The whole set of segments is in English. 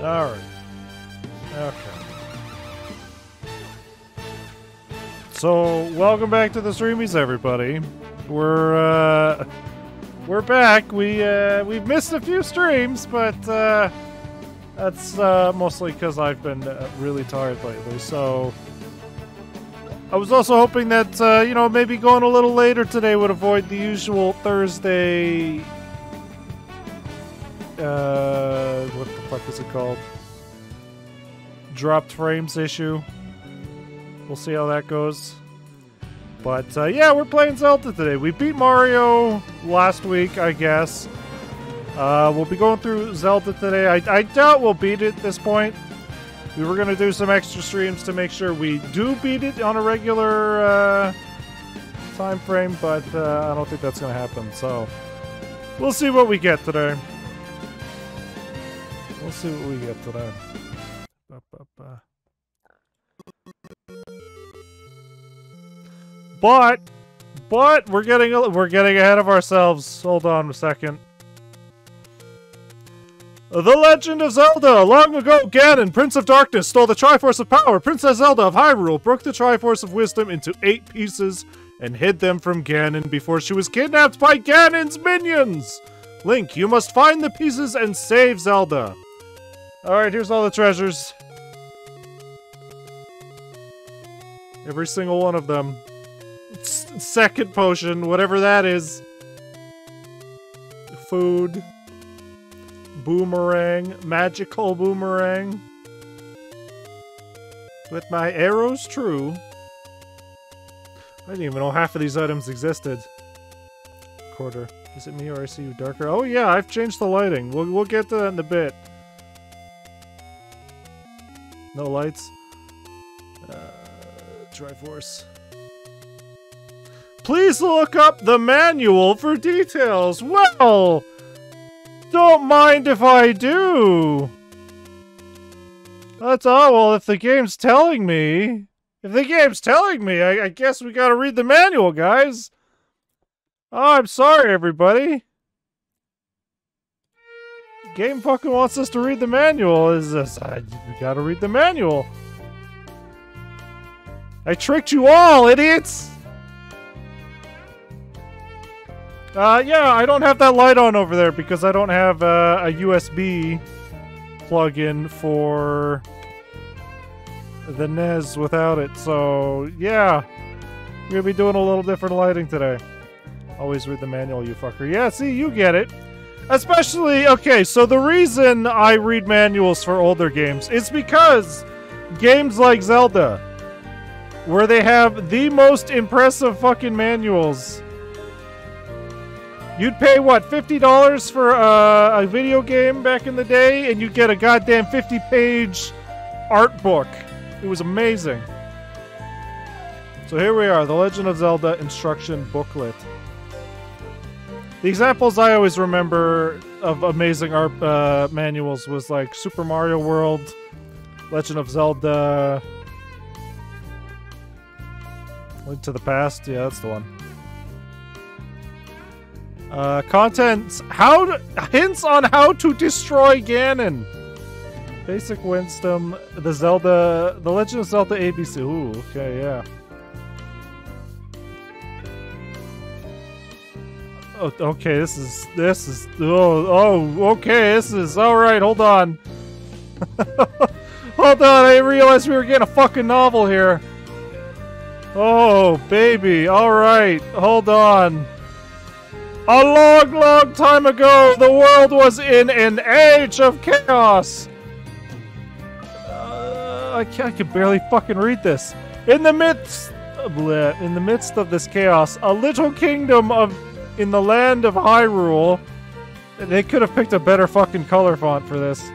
Alright. Okay. So, welcome back to the Streamies, everybody. We're, uh... We're back. We, uh... We've missed a few streams, but, uh... That's, uh, mostly because I've been uh, really tired lately, so... I was also hoping that, uh, you know, maybe going a little later today would avoid the usual Thursday uh, what fuck is it called? Dropped frames issue. We'll see how that goes. But uh, yeah, we're playing Zelda today. We beat Mario last week, I guess. Uh, we'll be going through Zelda today. I, I doubt we'll beat it at this point. We were going to do some extra streams to make sure we do beat it on a regular uh, time frame, but uh, I don't think that's going to happen. So we'll see what we get today. We'll see what we get today. Ba, ba, ba. But, but we're getting we're getting ahead of ourselves. Hold on a second. The Legend of Zelda! Long ago, Ganon, Prince of Darkness, stole the Triforce of Power. Princess Zelda of Hyrule broke the Triforce of Wisdom into eight pieces and hid them from Ganon before she was kidnapped by Ganon's minions! Link, you must find the pieces and save Zelda. Alright, here's all the treasures. Every single one of them. S second potion, whatever that is. Food. Boomerang. Magical boomerang. With my arrows true. I didn't even know half of these items existed. Quarter. Is it me or I see you darker? Oh yeah, I've changed the lighting. We'll, we'll get to that in a bit. No lights. Uh, Triforce. Please look up the manual for details. Well, don't mind if I do. That's all. Well, if the game's telling me, if the game's telling me, I, I guess we gotta read the manual, guys. Oh, I'm sorry, everybody. Game fucking wants us to read the manual. Is this? I, you gotta read the manual. I tricked you all, idiots! Uh, yeah, I don't have that light on over there because I don't have uh, a USB plug-in for the NES without it. So, yeah, we're gonna be doing a little different lighting today. Always read the manual, you fucker. Yeah, see, you get it. Especially, okay, so the reason I read manuals for older games is because games like Zelda, where they have the most impressive fucking manuals. You'd pay, what, $50 for uh, a video game back in the day, and you'd get a goddamn 50 page art book. It was amazing. So here we are, The Legend of Zelda instruction booklet. The examples I always remember of amazing art uh, manuals was like Super Mario World, Legend of Zelda, Link to the Past. Yeah, that's the one. Uh, contents: How to, hints on how to destroy Ganon. Basic wisdom: The Zelda, The Legend of Zelda ABC. Ooh, okay, yeah. Oh, okay, this is this is oh oh okay, this is all right. Hold on, hold on. I realized we were getting a fucking novel here. Oh baby, all right. Hold on. A long, long time ago, the world was in an age of chaos. Uh, I, can, I can barely fucking read this. In the midst, in the midst of this chaos, a little kingdom of in the land of Hyrule. They could have picked a better fucking color font for this.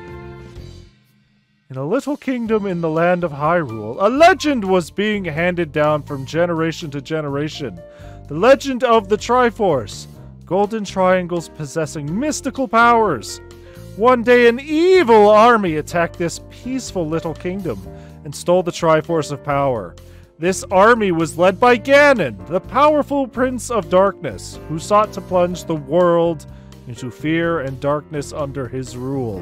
In a little kingdom in the land of Hyrule, a legend was being handed down from generation to generation. The legend of the Triforce, golden triangles possessing mystical powers. One day, an evil army attacked this peaceful little kingdom and stole the Triforce of Power. This army was led by Ganon, the powerful Prince of Darkness, who sought to plunge the world into fear and darkness under his rule.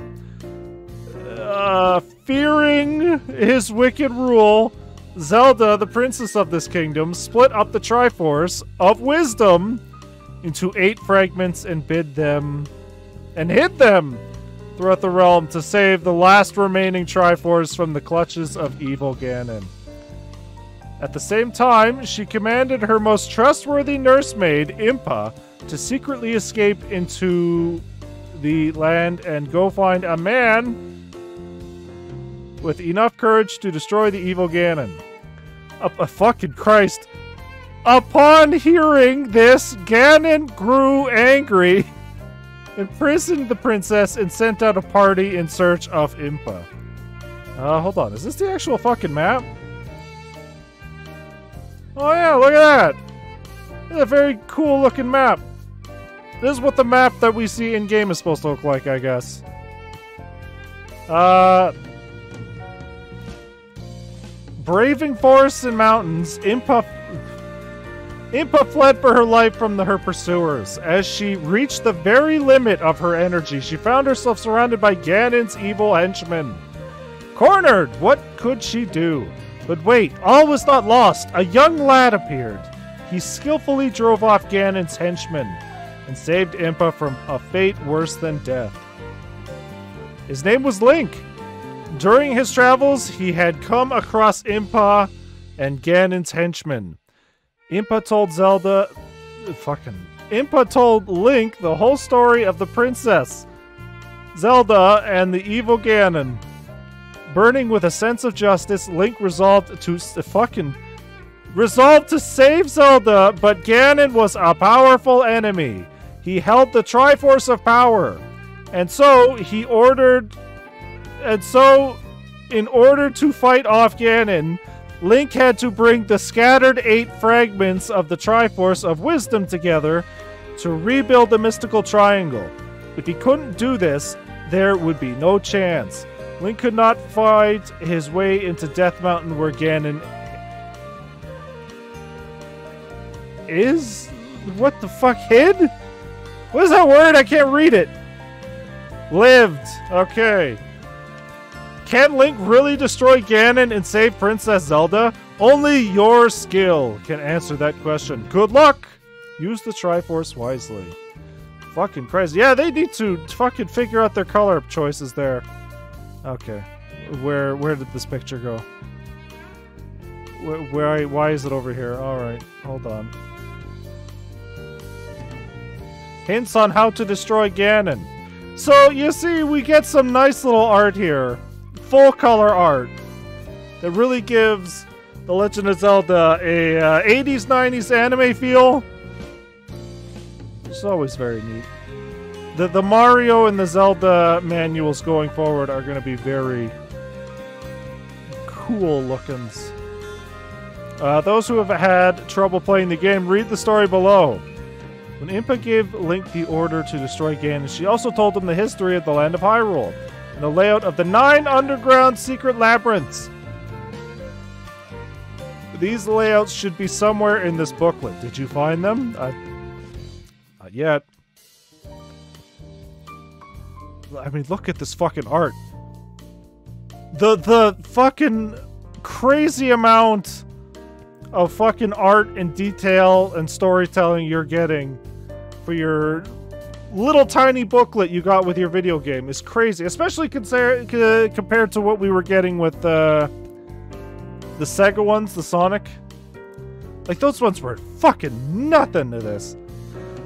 Uh, fearing his wicked rule, Zelda, the princess of this kingdom, split up the Triforce of Wisdom into eight fragments and bid them and hid them throughout the realm to save the last remaining Triforce from the clutches of evil Ganon. At the same time, she commanded her most trustworthy nursemaid, Impa, to secretly escape into the land and go find a man with enough courage to destroy the evil Ganon. A, a fucking Christ. Upon hearing this, Ganon grew angry, imprisoned the princess, and sent out a party in search of Impa. Uh, hold on. Is this the actual fucking map? Oh yeah, look at that! It's a very cool looking map. This is what the map that we see in game is supposed to look like, I guess. Uh, braving forests and mountains, Impa, Impa fled for her life from the, her pursuers. As she reached the very limit of her energy, she found herself surrounded by Ganon's evil henchmen. Cornered! What could she do? But wait, all was not lost. A young lad appeared. He skillfully drove off Ganon's henchmen and saved Impa from a fate worse than death. His name was Link. During his travels, he had come across Impa and Ganon's henchmen. Impa told Zelda. Fucking. Impa told Link the whole story of the princess, Zelda, and the evil Ganon. Burning with a sense of justice, Link resolved to fucking resolved to save Zelda, but Ganon was a powerful enemy. He held the Triforce of Power. And so he ordered and so in order to fight off Ganon, Link had to bring the scattered eight fragments of the Triforce of Wisdom together to rebuild the mystical triangle. If he couldn't do this, there would be no chance. Link could not fight his way into Death Mountain where Ganon is. What the fuck? Hid? What is that word? I can't read it. Lived. Okay. Can Link really destroy Ganon and save Princess Zelda? Only your skill can answer that question. Good luck! Use the Triforce wisely. Fucking crazy. Yeah, they need to fucking figure out their color choices there. Okay. Where where did this picture go? Where, where why is it over here? Alright, hold on. Hints on how to destroy Ganon. So, you see, we get some nice little art here. Full color art. That really gives The Legend of Zelda a uh, 80s, 90s anime feel. It's always very neat. The, the Mario and the Zelda manuals going forward are going to be very cool lookings. Uh, those who have had trouble playing the game, read the story below. When Impa gave Link the order to destroy Ganon, she also told him the history of the land of Hyrule and the layout of the nine underground secret labyrinths. These layouts should be somewhere in this booklet. Did you find them? Uh, not yet. I mean, look at this fucking art. The the fucking crazy amount of fucking art and detail and storytelling you're getting for your little tiny booklet you got with your video game is crazy, especially compared to what we were getting with uh, the Sega ones, the Sonic. Like, those ones were fucking nothing to this.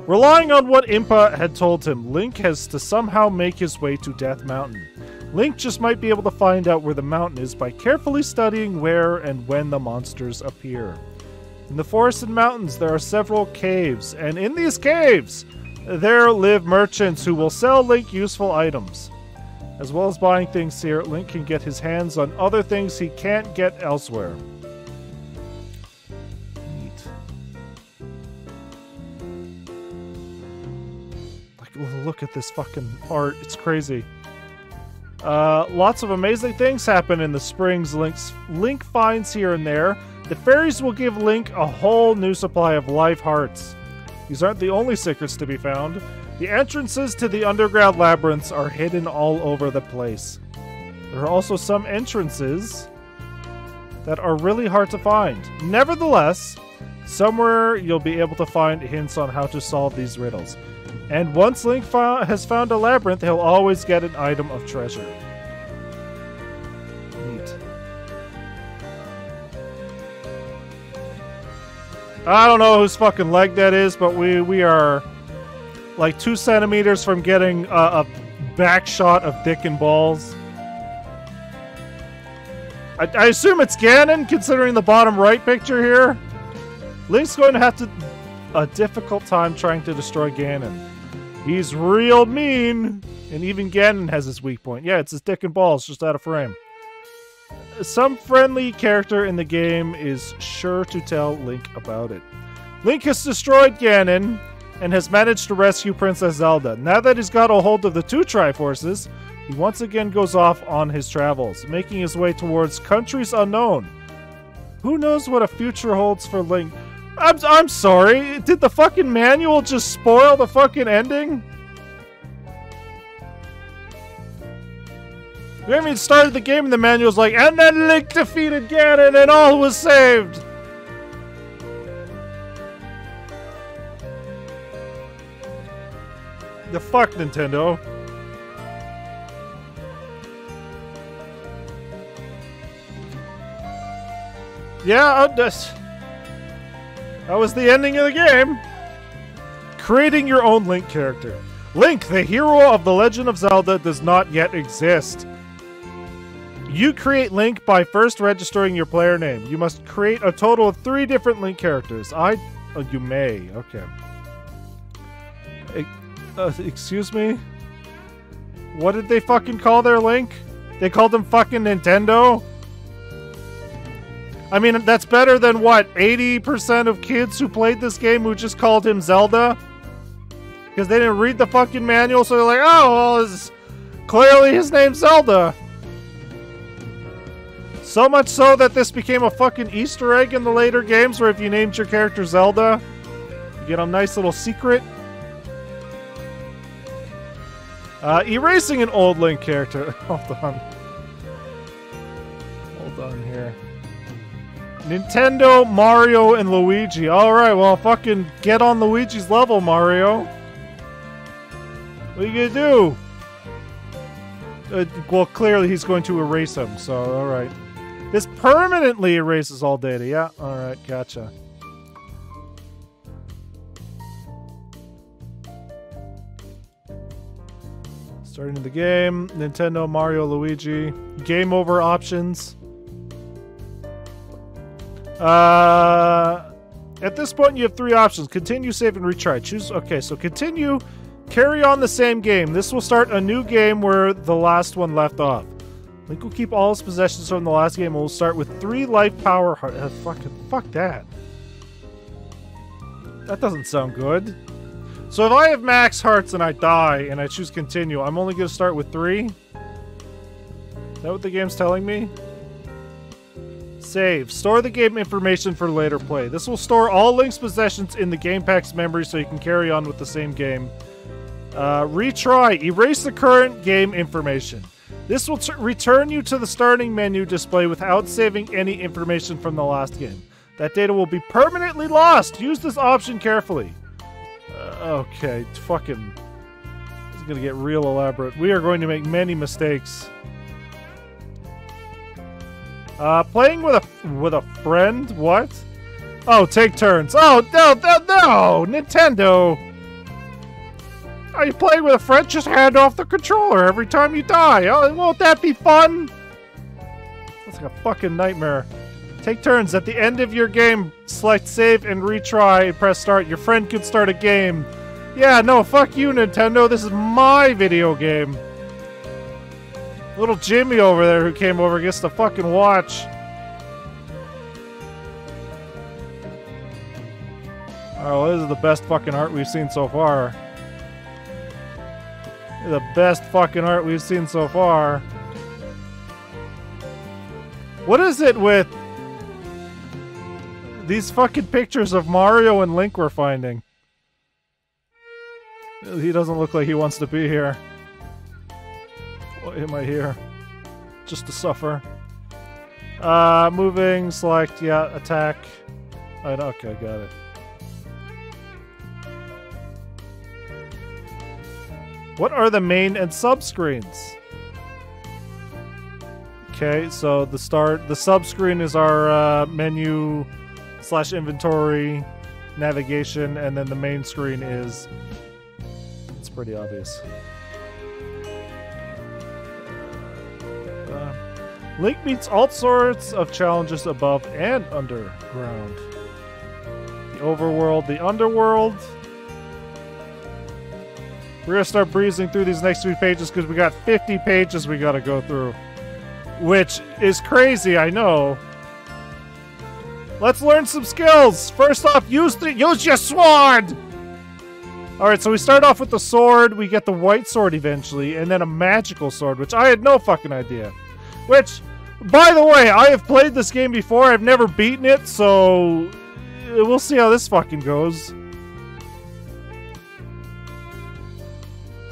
Relying on what Impa had told him, Link has to somehow make his way to Death Mountain. Link just might be able to find out where the mountain is by carefully studying where and when the monsters appear. In the forests and mountains, there are several caves, and in these caves, there live merchants who will sell Link useful items. As well as buying things here, Link can get his hands on other things he can't get elsewhere. Look at this fucking art. It's crazy. Uh, lots of amazing things happen in the springs Link's, Link finds here and there. The fairies will give Link a whole new supply of life hearts. These aren't the only secrets to be found. The entrances to the underground labyrinths are hidden all over the place. There are also some entrances that are really hard to find. Nevertheless, somewhere you'll be able to find hints on how to solve these riddles. And once Link fo- has found a labyrinth, he'll always get an item of treasure. Neat. I don't know whose fucking leg that is, but we we are like two centimeters from getting a, a back shot of dick and balls. I, I assume it's Ganon, considering the bottom right picture here. Link's going to have to a difficult time trying to destroy Ganon. He's real mean, and even Ganon has his weak point. Yeah, it's his dick and balls, just out of frame. Some friendly character in the game is sure to tell Link about it. Link has destroyed Ganon and has managed to rescue Princess Zelda. Now that he's got a hold of the two Triforces, he once again goes off on his travels, making his way towards countries unknown. Who knows what a future holds for Link? I'm, I'm sorry, did the fucking manual just spoil the fucking ending? We haven't even started the game and the manual's like, and then Link defeated Ganon and all was saved! The fuck, Nintendo? Yeah, that's... That was the ending of the game. Creating your own Link character. Link, the hero of The Legend of Zelda, does not yet exist. You create Link by first registering your player name. You must create a total of three different Link characters. I... Oh, you may. Okay. Uh, excuse me? What did they fucking call their Link? They called him fucking Nintendo? I mean, that's better than what? 80% of kids who played this game who just called him Zelda? Because they didn't read the fucking manual, so they're like, oh, well, it's clearly his name's Zelda. So much so that this became a fucking Easter egg in the later games where if you named your character Zelda, you get a nice little secret. Uh, erasing an old Link character. Hold on. Hold on here. Nintendo, Mario, and Luigi. Alright, well, fucking get on Luigi's level, Mario. What are you gonna do? Uh, well, clearly he's going to erase him, so alright. This permanently erases all data. Yeah, alright, gotcha. Starting the game, Nintendo, Mario, Luigi. Game over options. Uh, at this point, you have three options. Continue, save, and retry. Choose. Okay, so continue. Carry on the same game. This will start a new game where the last one left off. Link will keep all his possessions from the last game and will start with three life power heart. Uh, fucking fuck that. That doesn't sound good. So if I have max hearts and I die and I choose continue, I'm only going to start with three? Is that what the game's telling me? Save. Store the game information for later play. This will store all Link's possessions in the game pack's memory so you can carry on with the same game. Uh, retry. Erase the current game information. This will return you to the starting menu display without saving any information from the last game. That data will be permanently lost. Use this option carefully. Uh, okay, fucking. This is gonna get real elaborate. We are going to make many mistakes. Uh, playing with a with a friend? What? Oh, take turns. Oh no, no, no! Nintendo. Are you playing with a friend? Just hand off the controller every time you die. Oh, won't that be fun? That's like a fucking nightmare. Take turns. At the end of your game, select save and retry and press start. Your friend could start a game. Yeah, no, fuck you, Nintendo. This is my video game. Little Jimmy over there who came over gets to fucking watch. Oh, this is the best fucking art we've seen so far. The best fucking art we've seen so far. What is it with these fucking pictures of Mario and Link we're finding? He doesn't look like he wants to be here. What am I here? just to suffer. Uh, moving, select, yeah, attack. Right, okay, got it. What are the main and sub screens? Okay, so the start, the sub screen is our uh, menu slash inventory, navigation, and then the main screen is. It's pretty obvious. Link meets all sorts of challenges above and underground. The overworld, the underworld. We're gonna start breezing through these next few pages because we got 50 pages we gotta go through. Which is crazy, I know. Let's learn some skills. First off, use the use your sword. All right, so we start off with the sword. We get the white sword eventually, and then a magical sword, which I had no fucking idea. Which, by the way, I have played this game before. I've never beaten it, so we'll see how this fucking goes.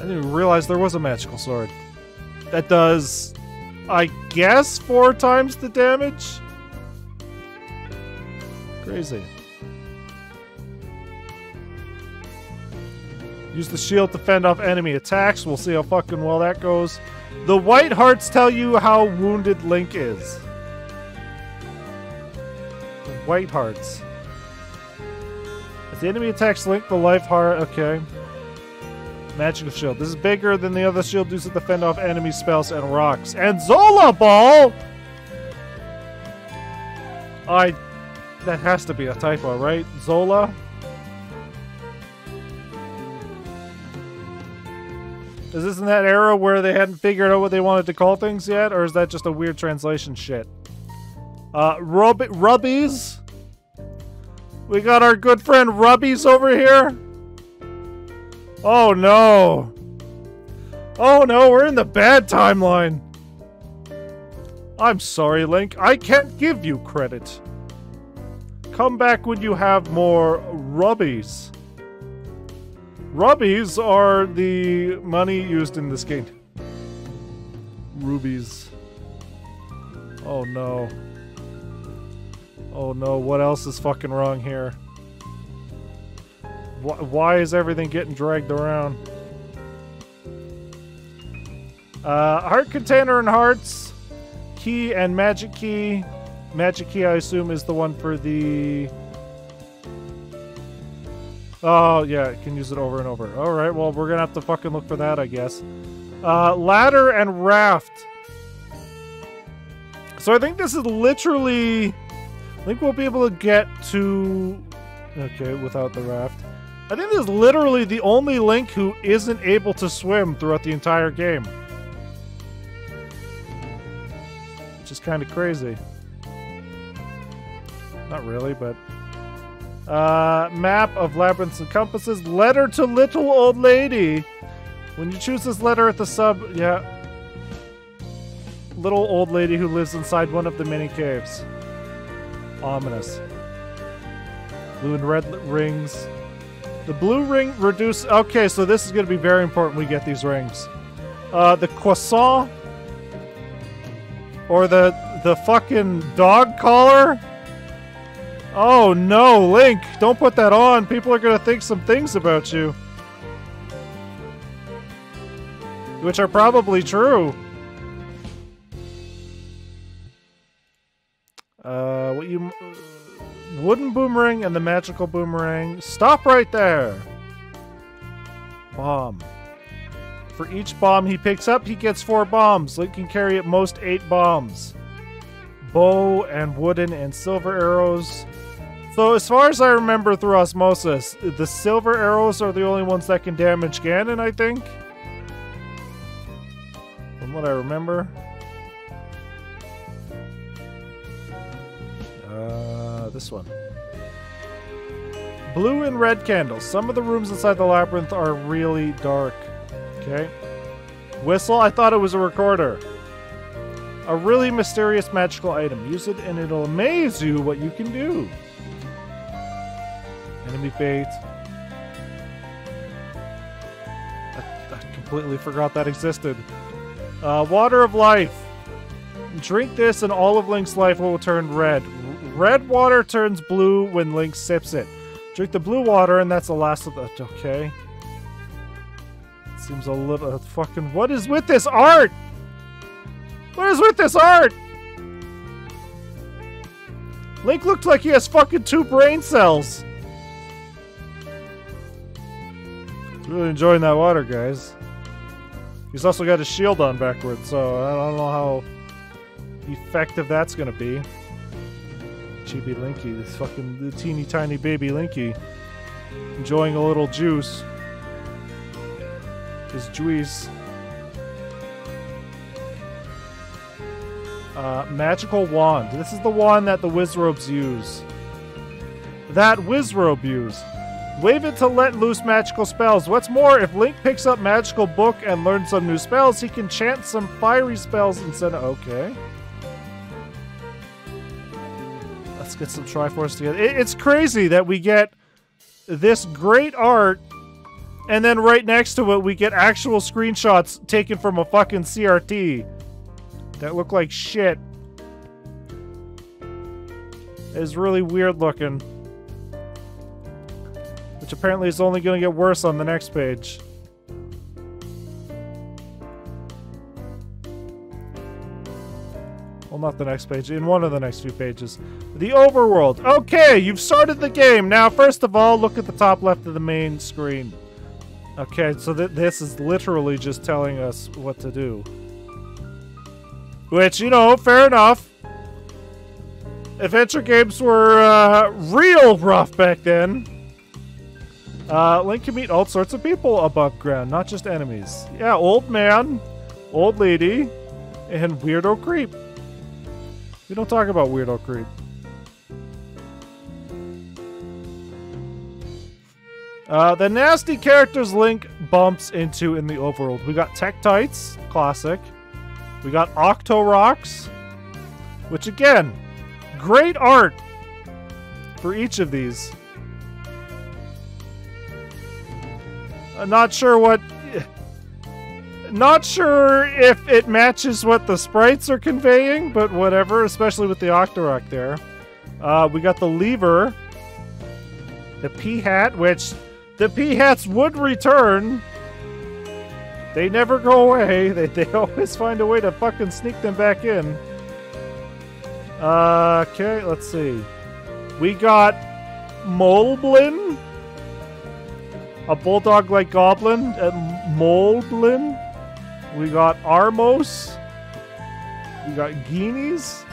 I didn't realize there was a magical sword. That does, I guess, four times the damage? Crazy. Use the shield to fend off enemy attacks. We'll see how fucking well that goes. The white hearts tell you how wounded Link is. The white hearts. If the enemy attacks Link, the life heart. Okay. Magical shield. This is bigger than the other shield used to fend off enemy spells and rocks. And Zola Ball! I. That has to be a typo, right? Zola? Is this in that era where they hadn't figured out what they wanted to call things yet? Or is that just a weird translation shit? Uh, Rub Rupies? We got our good friend Rupies over here? Oh no! Oh no, we're in the bad timeline! I'm sorry, Link. I can't give you credit. Come back when you have more rupies. Rupies are the money used in this game. Rubies. Oh no. Oh no, what else is fucking wrong here? Why, why is everything getting dragged around? Uh, heart container and hearts. Key and magic key. Magic key, I assume, is the one for the... Oh, yeah, can use it over and over. Alright, well, we're gonna have to fucking look for that, I guess. Uh, ladder and raft. So I think this is literally... I think we'll be able to get to... Okay, without the raft. I think this is literally the only Link who isn't able to swim throughout the entire game. Which is kind of crazy. Not really, but... Uh, map of labyrinths and compasses. Letter to little old lady. When you choose this letter at the sub... Yeah. Little old lady who lives inside one of the many caves. Ominous. Blue and red rings. The blue ring reduce. Okay, so this is going to be very important. We get these rings. Uh, the croissant or the the fucking dog collar. Oh no, Link! Don't put that on. People are going to think some things about you, which are probably true. Uh, what you wooden boomerang and the magical boomerang. Stop right there! Bomb. For each bomb he picks up, he gets four bombs. Link can carry at most eight bombs. Bow and wooden and silver arrows. So as far as I remember through osmosis, the silver arrows are the only ones that can damage Ganon, I think. From what I remember. Uh, this one. Blue and red candles. Some of the rooms inside the labyrinth are really dark. Okay. Whistle. I thought it was a recorder. A really mysterious magical item. Use it and it'll amaze you what you can do. Enemy bait. I, I completely forgot that existed. Uh, water of life. Drink this and all of Link's life will turn red. Red water turns blue when Link sips it. Drink the blue water and that's the last of the... Okay. Seems a little... Fucking... What is with this art? What is with this art? Link looks like he has fucking two brain cells. Really enjoying that water, guys. He's also got his shield on backwards, so I don't know how effective that's gonna be. Chibi Linky, this fucking teeny tiny baby Linky, enjoying a little juice. His juice. Uh, magical wand. This is the wand that the Wizzrobes use. That Wizzrobe use. Wave it to let loose magical spells. What's more, if Link picks up magical book and learns some new spells, he can chant some fiery spells instead of... Okay. Let's get some Triforce together. It, it's crazy that we get this great art and then right next to it we get actual screenshots taken from a fucking CRT that look like shit. It's really weird looking. Which apparently is only going to get worse on the next page. Well, not the next page. In one of the next few pages. The overworld. Okay, you've started the game. Now, first of all, look at the top left of the main screen. Okay, so th this is literally just telling us what to do. Which, you know, fair enough. Adventure games were uh, real rough back then. Uh, Link can meet all sorts of people above ground, not just enemies. Yeah, old man, old lady, and weirdo creep. We don't talk about weirdo creep. Uh, the nasty characters Link bumps into in the overworld. We got Tektites, classic. We got Octoroks, which again, great art for each of these. I'm not sure what... Not sure if it matches what the sprites are conveying, but whatever, especially with the Octorok there. Uh, we got the Leever, the Peahat, which the Peahats would return. They never go away. They, they always find a way to fucking sneak them back in. Uh, okay, let's see. We got Moblin, a bulldog-like goblin at Moldlin. We got Armos. We got Ghinis.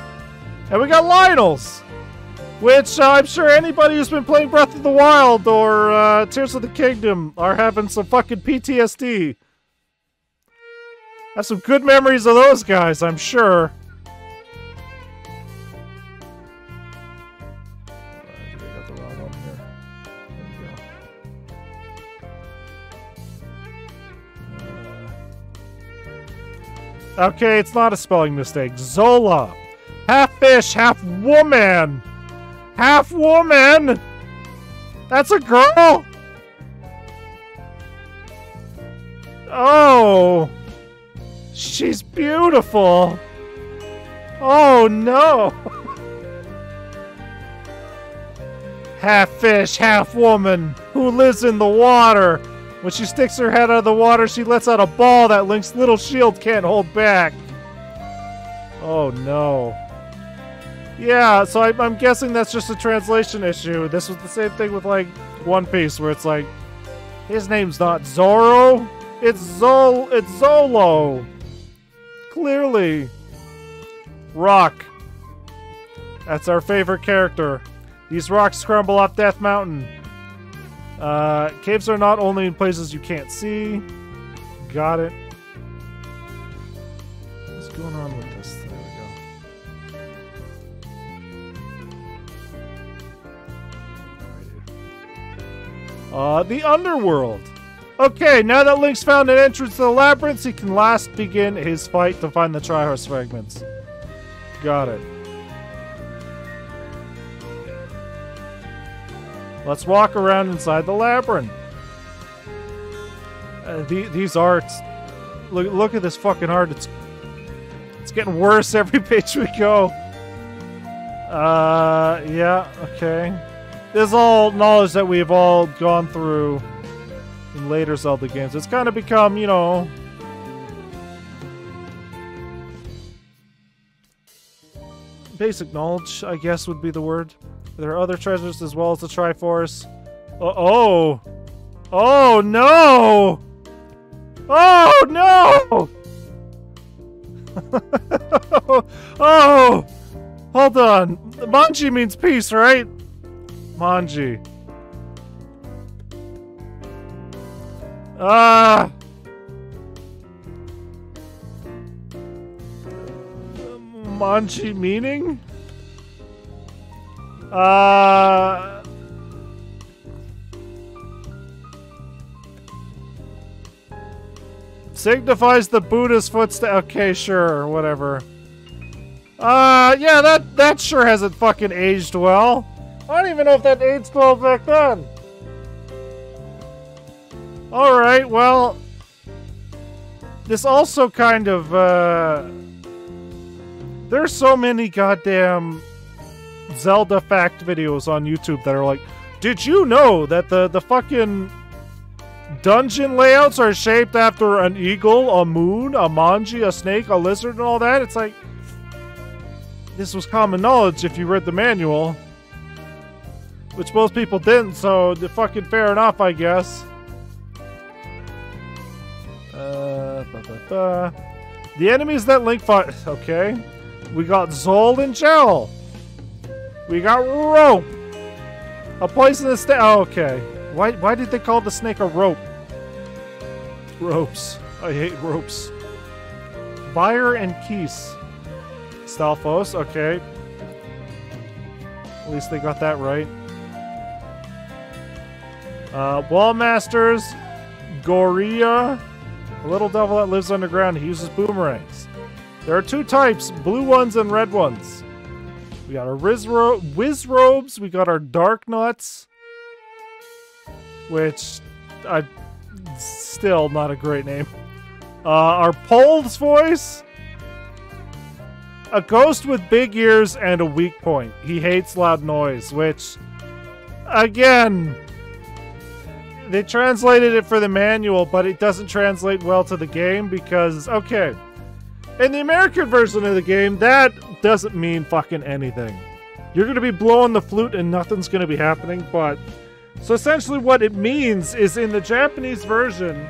And we got Lynels. Which uh, I'm sure anybody who's been playing Breath of the Wild or uh, Tears of the Kingdom are having some fucking PTSD. Have some good memories of those guys, I'm sure. Okay, it's not a spelling mistake. Zola. Half fish, half woman. Half woman. That's a girl. Oh. She's beautiful. Oh no. half fish, half woman who lives in the water. When she sticks her head out of the water, she lets out a ball that Link's little shield can't hold back. Oh no. Yeah, so I, I'm guessing that's just a translation issue. This was the same thing with, like, One Piece, where it's like, his name's not Zoro, it's Zol, it's Zolo. Clearly. Rock. That's our favorite character. These rocks crumble up Death Mountain. Uh, caves are not only in places you can't see. Got it. What's going on with this? There we go. Uh, the underworld. Okay, now that Link's found an entrance to the labyrinth, he can last begin his fight to find the Triforce fragments. Got it. Let's walk around inside the labyrinth. Uh, the, these arts, look, look at this fucking art. It's It's getting worse every page we go. Uh, yeah, okay. This is all knowledge that we've all gone through in later Zelda games. It's kind of become, you know... Basic knowledge, I guess, would be the word. There are other treasures as well as the Triforce. Uh oh! Oh no! Oh no! oh! Hold on. Manji means peace, right? Manji. Ah! Manji meaning? Uh... Signifies the Buddha's footstep. Okay, sure, whatever. Uh, yeah, that, that sure hasn't fucking aged well. I don't even know if that aged well back then. Alright, well... This also kind of, uh... There's so many goddamn Zelda fact videos on YouTube that are like, Did you know that the, the fucking dungeon layouts are shaped after an eagle, a moon, a manji, a snake, a lizard, and all that? It's like... This was common knowledge if you read the manual. Which most people didn't, so the fucking fair enough, I guess. Uh. The enemies that Link fought. Okay. We got Zol and Gel. We got Rope. A poisonous snake. Oh, okay. Why, why did they call the snake a rope? Ropes. I hate ropes. Fire and Keese. Stalfos, okay. At least they got that right. Uh, Wallmasters, Goriya, a little devil that lives underground. He uses boomerangs. There are two types, blue ones and red ones. We got our Rizro Wizzrobes, we got our Darknuts, which I still not a great name. Uh, our Pols Voice, a ghost with big ears and a weak point. He hates loud noise, which, again, they translated it for the manual, but it doesn't translate well to the game because, okay, in the American version of the game, that doesn't mean fucking anything. You're going to be blowing the flute and nothing's going to be happening, but. So essentially, what it means is in the Japanese version,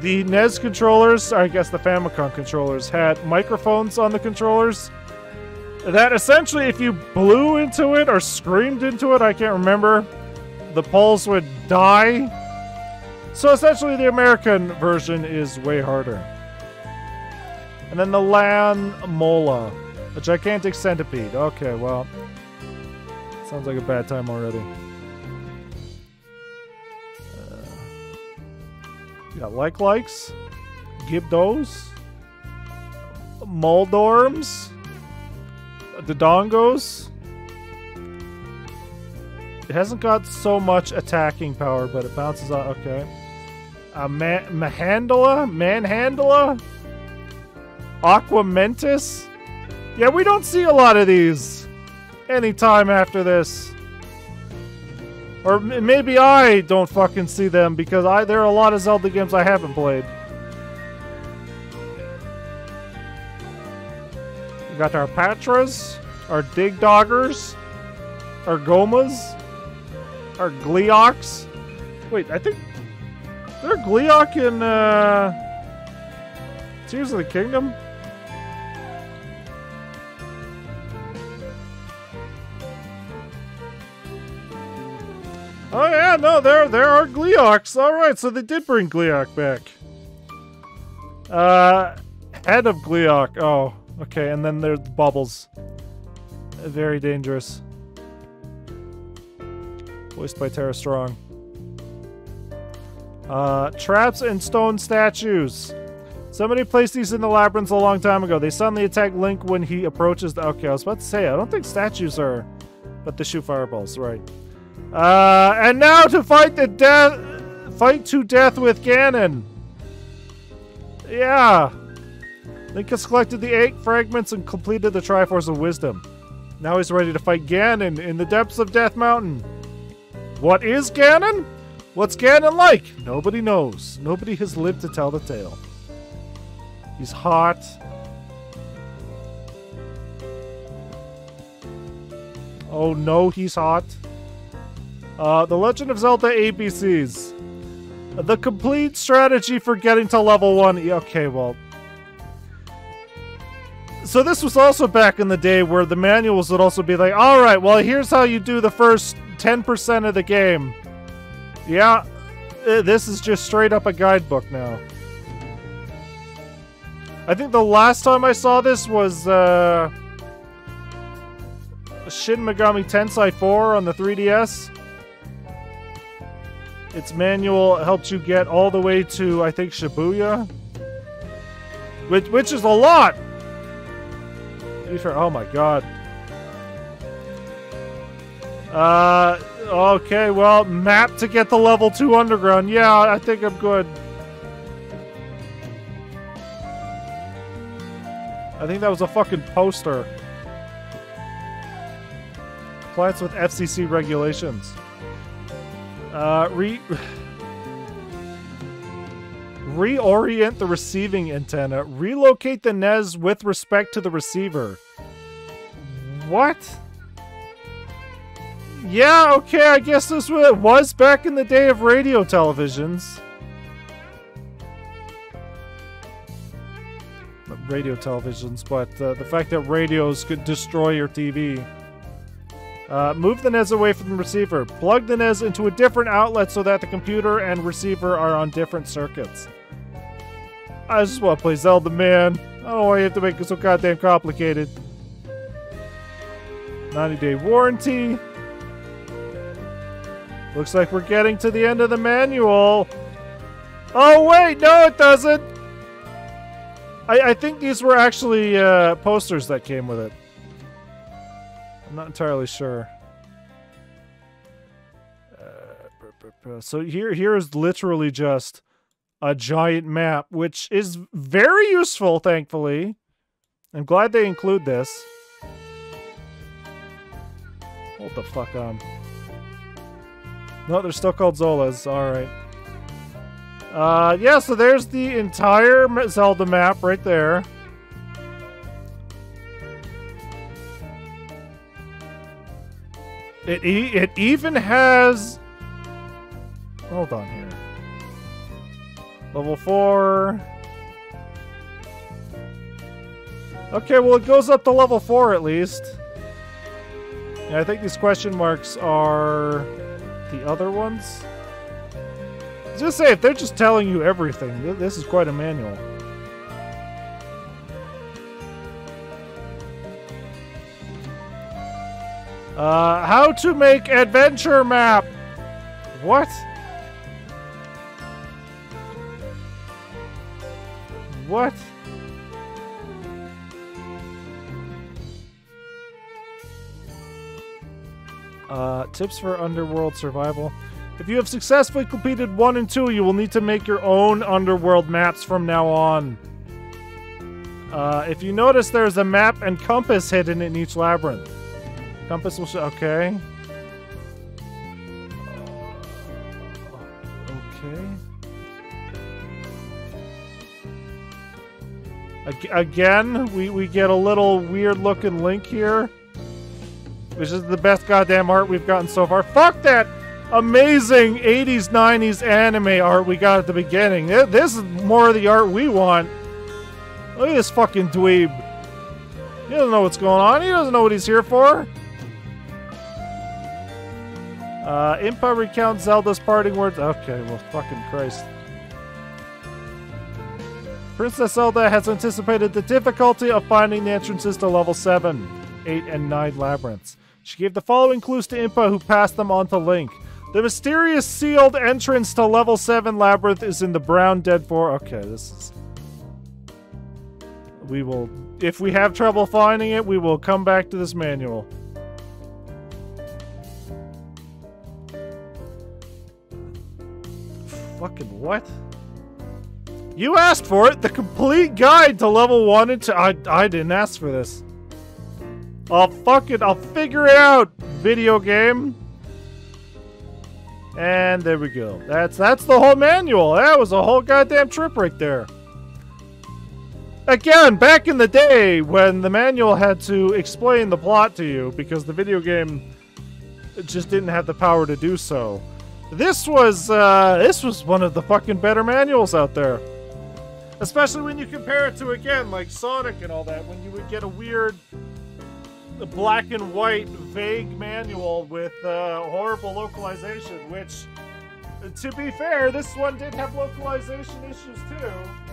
the NES controllers, or I guess the Famicom controllers, had microphones on the controllers. That essentially, if you blew into it or screamed into it, I can't remember, the poles would die. So essentially, the American version is way harder. And then the Lan Mola, a gigantic centipede. Okay, well, sounds like a bad time already. Uh, you got like likes, Gibdos, Moldorms, the Dongos. It hasn't got so much attacking power, but it bounces out. Okay. Uh, a man Mahandala? Manhandala? Aquamentus? Yeah, we don't see a lot of these anytime after this. Or maybe I don't fucking see them because I there are a lot of Zelda games I haven't played. We got our Patras, our Digdoggers, our Gohmas, our Gleeoks. Wait, I think there Gleeok in uh, Tears of the Kingdom. Oh yeah, no, there there are Gleeoks. Alright, so they did bring Gleeok back. Uh head of Gleeok. Oh, okay, and then there's bubbles. Very dangerous. Voiced by Tara Strong. Uh, traps and stone statues. Somebody placed these in the labyrinths a long time ago. They suddenly attack Link when he approaches the... Okay, I was about to say, I don't think statues are... But they shoot fireballs, right. Uh, and now to fight the death, fight to death with Ganon. Yeah. Link has collected the eight fragments and completed the Triforce of Wisdom. Now he's ready to fight Ganon in the depths of Death Mountain. What is Ganon? What's Ganon like? Nobody knows. Nobody has lived to tell the tale. He's hot. Oh no, he's hot. Uh, the Legend of Zelda ABCs. The complete strategy for getting to level 1. Okay, well. So this was also back in the day where the manuals would also be like, alright, well, here's how you do the first 10% of the game. Yeah, uh, this is just straight up a guidebook now. I think the last time I saw this was, uh... Shin Megami Tensei 4 on the 3DS. Its manual helps you get all the way to, I think, Shibuya. Which, which is a lot! Oh my god. Uh, okay, well, map to get the level 2 underground. Yeah, I think I'm good. I think that was a fucking poster. Compliance with FCC regulations. Uh, re... Reorient the receiving antenna. Relocate the NES with respect to the receiver. What? Yeah, okay, I guess this was, back in the day of radio televisions. Radio televisions, but uh, the fact that radios could destroy your TV. Uh, move the NES away from the receiver. Plug the NES into a different outlet so that the computer and receiver are on different circuits. I just want to play Zelda, man. I don't why you have to make it so goddamn complicated. 90 day warranty. Looks like we're getting to the end of the manual. Oh, wait, no, it doesn't. I, I think these were actually uh, posters that came with it. Not entirely sure. Uh, so here, here is literally just a giant map, which is very useful, thankfully. I'm glad they include this. Hold the fuck on. No, they're still called Zolas. Alright. Uh, yeah, so there's the entire Zelda map right there. It e it even has. Hold on here. Level four. Okay, well it goes up to level four at least. I think these question marks are the other ones. Just say if they're just telling you everything, this is quite a manual. Uh, how to make adventure map. What? What? Uh, tips for underworld survival. If you have successfully completed 1 and 2, you will need to make your own underworld maps from now on. Uh, if you notice, there's a map and compass hidden in each labyrinth. Compass will show. Okay. Okay. Again, we, we get a little weird looking link here. Which is the best goddamn art we've gotten so far. Fuck that amazing 80s, 90s anime art we got at the beginning. This is more of the art we want. Look at this fucking dweeb. He doesn't know what's going on. He doesn't know what he's here for. Uh, Impa recounts Zelda's parting words. Okay, well, fucking Christ. Princess Zelda has anticipated the difficulty of finding the entrances to level 7, 8, and 9 labyrinths. She gave the following clues to Impa, who passed them on to Link. The mysterious sealed entrance to level 7 labyrinth is in the brown dead for. Okay, this is. We will. If we have trouble finding it, we will come back to this manual. Fucking what? You asked for it. The complete guide to level one and two. I I didn't ask for this. I'll fuck it. I'll figure it out. Video game. And there we go. That's that's the whole manual. That was a whole goddamn trip right there. Again, back in the day when the manual had to explain the plot to you because the video game just didn't have the power to do so. This was uh, this was one of the fucking better manuals out there. Especially when you compare it to again like Sonic and all that when you would get a weird black and white vague manual with uh, horrible localization which to be fair this one did have localization issues too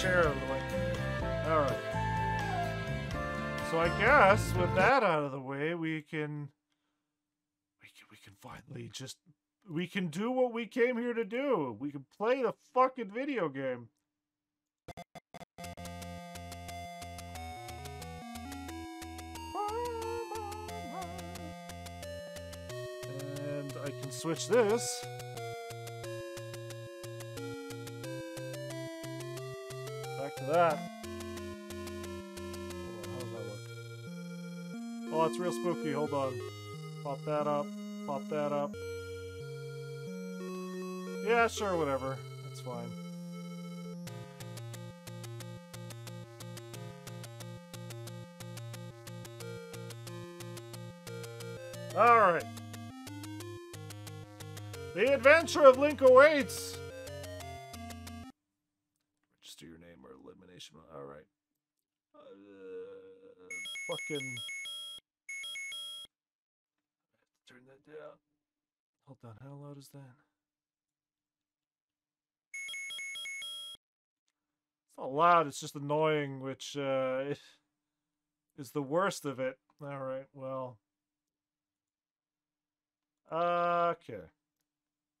chair out of the way. Alright. So I guess with that out of the way, we can we can we can finally just we can do what we came here to do. We can play the fucking video game. And I can switch this. That. Oh, Does that? Oh, it's real spooky. Hold on. Pop that up. Pop that up. Yeah, sure, whatever. That's fine. Alright. The adventure of Link awaits! Fucking. Turn that down. Hold on, how loud is that? It's not loud, it's just annoying, which uh, is the worst of it. Alright, well. Okay.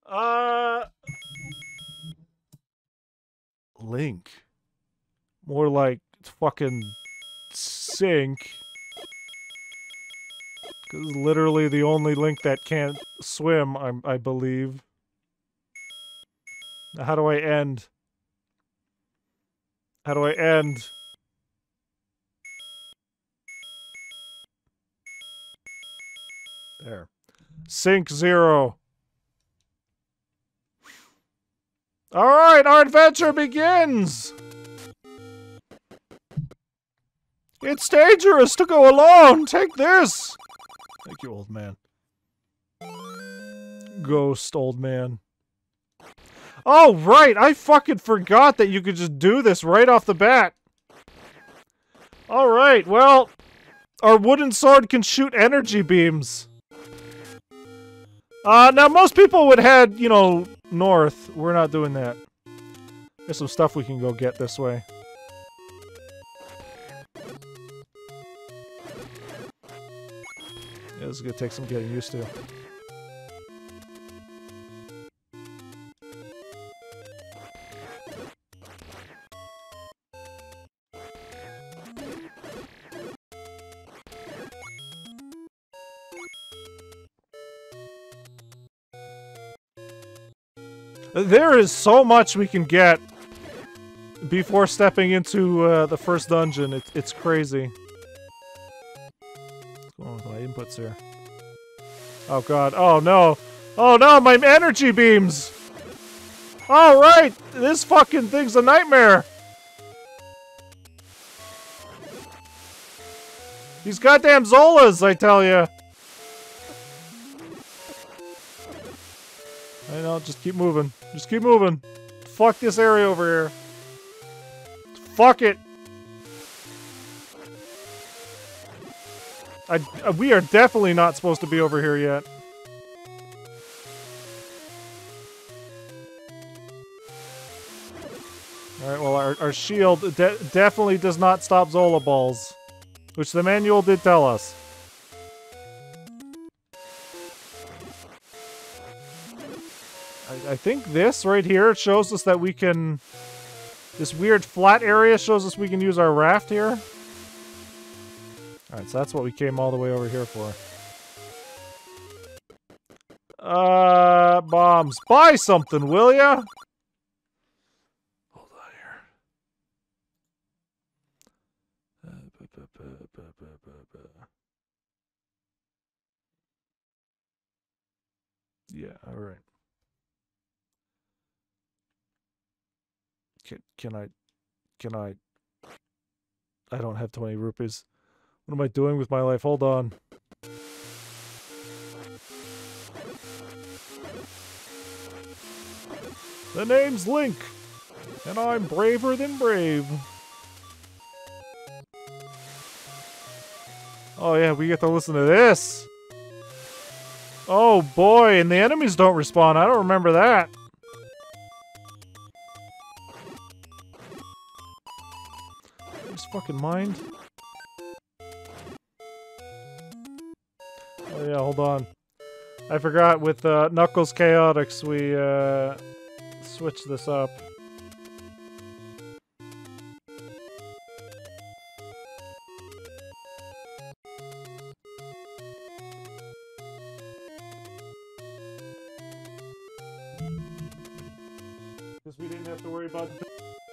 Uh. Link. More like fucking sink. Because literally the only Link that can't swim, I, I believe. Now, how do I end? How do I end? There. Sink zero. All right, our adventure begins. It's dangerous to go alone. Take this. Thank you, old man. Ghost, old man. Oh, right. I fucking forgot that you could just do this right off the bat. All right. Well, our wooden sword can shoot energy beams. Uh, now most people would head, you know, north. We're not doing that. There's some stuff we can go get this way. Is gonna take some getting used to. There is so much we can get before stepping into uh, the first dungeon. It, it's crazy. Here? Oh god. Oh no. Oh no, my energy beams! Alright! This fucking thing's a nightmare! These goddamn Zolas, I tell you! I know, just keep moving. Just keep moving. Fuck this area over here. Fuck it. I, uh, we are definitely not supposed to be over here yet. Alright, well, our, our shield de definitely does not stop Zola balls. Which the manual did tell us. I, I think this right here shows us that we can... This weird flat area shows us we can use our raft here. Alright, so that's what we came all the way over here for. Uh, bombs. Buy something, will ya? Hold on here. Yeah, alright. Can, can I... Can I... I don't have 20 rupees. What am I doing with my life? Hold on. The name's Link, and I'm braver than brave. Oh yeah, we get to listen to this. Oh boy, and the enemies don't respawn. I don't remember that. fucking mind? Yeah, hold on. I forgot with uh, Knuckles Chaotix we uh, switched this up. Because we didn't have to worry about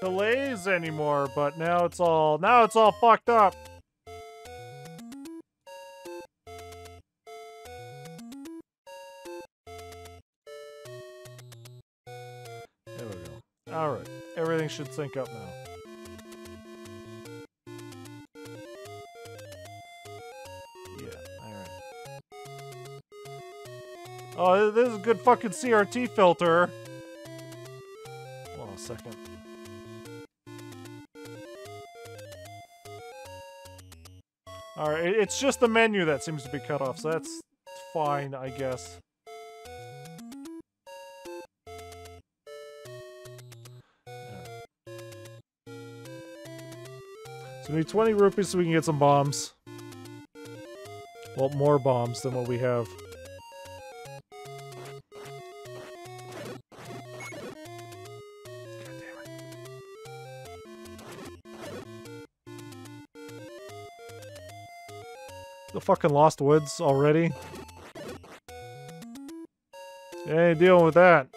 delays anymore, but now it's all now it's all fucked up. Should sync up now. Yeah, alright. Oh, this is a good fucking CRT filter. Hold on a second. Alright, it's just the menu that seems to be cut off, so that's fine, I guess. We need 20 rupees so we can get some bombs. Well, more bombs than what we have. The fucking Lost Woods already? Ain't dealing with that.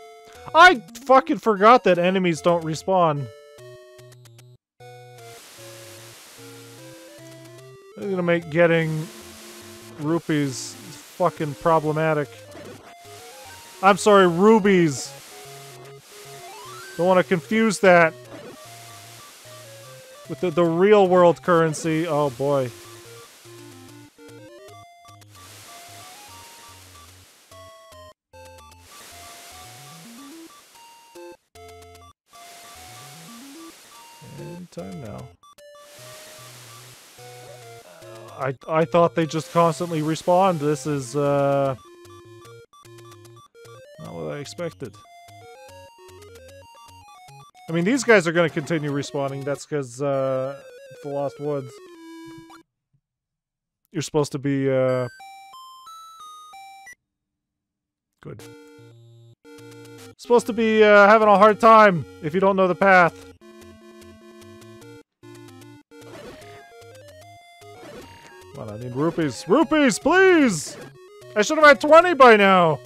I fucking forgot that enemies don't respawn. Make getting rupees fucking problematic. I'm sorry, rubies. Don't want to confuse that with the, the real world currency. Oh boy. I I thought they just constantly respawned. This is uh not what I expected. I mean, these guys are going to continue respawning. That's because uh, the Lost Woods. You're supposed to be uh, good. Supposed to be uh, having a hard time if you don't know the path. I need rupees. Rupees, please! I should have had 20 by now!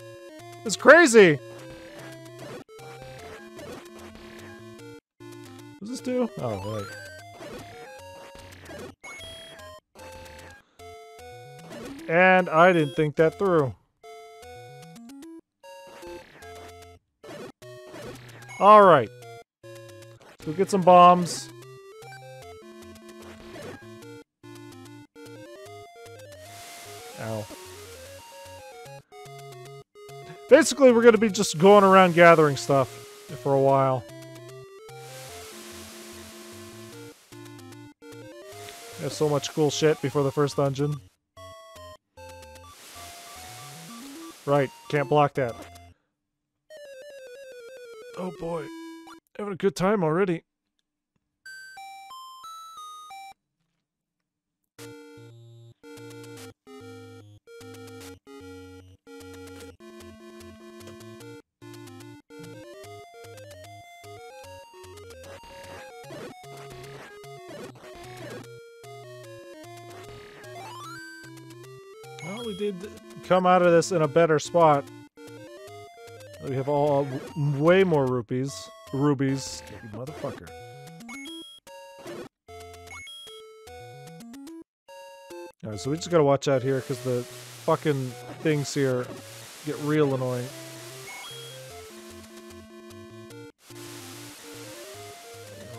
It's crazy! What does this do? Oh, right. And I didn't think that through. Alright. Go get some bombs. basically, we're going to be just going around gathering stuff for a while. There's so much cool shit before the first dungeon. Right, can't block that. Oh boy. Having a good time already. Come out of this in a better spot. We have all way more rupees. Rubies. You motherfucker. Alright, so we just gotta watch out here because the fucking things here get real annoying.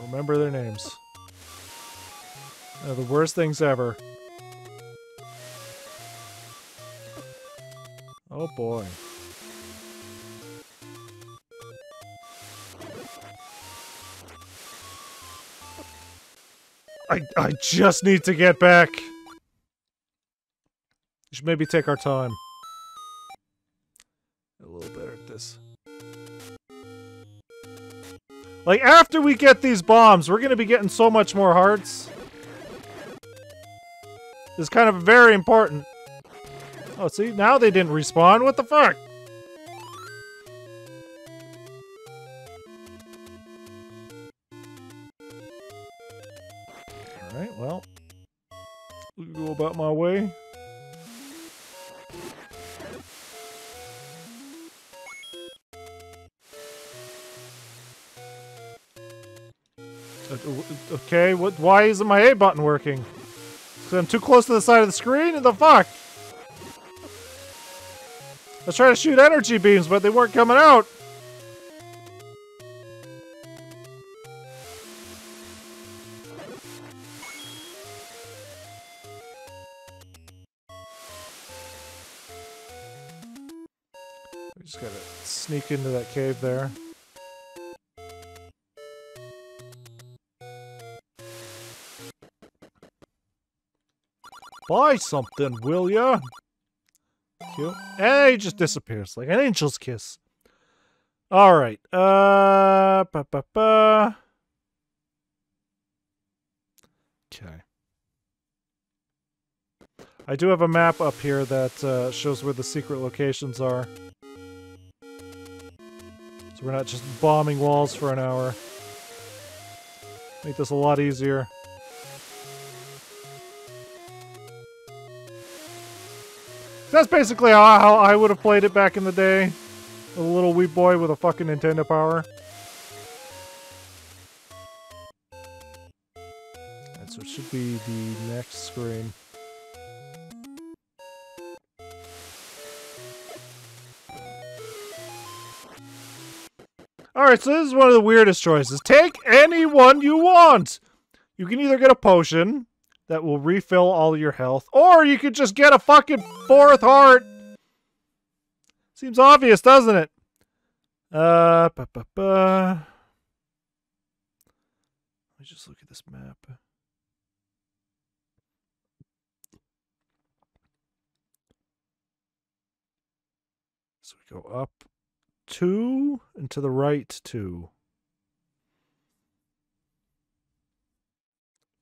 Remember their names. They're the worst things ever. Oh boy. I I just need to get back. We should maybe take our time. A little better at this. Like, after we get these bombs, we're gonna be getting so much more hearts. It's kind of very important. Oh, see? Now they didn't respawn. What the fuck? Alright, well. Go about my way. Uh, okay, what? Why isn't my A button working? Because I'm too close to the side of the screen? The fuck? Was trying to shoot energy beams, but they weren't coming out. We just gotta sneak into that cave there. Buy something, will ya? Cute. And he just disappears like an angel's kiss. All right. Uh, ba ba ba. Okay. I do have a map up here that uh, shows where the secret locations are. So we're not just bombing walls for an hour. Make this a lot easier. That's basically how, how I would have played it back in the day. A little wee boy with a fucking Nintendo power. So it should be the next screen. Alright, so this is one of the weirdest choices. Take any one you want! You can either get a potion, that will refill all your health. Or you could just get a fucking fourth heart. Seems obvious, doesn't it? Uh, ba ba ba. Let me just look at this map. So we go up two and to the right two.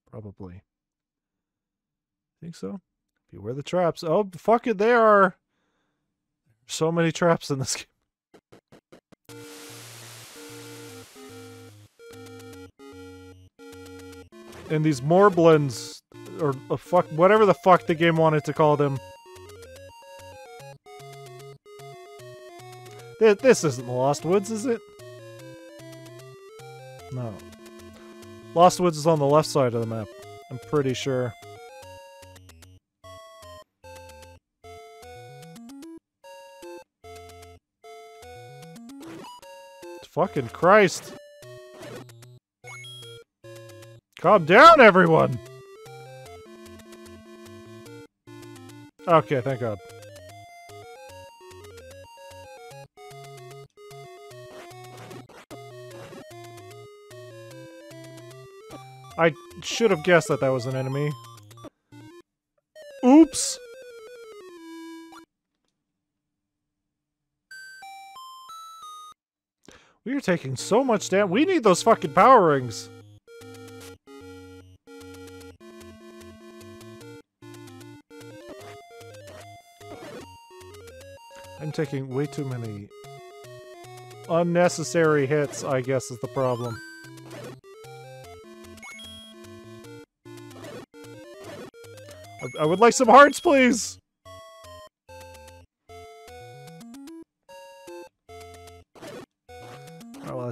Probably. Think so? Beware the traps. Oh, fuck it, there are so many traps in this game. And these Morblins, or uh, fuck, whatever the fuck the game wanted to call them. This isn't the Lost Woods, is it? No. Lost Woods is on the left side of the map. I'm pretty sure. Fucking Christ. Calm down, everyone! Okay, thank God. I should have guessed that that was an enemy. Oops! Are taking so much damage. We need those fucking power rings. I'm taking way too many unnecessary hits, I guess is the problem. I, I would like some hearts, please!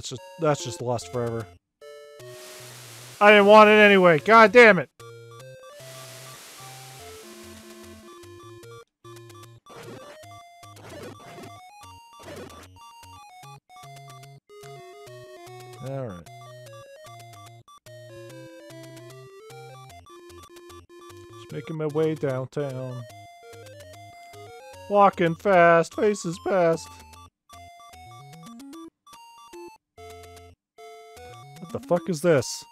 That's just that's just lost forever. I didn't want it anyway. God damn it. Alright. Just making my way downtown. Walking fast, faces past. Fuck is this?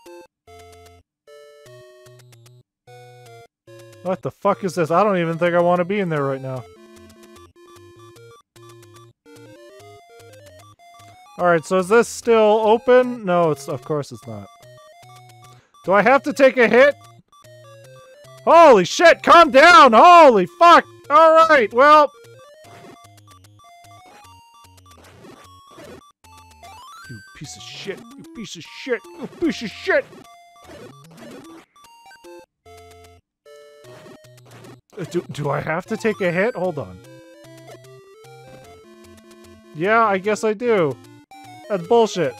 What the fuck is this? I don't even think I want to be in there right now. Alright, so is this still open? No, it's of course it's not. Do I have to take a hit? Holy shit, calm down! Holy fuck! Alright, well... piece of shit, you piece of shit! Uh, Do, do I have to take a hit? Hold on. Yeah, I guess I do. That's bullshit.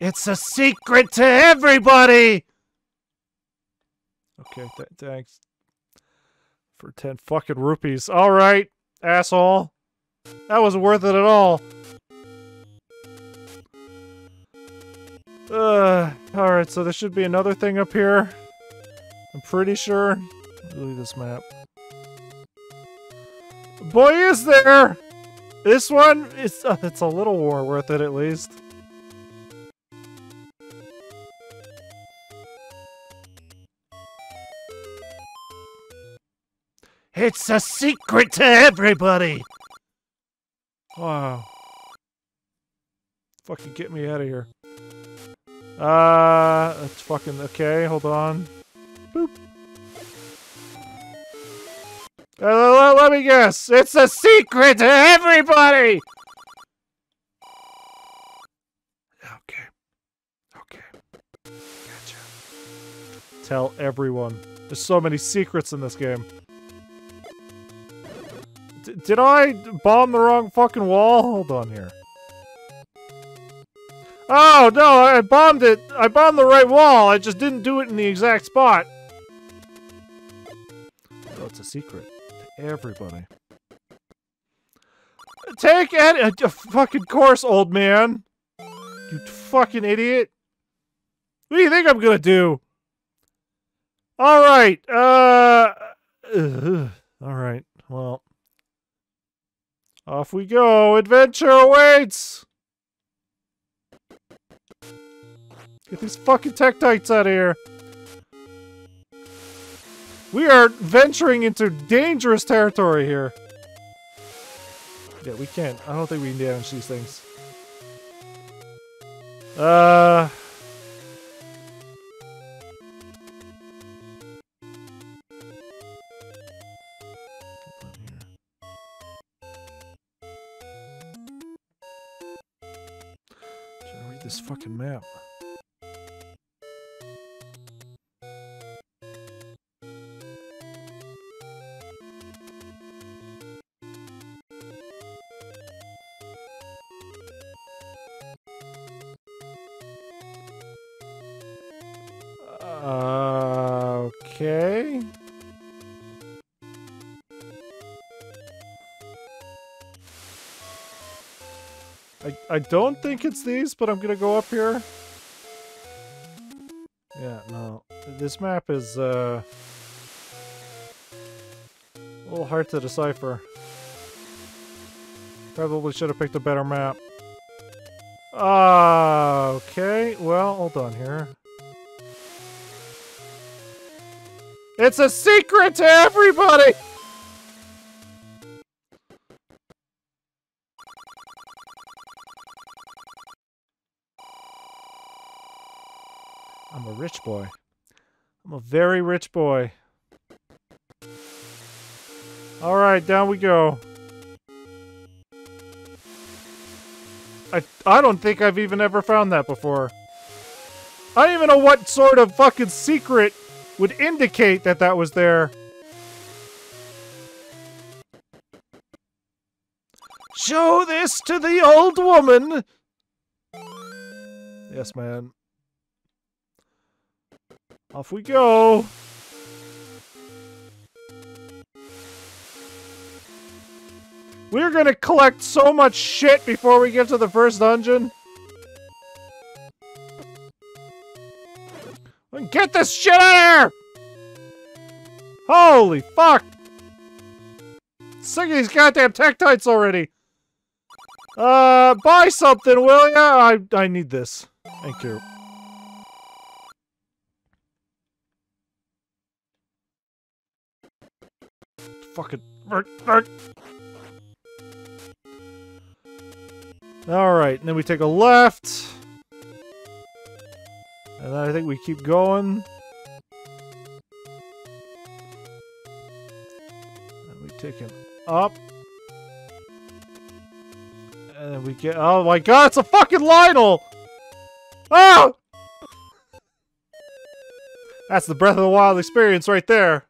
It's a secret to everybody! Okay, th thanks. For 10 fucking rupees. Alright, asshole. That wasn't worth it at all. Uh, alright, so there should be another thing up here. I'm pretty sure. Look this map. Boy, is there! This one, it's, uh, it's a little more worth it at least. It's a secret to everybody! Wow. Fucking get me out of here. Uh, that's fucking, okay, hold on. Boop. Uh, let, me guess. It's a secret to everybody. Okay. Okay. Gotcha. Tell everyone. There's so many secrets in this game. Did I bomb the wrong fucking wall? Hold on here. Oh, no, I bombed it. I bombed the right wall. I just didn't do it in the exact spot. Oh, it's a secret to everybody. Take it, a, a fucking course, old man. You fucking idiot. What do you think I'm gonna do? All right. Uh. all right. Well. Off we go. Adventure awaits. Get these fucking Tektites out of here. We are venturing into dangerous territory here. Yeah, we can't. I don't think we can damage these things. Uh... this fucking map. I, don't think it's these, but I'm gonna go up here. Yeah, no. This map is, uh... A little hard to decipher. Probably should have picked a better map. Ah, okay. Well, hold on here. It's a secret to everybody! Very rich boy. Alright, down we go. I, I don't think I've even ever found that before. I don't even know what sort of fucking secret would indicate that that was there. Show this to the old woman! Yes, man. Off we go! We're gonna collect so much shit before we get to the first dungeon. Get this shit out of here! Holy fuck! Sick of these goddamn Tektites already. Uh, buy something, will ya? I, I need this. Thank you. Fucking... Alright, and then we take a left. And then I think we keep going. And we take him up. And then we get- oh my god, it's a fucking Lynel! Oh! Ah! That's the Breath of the Wild experience right there.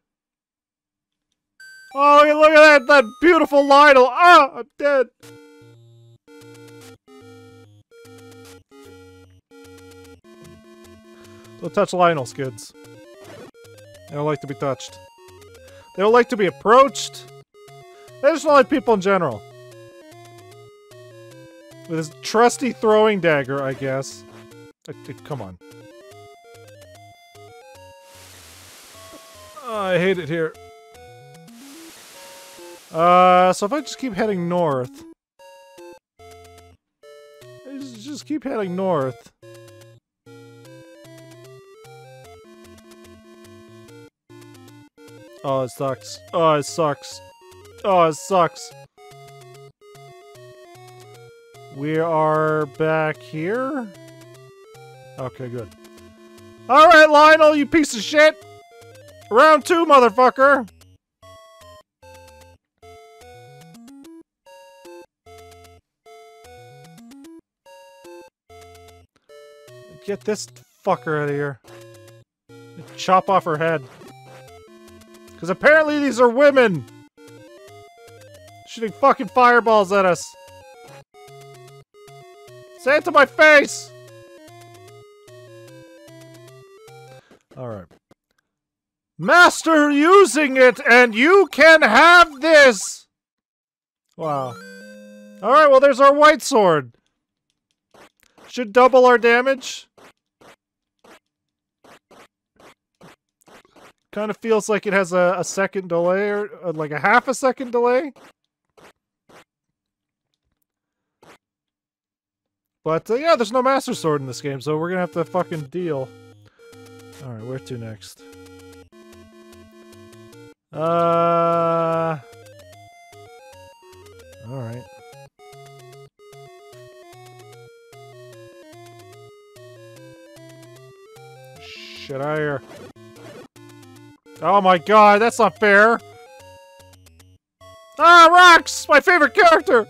Oh, look at that, that beautiful Lynel! Ah, I'm dead! Don't touch Lynel's kids. They don't like to be touched. They don't like to be approached. They just don't like people in general. With his trusty throwing dagger, I guess. Come on. Oh, I hate it here. Uh, so if I just keep heading north... Just keep heading north. Oh, it sucks. Oh, it sucks. Oh, it sucks. We are back here? Okay, good. Alright, Lynel, you piece of shit! Round two, motherfucker! Get this fucker out of here. Chop off her head. Because apparently these are women! Shooting fucking fireballs at us! Say it to my face! Alright. Master using it, and you can have this! Wow. Alright, well there's our white sword. Should double our damage. Kind of feels like it has a, a second delay, or uh, like a half a second delay. But uh, yeah, there's no Master Sword in this game, so we're gonna have to fucking deal. Alright, where to next? Uh... Alright. Shit out here. Oh my god, that's not fair! Ah, rocks! My favorite character!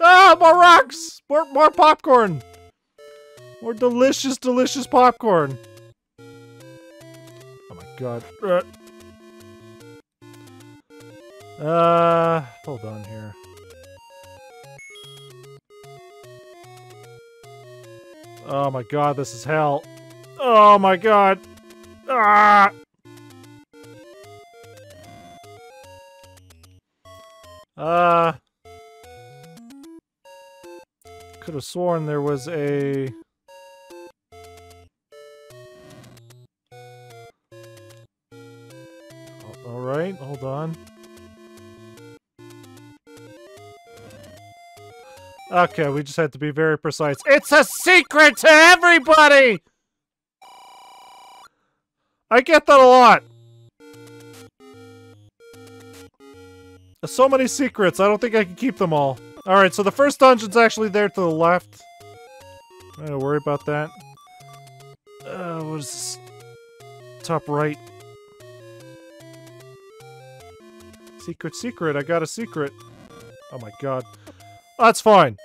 Ah, more rocks! More, more popcorn! More delicious, delicious popcorn! Oh my god. Uh, uh hold on here. Oh my god, this is hell. Oh my god. Ah! Uh... Could have sworn there was a... Alright, hold on. Okay, we just had to be very precise. It's a secret to everybody! I get that a lot. So many secrets, I don't think I can keep them all. Alright, so the first dungeon's actually there to the left. I don't worry about that. Uh, what is this? Top right. Secret, secret. I got a secret. Oh my god. That's fine.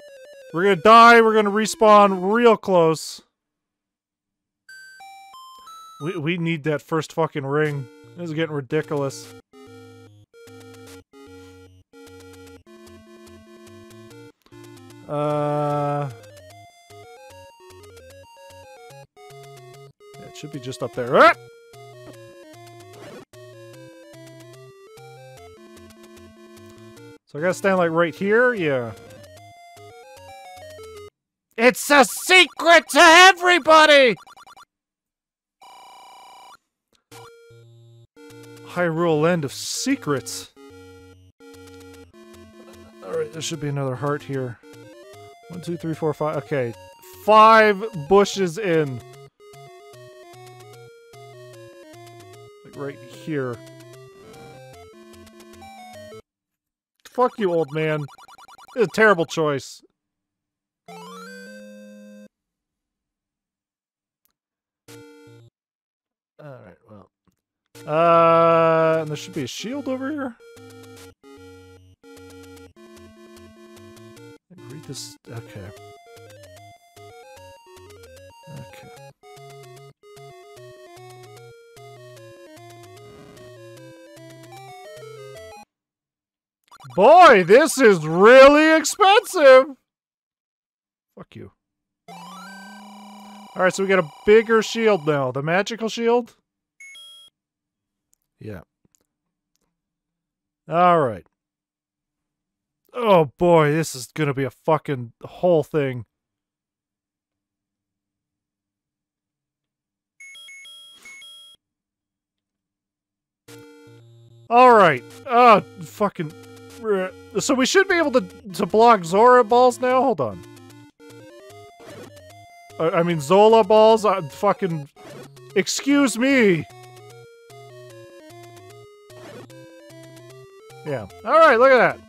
We're gonna die. We're gonna respawn real close. We, we need that first fucking ring. This is getting ridiculous. Uh... It should be just up there. Ah! So I gotta stand like right here? Yeah. It's a secret to everybody! Hyrule Land of Secrets. Alright, there should be another heart here. One, two, three, four, five. Okay. Five bushes in. Like right here. Fuck you, old man. It's a terrible choice. Uh, and there should be a shield over here. Read this. Okay. Okay. Boy, this is really expensive! Fuck you. Alright, so we got a bigger shield now. The magical shield? Yeah. Alright. Oh boy, this is gonna be a fucking whole thing. Alright. Oh, fucking... So we should be able to, to block Zora balls now? Hold on. I mean, Zola balls? Uh, fucking... Excuse me! Yeah. Alright, look at that.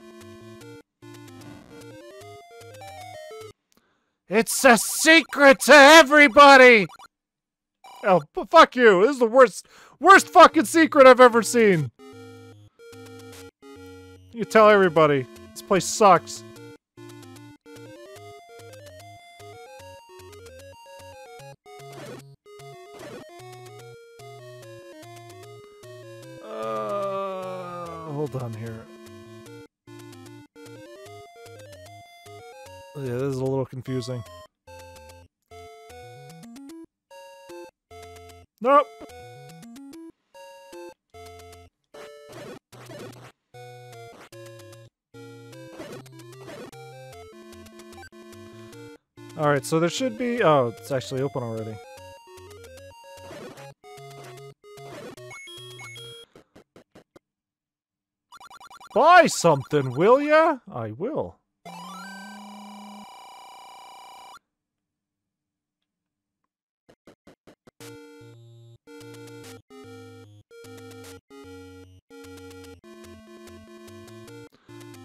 It's a secret to everybody! Oh, fuck you. This is the worst, worst fucking secret I've ever seen. You tell everybody. This place sucks. On here. Oh, yeah, this is a little confusing. Nope. Alright, so there should be... Oh, it's actually open already. Buy something, will ya? I will.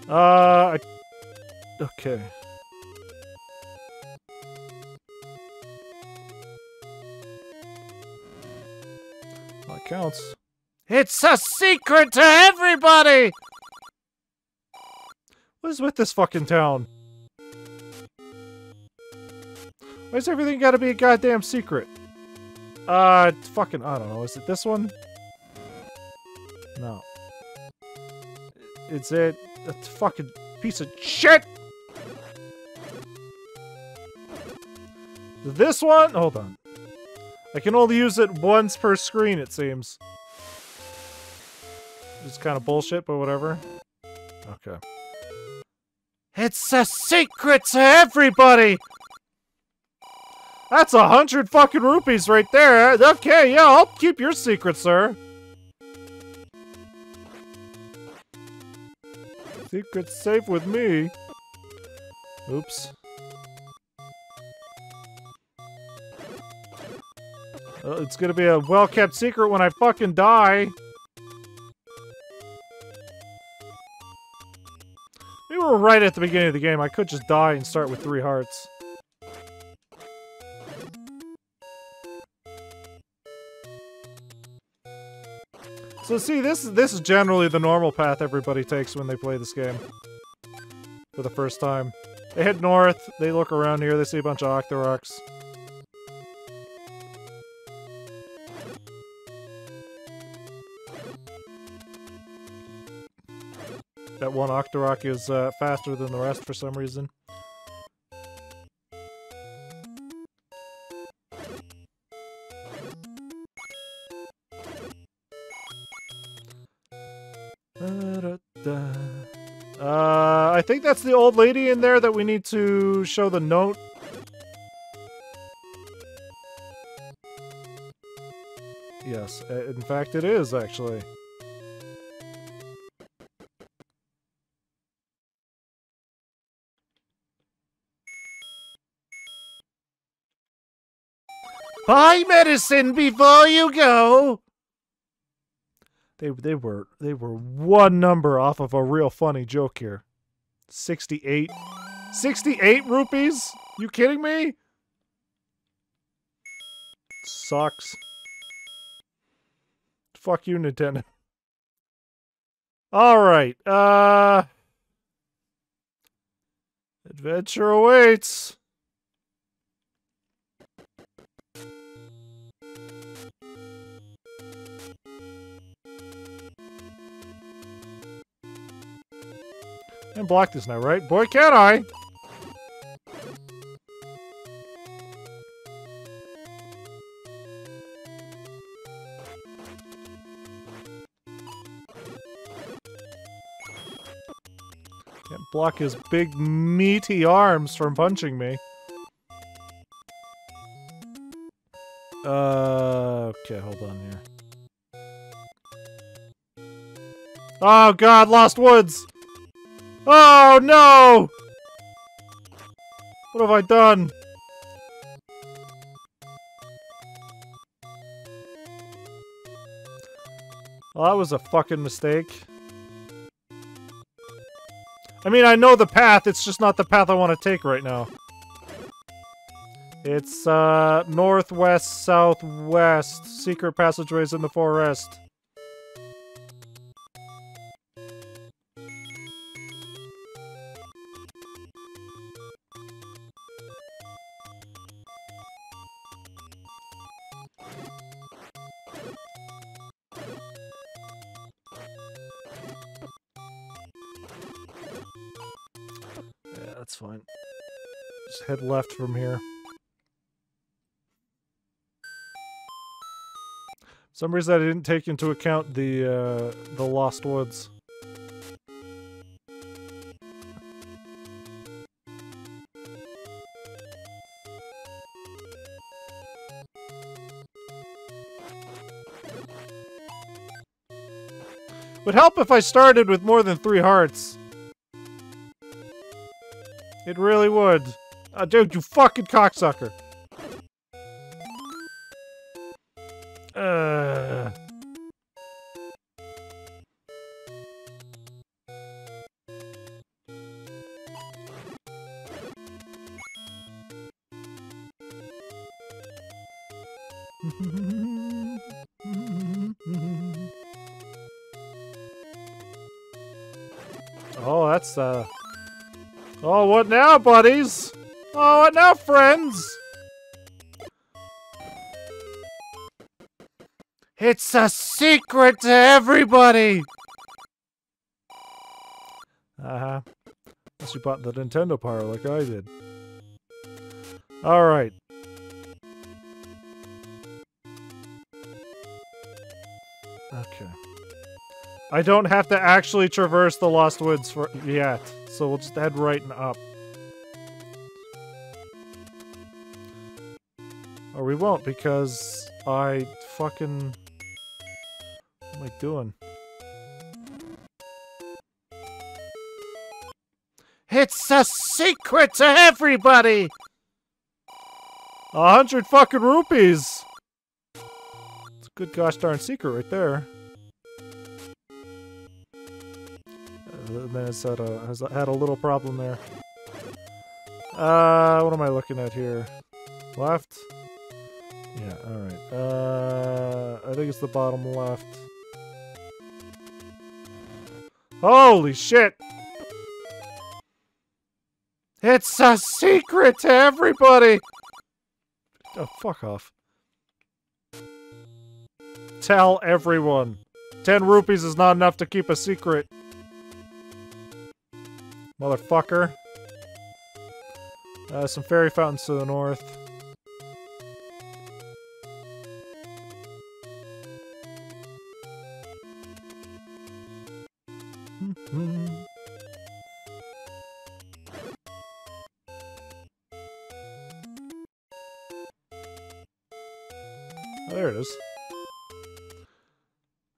Uh, I... Okay. That counts. It's a secret to everybody! What is with this fucking town? Why's everything gotta be a goddamn secret? Uh, fucking, I don't know. Is it this one? No. It's it. A fucking piece of shit! This one? Hold on. I can only use it once per screen, it seems. It's kind of bullshit, but whatever. Okay. It's a secret to everybody! That's a hundred fucking rupees right there. Okay, yeah, I'll keep your secret, sir. Secret's safe with me. Oops. Uh, it's gonna be a well-kept secret when I fucking die. we're right at the beginning of the game, I could just die and start with three hearts. So see, this this is generally the normal path everybody takes when they play this game. For the first time. They head north, they look around here, they see a bunch of Octoroks. That one Octorok is uh, faster than the rest for some reason. Uh, I think that's the old lady in there that we need to show the note. Yes, uh, in fact it is, actually. Buy medicine before you go! They they were they were one number off of a real funny joke here. 68 68 rupees? You kidding me? Sucks. Fuck you, Nintendo. All right. Uh Adventure awaits. And block this now, right? Boy, can I! Can't block his big, meaty arms from punching me. Uh, okay, hold on here. Oh god, Lost Woods! Oh no! What have I done? Well, that was a fucking mistake. I mean, I know the path, it's just not the path I want to take right now. It's, uh, northwest, southwest, secret passageways in the forest. Head left from here. some reason I didn't take into account the uh, the Lost Woods. Would help if I started with more than three hearts. It really would. Oh, dude, you fucking cocksucker. Uh. oh, that's, uh... Oh, what now, buddies? Oh, what now, friends? It's a secret to everybody! Uh-huh. Unless you bought the Nintendo Power like I did. Alright. Okay. I don't have to actually traverse the Lost Woods for yet, so we'll just head right and up. We won't because I fucking... What am I doing? It's a secret to everybody! A hundred fucking rupees! It's a good gosh darn secret right there. Then it's had has had a little problem there. Uh, what am I looking at here? Left? Yeah, alright. Uh, I think it's the bottom left. Holy shit! It's a secret to everybody! Oh, fuck off. Tell everyone. Ten rupees is not enough to keep a secret. Motherfucker. Uh, some fairy fountains to the north.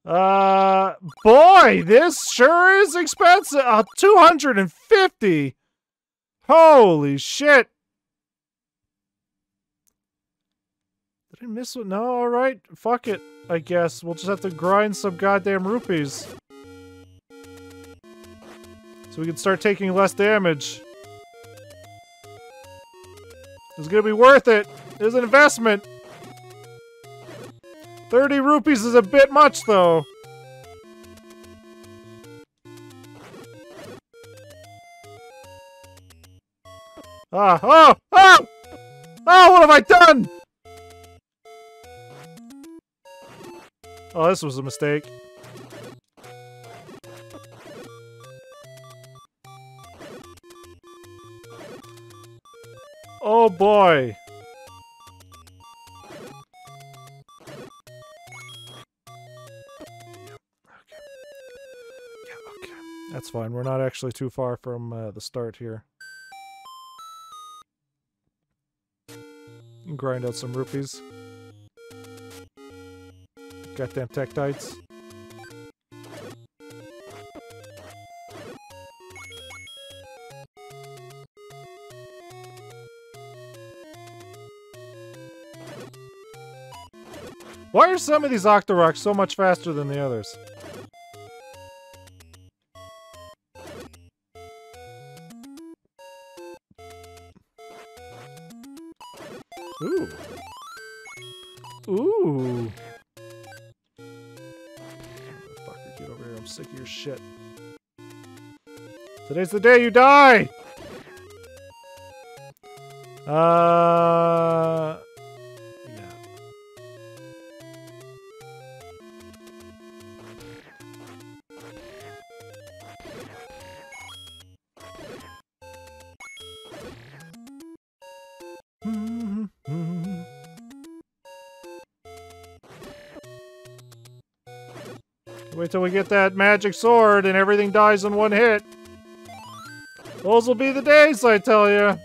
Uh, boy, this sure is expensive. Uh, 250. Holy shit. Did I miss one? No, alright. Fuck it, I guess. We'll just have to grind some goddamn rupees. So we can start taking less damage. It's gonna be worth it. It's an investment. 30 rupees is a bit much, though. Ah, oh, oh! Oh, what have I done? Oh, this was a mistake. Oh boy. That's fine. We're not actually too far from uh, the start here. Grind out some rupees. Goddamn Tektites. Why are some of these Octoroks so much faster than the others? Today's the day you die! Uh... Yeah. Wait till we get that magic sword and everything dies in one hit. Those will be the days, I tell you.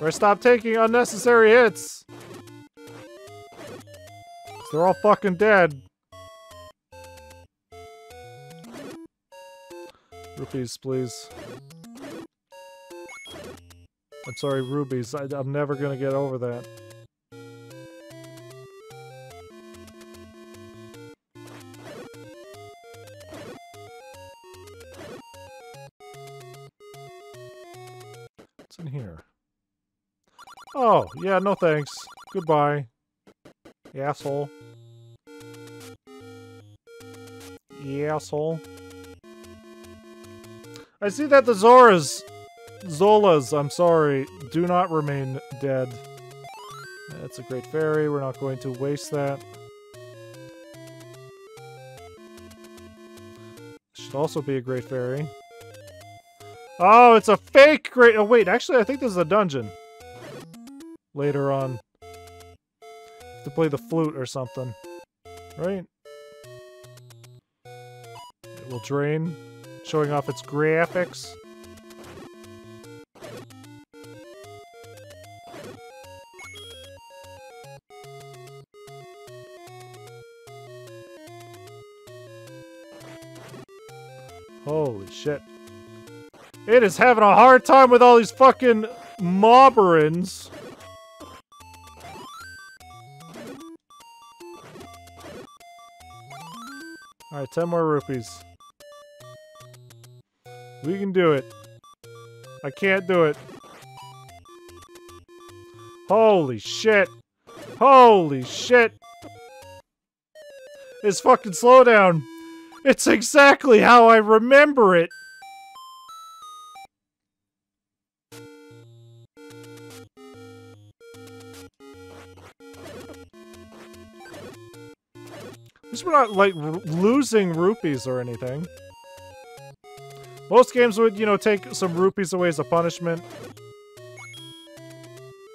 Or stop taking unnecessary hits. They're all fucking dead. Rupees, please. I'm sorry, rubies. I, I'm never gonna get over that. Yeah, no thanks. Goodbye. Asshole. You asshole. I see that the Zoras, Zolas, I'm sorry, do not remain dead. That's a great fairy. We're not going to waste that. Should also be a great fairy. Oh, it's a fake great. Oh, wait, actually, I think this is a dungeon. Later on. To play the flute or something. Right? It will drain showing off its graphics. Holy shit. It is having a hard time with all these fucking Moblins. Alright, 10 more rupees. We can do it. I can't do it. Holy shit. Holy shit. It's fucking slowdown. It's exactly how I remember it. We're not, like, losing rupees or anything. Most games would, you know, take some rupees away as a punishment.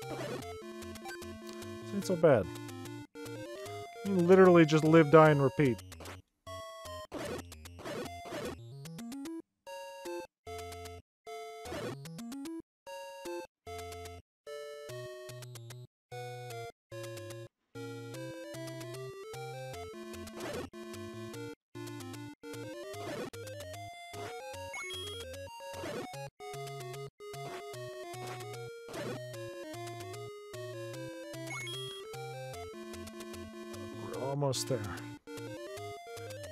This ain't so bad. You literally just live, die, and repeat. Almost there.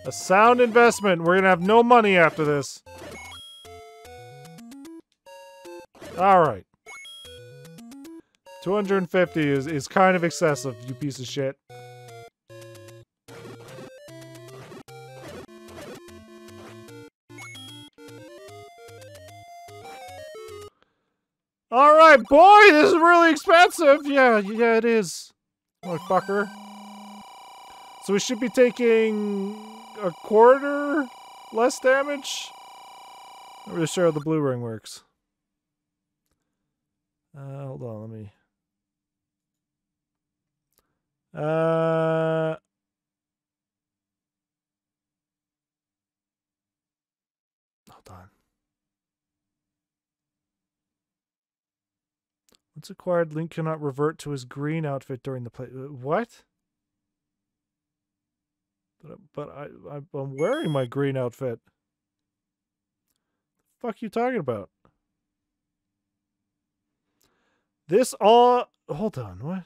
A sound investment. We're gonna have no money after this. Alright. 250 is, is kind of excessive, you piece of shit. Alright, boy, this is really expensive! Yeah, yeah, it is. Motherfucker. So we should be taking a quarter less damage? I'm really sure how the blue ring works. Uh, hold on, let me... Uh... Once acquired, Link cannot revert to his green outfit during the play. Uh, what? But uh, but I I'm wearing my green outfit. Fuck you talking about? This all hold on, what?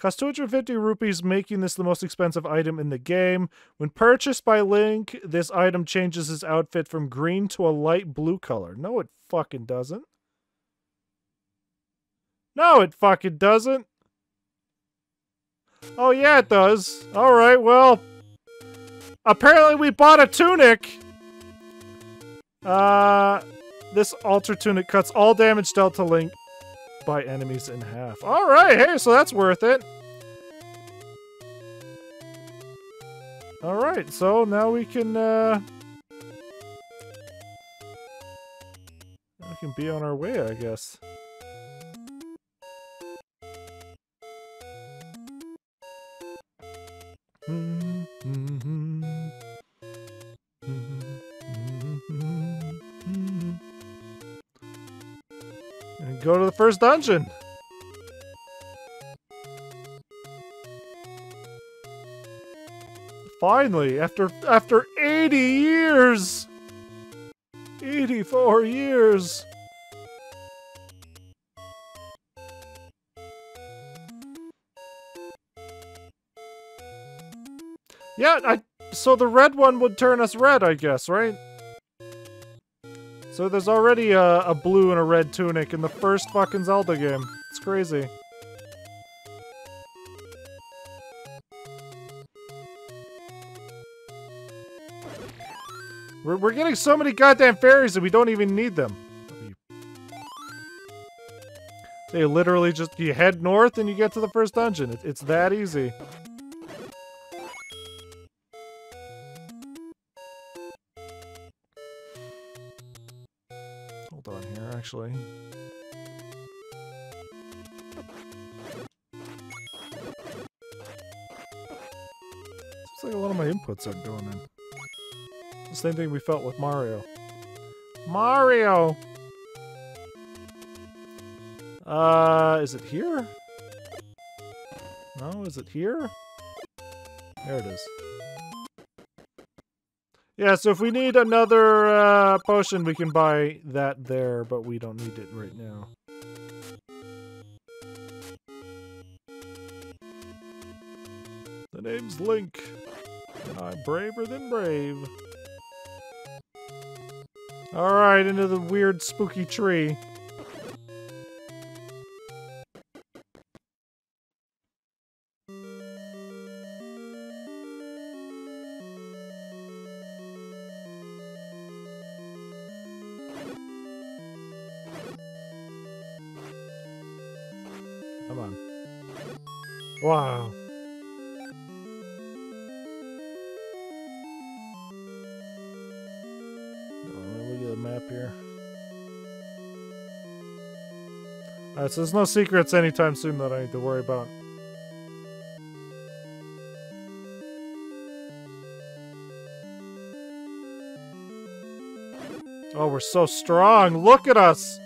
Cost 250 rupees, making this the most expensive item in the game. When purchased by Link, this item changes his outfit from green to a light blue color. No, it fucking doesn't. No, it fucking doesn't. Oh, yeah, it does. All right, well, Apparently we bought a tunic! Uh, this alter tunic cuts all damage dealt to Link by enemies in half. Alright, hey, so that's worth it. Alright, so now we can, uh... We can be on our way, I guess. First dungeon. Finally, after after 80 years. 84 years. Yeah, I so the red one would turn us red, I guess, right? So there's already a, a blue and a red tunic in the first fucking Zelda game. It's crazy. We're, we're getting so many goddamn fairies that we don't even need them. They literally just, you head north and you get to the first dungeon. It, it's that easy. Are going in. The same thing we felt with Mario. Mario! Uh, is it here? No, is it here? There it is. Yeah, so if we need another uh, potion, we can buy that there, but we don't need it right now. The name's Link, I'm braver than brave. Alright, into the weird spooky tree. Alright, so there's no secrets anytime soon that I need to worry about. Oh, we're so strong. Look at us.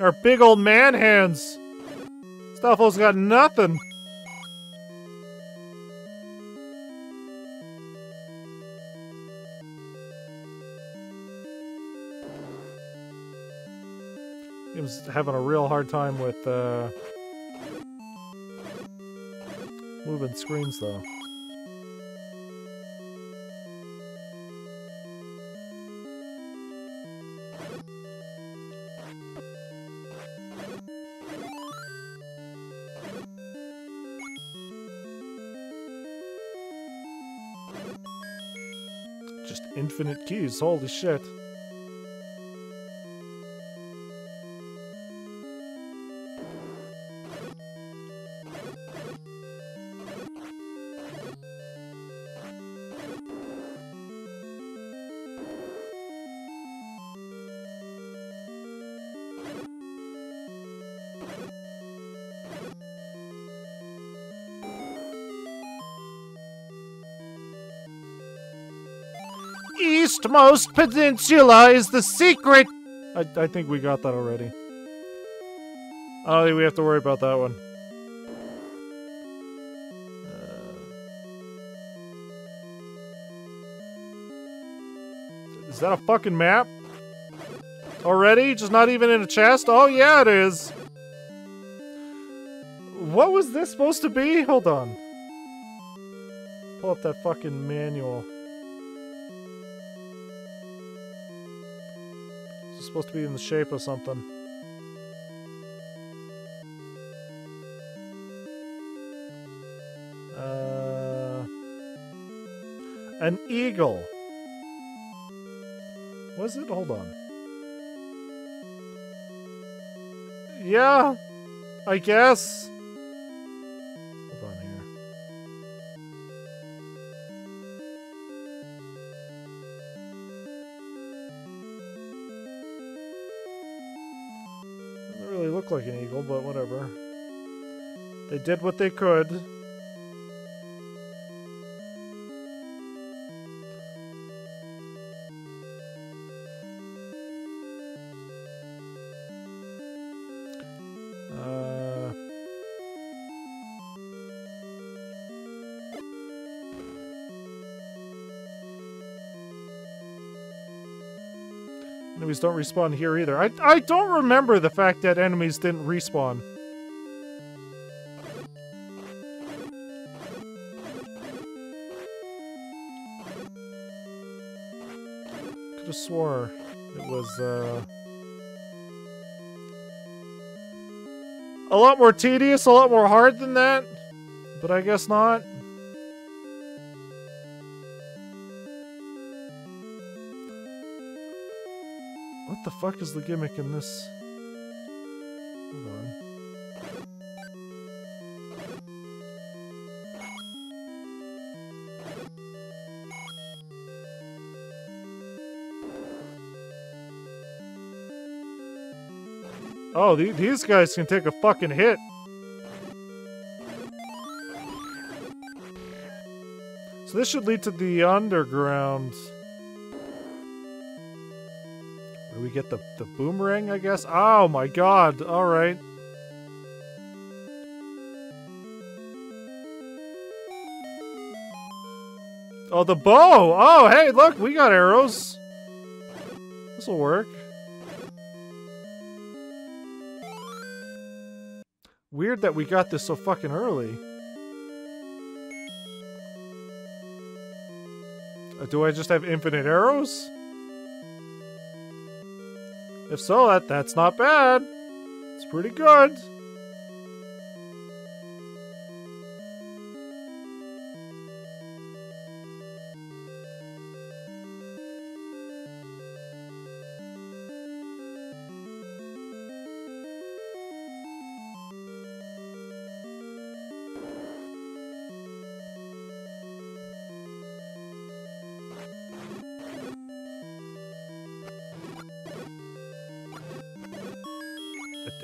Our big old man hands. Stalfos got nothing. He was having a real hard time with uh, moving screens, though. Just infinite keys, holy shit. Eastmost Peninsula is the secret. I, I think we got that already. I don't think we have to worry about that one. Uh, is that a fucking map? Already? Just not even in a chest? Oh yeah, it is. What was this supposed to be? Hold on. Pull up that fucking manual. Supposed to be in the shape of something. Uh, an eagle. Was it? Hold on. Yeah, I guess. Like an eagle, but whatever. They did what they could. Enemies don't respawn here either. I, I don't remember the fact that enemies didn't respawn. Could have swore it was, uh... A lot more tedious, a lot more hard than that. But I guess not. What the fuck is the gimmick in this? Hold on. Oh, th these guys can take a fucking hit. So this should lead to the underground. Get the, the boomerang, I guess? Oh my god, alright. Oh, the bow! Oh, hey, look, we got arrows. This'll work. Weird that we got this so fucking early. Uh, do I just have infinite arrows? If so, that, that's not bad. It's pretty good.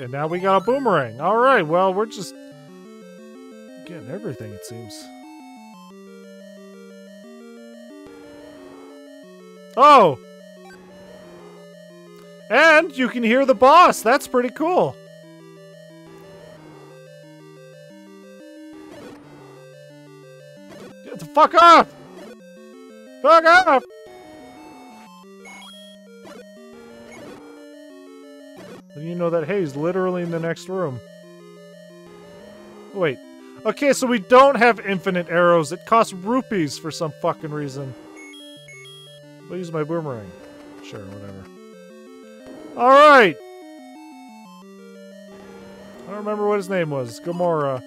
And now we got a boomerang. All right, well, we're just getting everything, it seems. Oh! And you can hear the boss. That's pretty cool. Get the fuck off! Fuck off! Know that Hay's literally in the next room. Wait. Okay, so we don't have infinite arrows. It costs rupees for some fucking reason. I'll use my boomerang. Sure, whatever. Alright! I don't remember what his name was. Gamora.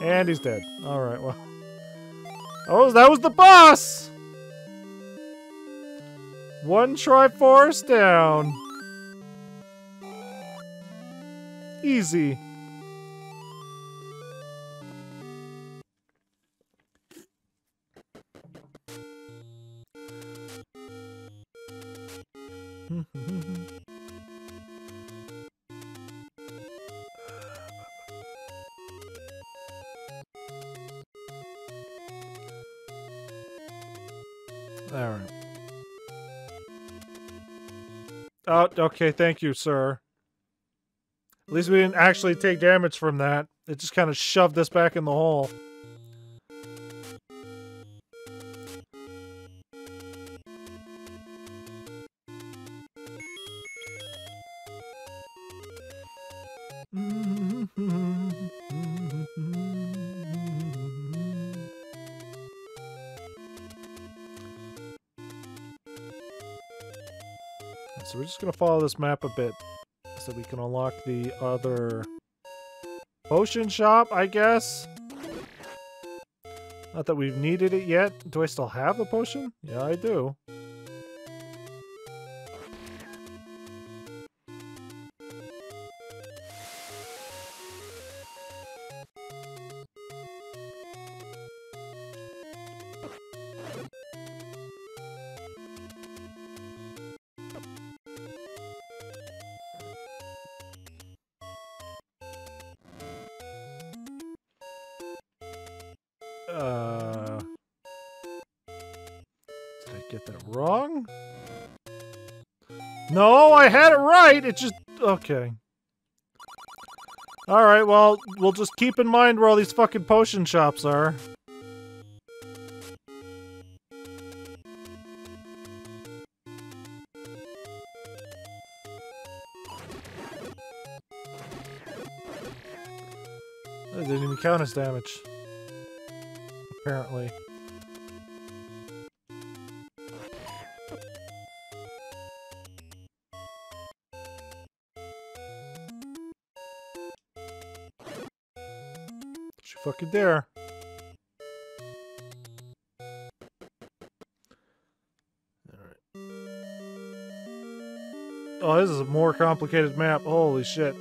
And he's dead. Alright, well. Oh, that was the boss! One Triforce down. Easy. Okay, thank you, sir. At least we didn't actually take damage from that. It just kind of shoved us back in the hole. Just going to follow this map a bit so we can unlock the other potion shop, I guess. Not that we've needed it yet. Do I still have the potion? Yeah, I do. Right. It just okay. All right, well, we'll just keep in mind where all these fucking potion shops are. That didn't even count as damage apparently. She there. dare. Oh, this is a more complicated map. Holy shit.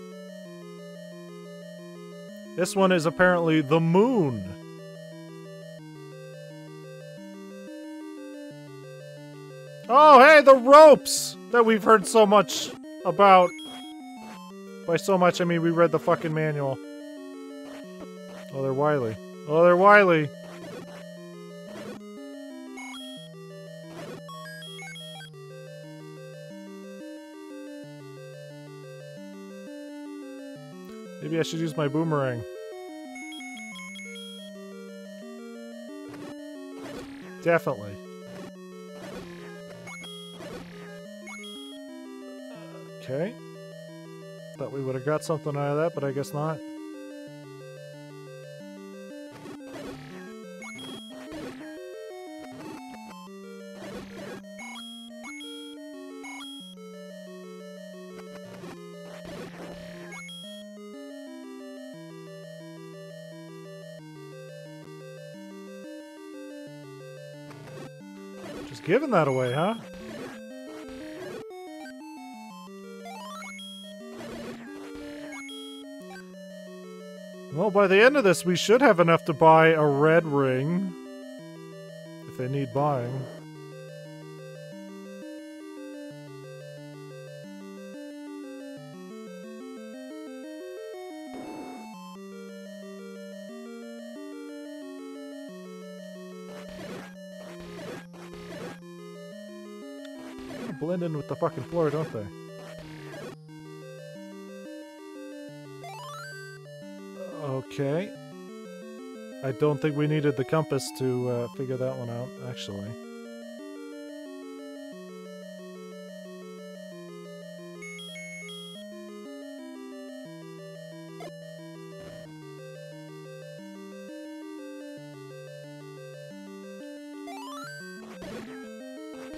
This one is apparently the moon. Oh, hey, the ropes that we've heard so much about. By so much, I mean we read the fucking manual. Oh, they're wily. Oh, they're wily. Maybe I should use my boomerang. Definitely. Okay. Thought we would have got something out of that, but I guess not. Giving that away, huh? Well, by the end of this, we should have enough to buy a red ring. If they need buying. The fucking floor, don't they? Okay. I don't think we needed the compass to uh, figure that one out, actually.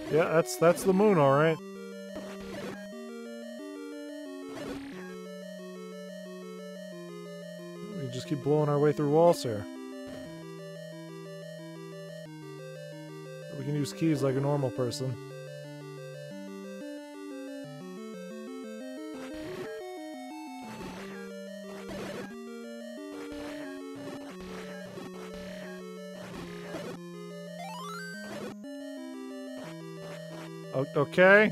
Yeah, that's that's the moon, all right. Keep blowing our way through walls here. We can use keys like a normal person. Okay.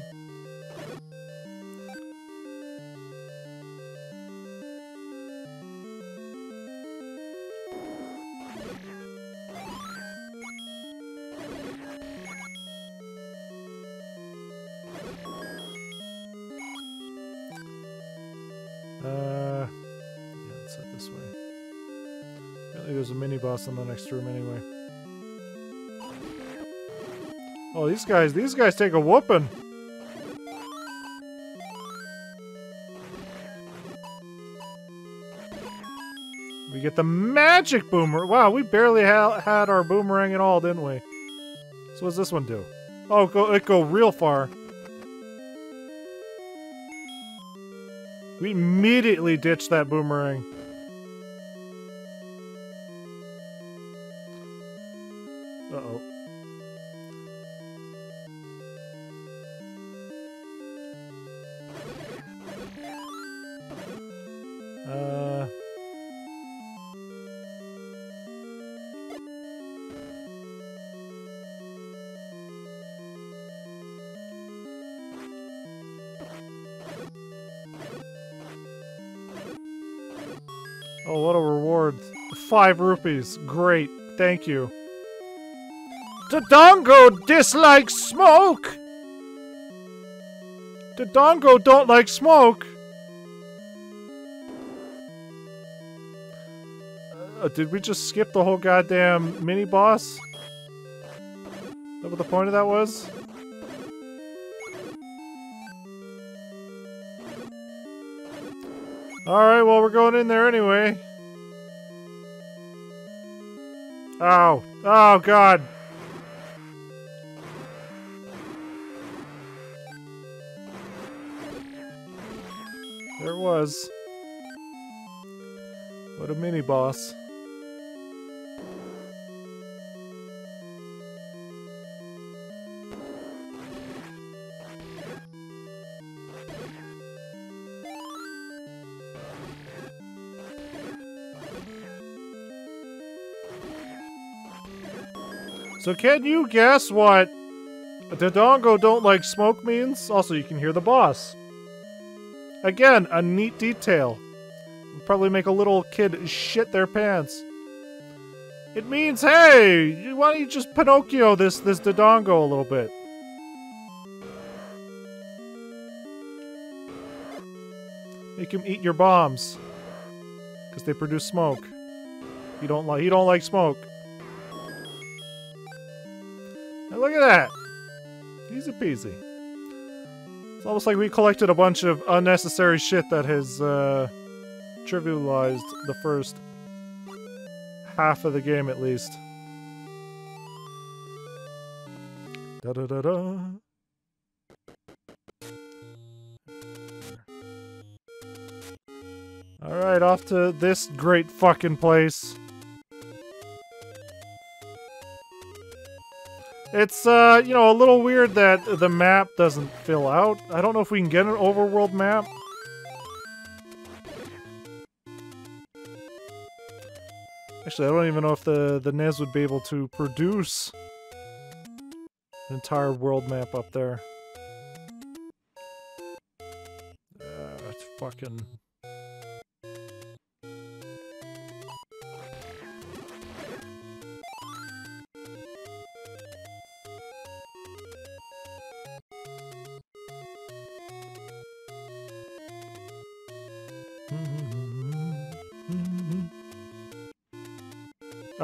In the next room anyway. Oh, these guys, these guys take a whooping. We get the magic boomer. Wow, we barely ha had our boomerang at all, didn't we? So what's this one do? Oh, go, it go real far. We immediately ditched that boomerang. Five rupees. Great. Thank you. Dodongo dislikes smoke! Dodongo don't like smoke! Uh, did we just skip the whole goddamn mini-boss? That what the point of that was? Alright, well, we're going in there anyway. Oh. Oh, God. There it was. What a mini-boss. So can you guess what Dodongo don't like smoke means? Also, you can hear the boss. Again, a neat detail. Probably make a little kid shit their pants. It means, hey, why don't you just Pinocchio this this Dodongo a little bit? Make him eat your bombs. Because they produce smoke. You don't like he don't like smoke. Easy peasy. It's almost like we collected a bunch of unnecessary shit that has uh, trivialized the first half of the game at least. Da da da da. Alright, off to this great fucking place. It's, uh, you know, a little weird that the map doesn't fill out. I don't know if we can get an overworld map. Actually, I don't even know if the, the NES would be able to produce an entire world map up there. Uh, it's fucking...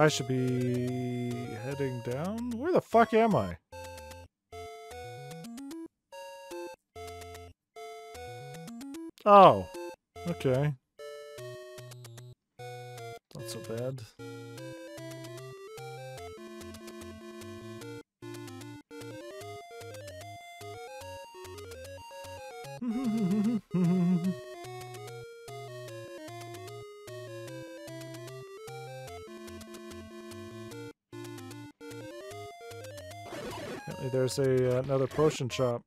I should be heading down? Where the fuck am I? Oh, okay. Not so bad. there's a uh, another potion shop.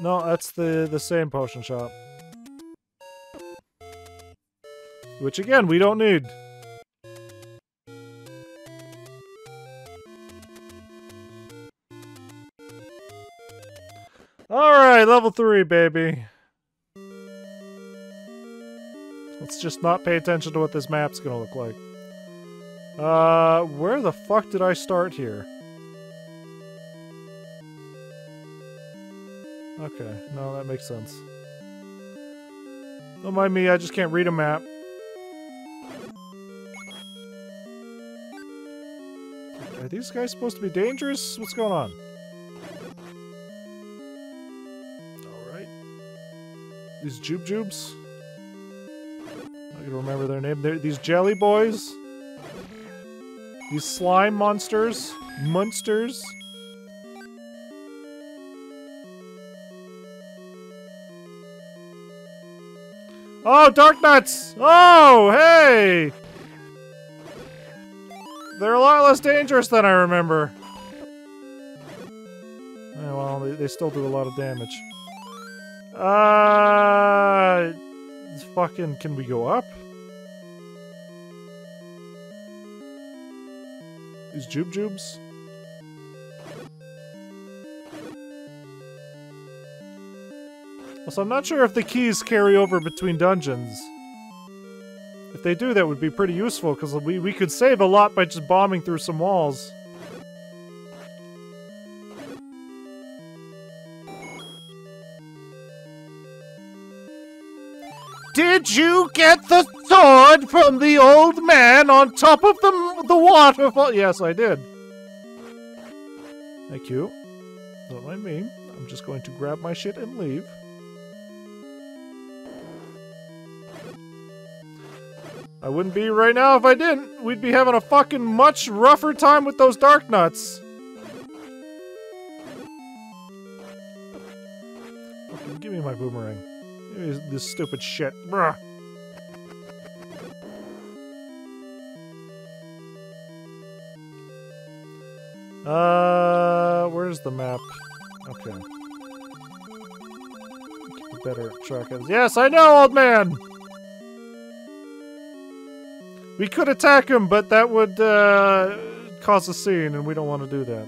No, that's the the same potion shop. Which again, we don't need. Alright, level 3, baby. Let's just not pay attention to what this map's gonna look like. Uh, where the fuck did I start here? Okay, no, that makes sense. Don't mind me, I just can't read a map. Are these guys supposed to be dangerous? What's going on? Alright. These Jube Jubes? I can remember their name. They're these jelly boys? These slime monsters? Monsters? Oh, Darknuts! Oh, hey! They're a lot less dangerous than I remember. Yeah, well, they, they still do a lot of damage. Uh... Fucking, can we go up? These Jube Jubes? Also, I'm not sure if the keys carry over between dungeons. If they do, that would be pretty useful, because we, we could save a lot by just bombing through some walls. You get the sword from the old man on top of the, the waterfall? Yes, I did. Thank you. Don't mind me. I'm just going to grab my shit and leave. I wouldn't be right now if I didn't. We'd be having a fucking much rougher time with those Darknuts. Fucking give me my boomerang. This stupid shit. Bruh. Uh, where's the map? Okay. Better track of. Yes, I know, old man. We could attack him, but that would uh, cause a scene, and we don't want to do. That.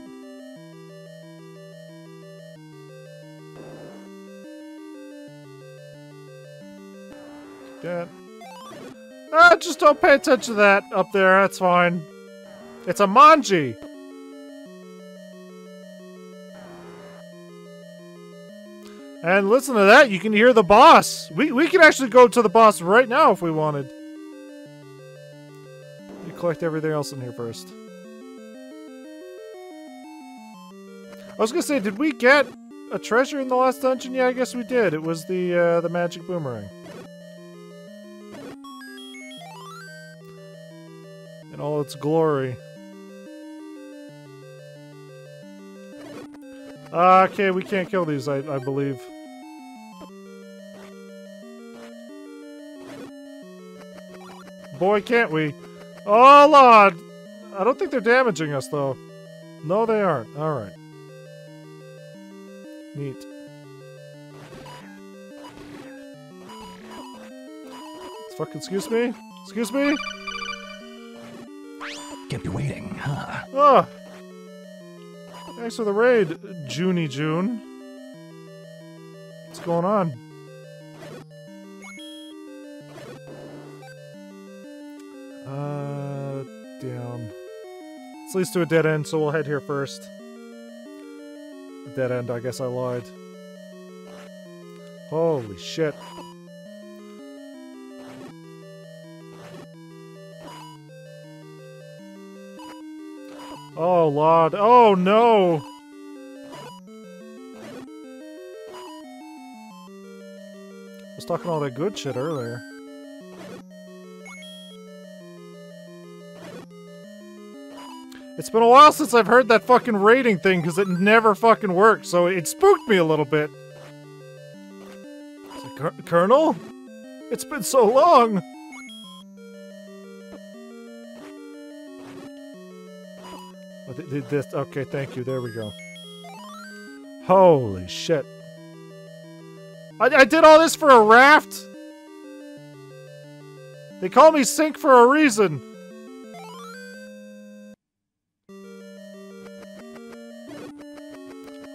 Just don't pay attention to that up there. That's fine. It's a manji. And listen to that, you can hear the boss. We, we can actually go to the boss right now if we wanted. You collect everything else in here first. I was gonna say, did we get a treasure in the last dungeon? Yeah, I guess we did. It was the uh, the magic boomerang. In all its glory. Uh, okay, we can't kill these, I, I believe. Boy, can't we. Oh, Lord! I don't think they're damaging us, though. No, they aren't. Alright. Neat. Fucking excuse me? Excuse me? Kept you waiting, huh? Oh! Thanks for the raid, Junie June. What's going on? Uh, down. This leads to a dead end, so we'll head here first. Dead end, I guess I lied. Holy shit. Oh, Lord. Oh, no! I was talking all that good shit earlier. It's been a while since I've heard that fucking rating thing because it never fucking worked, so it spooked me a little bit. Colonel? It's been so long! Th- th- this, okay, thank you. There we go. Holy shit. I, I did all this for a raft? They call me Sink for a reason.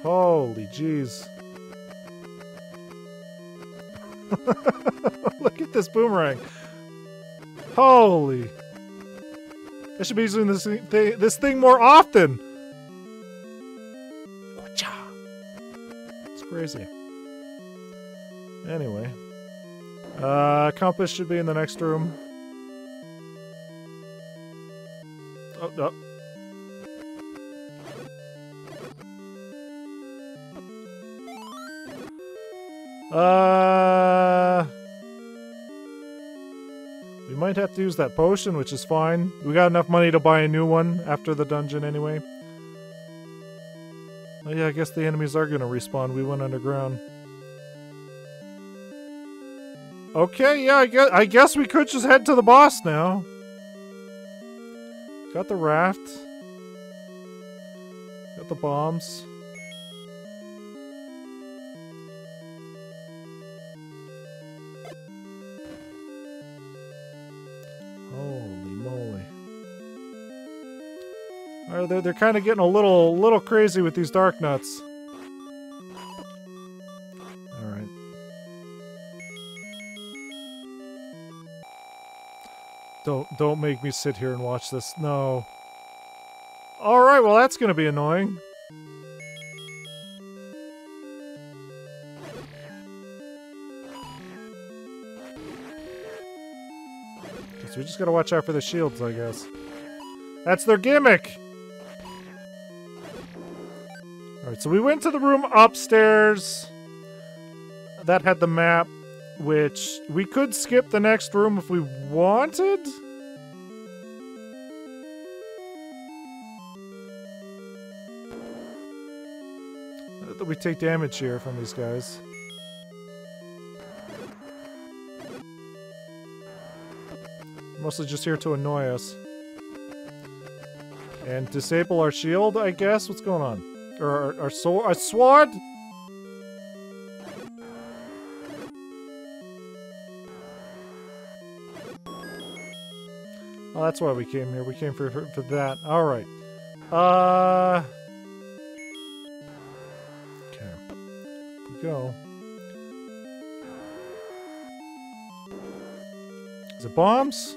Holy jeez. Look at this boomerang. Holy. I should be using this thing, this thing more often. It's crazy. Anyway. Uh, compass should be in the next room. Oh, no. Uh, might have to use that potion, which is fine. We got enough money to buy a new one after the dungeon anyway. Oh yeah, I guess the enemies are gonna respawn. We went underground. Okay, yeah, I guess, I guess we could just head to the boss now. Got the raft. Got the bombs. Alright, they're, they're kind of getting a little little crazy with these Darknuts. Alright. Don't don't make me sit here and watch this. No. Alright, well that's gonna be annoying. So we just gotta watch out for the shields, I guess. That's their gimmick! So we went to the room upstairs. That had the map, which we could skip the next room if we wanted. That we take damage here from these guys. Mostly just here to annoy us. And disable our shield, I guess? What's going on? Or our sword? Our sword? Oh, that's why we came here. We came for, for, for that. Alright. Uh... Okay. We go. Is it bombs?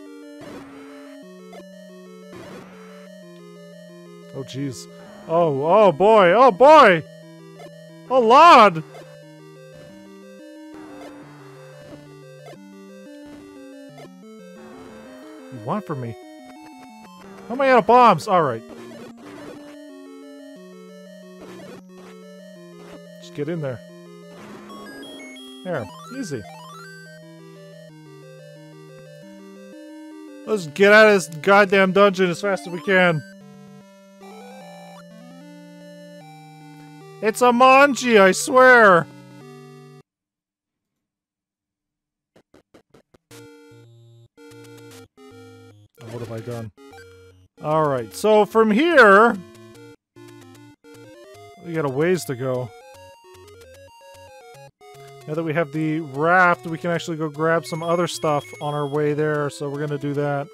Oh, jeez. Oh, oh boy, oh boy! Oh, Lord! You want from me? How am I out of bombs? Alright. Just get in there. There. Easy. Let's get out of this goddamn dungeon as fast as we can. It's a manji, I swear! What have I done? Alright, so from here... We got a ways to go. Now that we have the raft, we can actually go grab some other stuff on our way there, so we're gonna do that.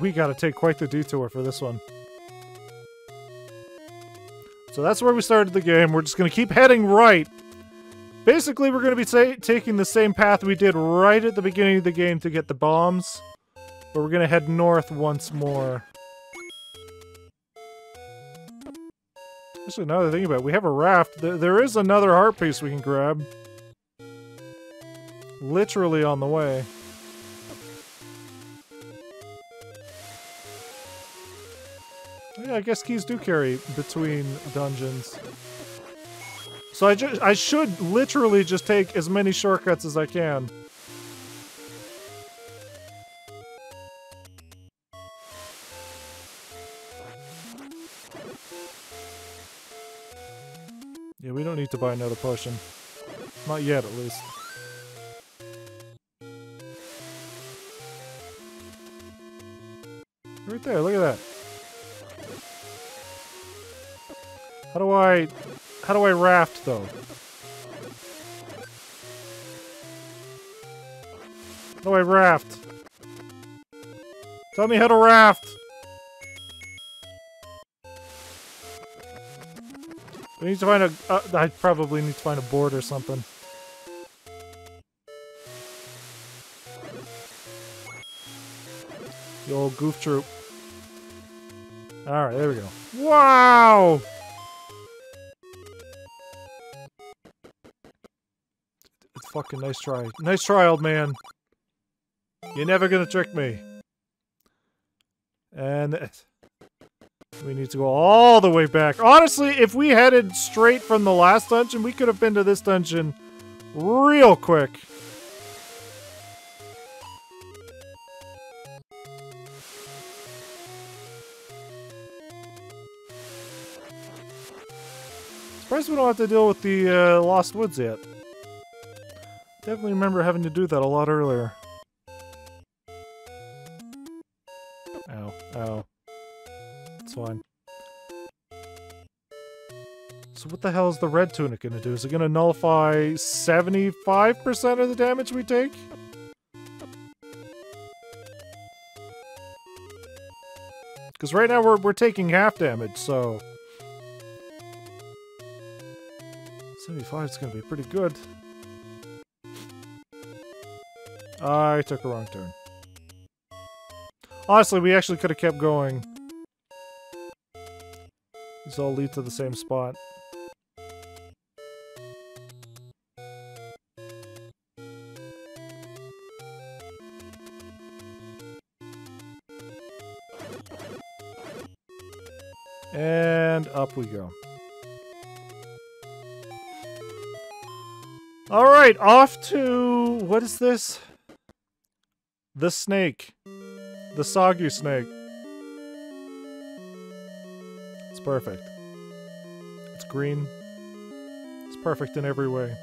We gotta take quite the detour for this one. So that's where we started the game. We're just gonna keep heading right. Basically, we're gonna be taking the same path we did right at the beginning of the game to get the bombs. But we're gonna head north once more. Actually, I think about it, we have a raft. There is another heart piece we can grab. Literally on the way. I guess keys do carry between dungeons. So I, just I should literally just take as many shortcuts as I can. Yeah, we don't need to buy another potion. Not yet, at least. Right there, look at that. How do I... How do I raft, though? How do I raft? Tell me how to raft! We need to find a... Uh, I probably need to find a board or something. The old goof troop. Alright, there we go. Wow! Fucking nice try. Nice try, old man. You're never gonna trick me. And... We need to go all the way back. Honestly, if we headed straight from the last dungeon, we could have been to this dungeon real quick. Surprised we don't have to deal with the uh, Lost Woods yet. Definitely remember having to do that a lot earlier. Ow, ow. It's fine. So what the hell is the red tunic gonna do? Is it gonna nullify 75% of the damage we take? Because right now we're, we're taking half damage, so... 75 is gonna be pretty good. I took a wrong turn. Honestly, we actually could have kept going. These all lead to the same spot. And up we go. Alright, off to... what is this? The snake. The Soggy snake. It's perfect. It's green. It's perfect in every way.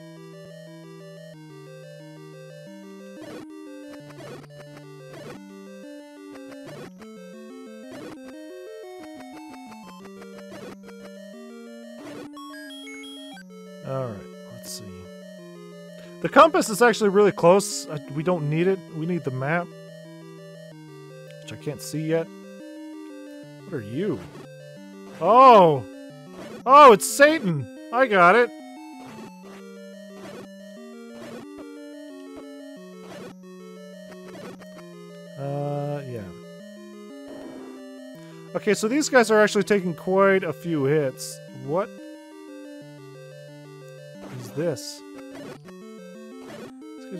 Compass is actually really close. We don't need it. We need the map. Which I can't see yet. What are you? Oh! Oh, it's Satan! I got it! Uh, yeah. Okay, so these guys are actually taking quite a few hits. What is this?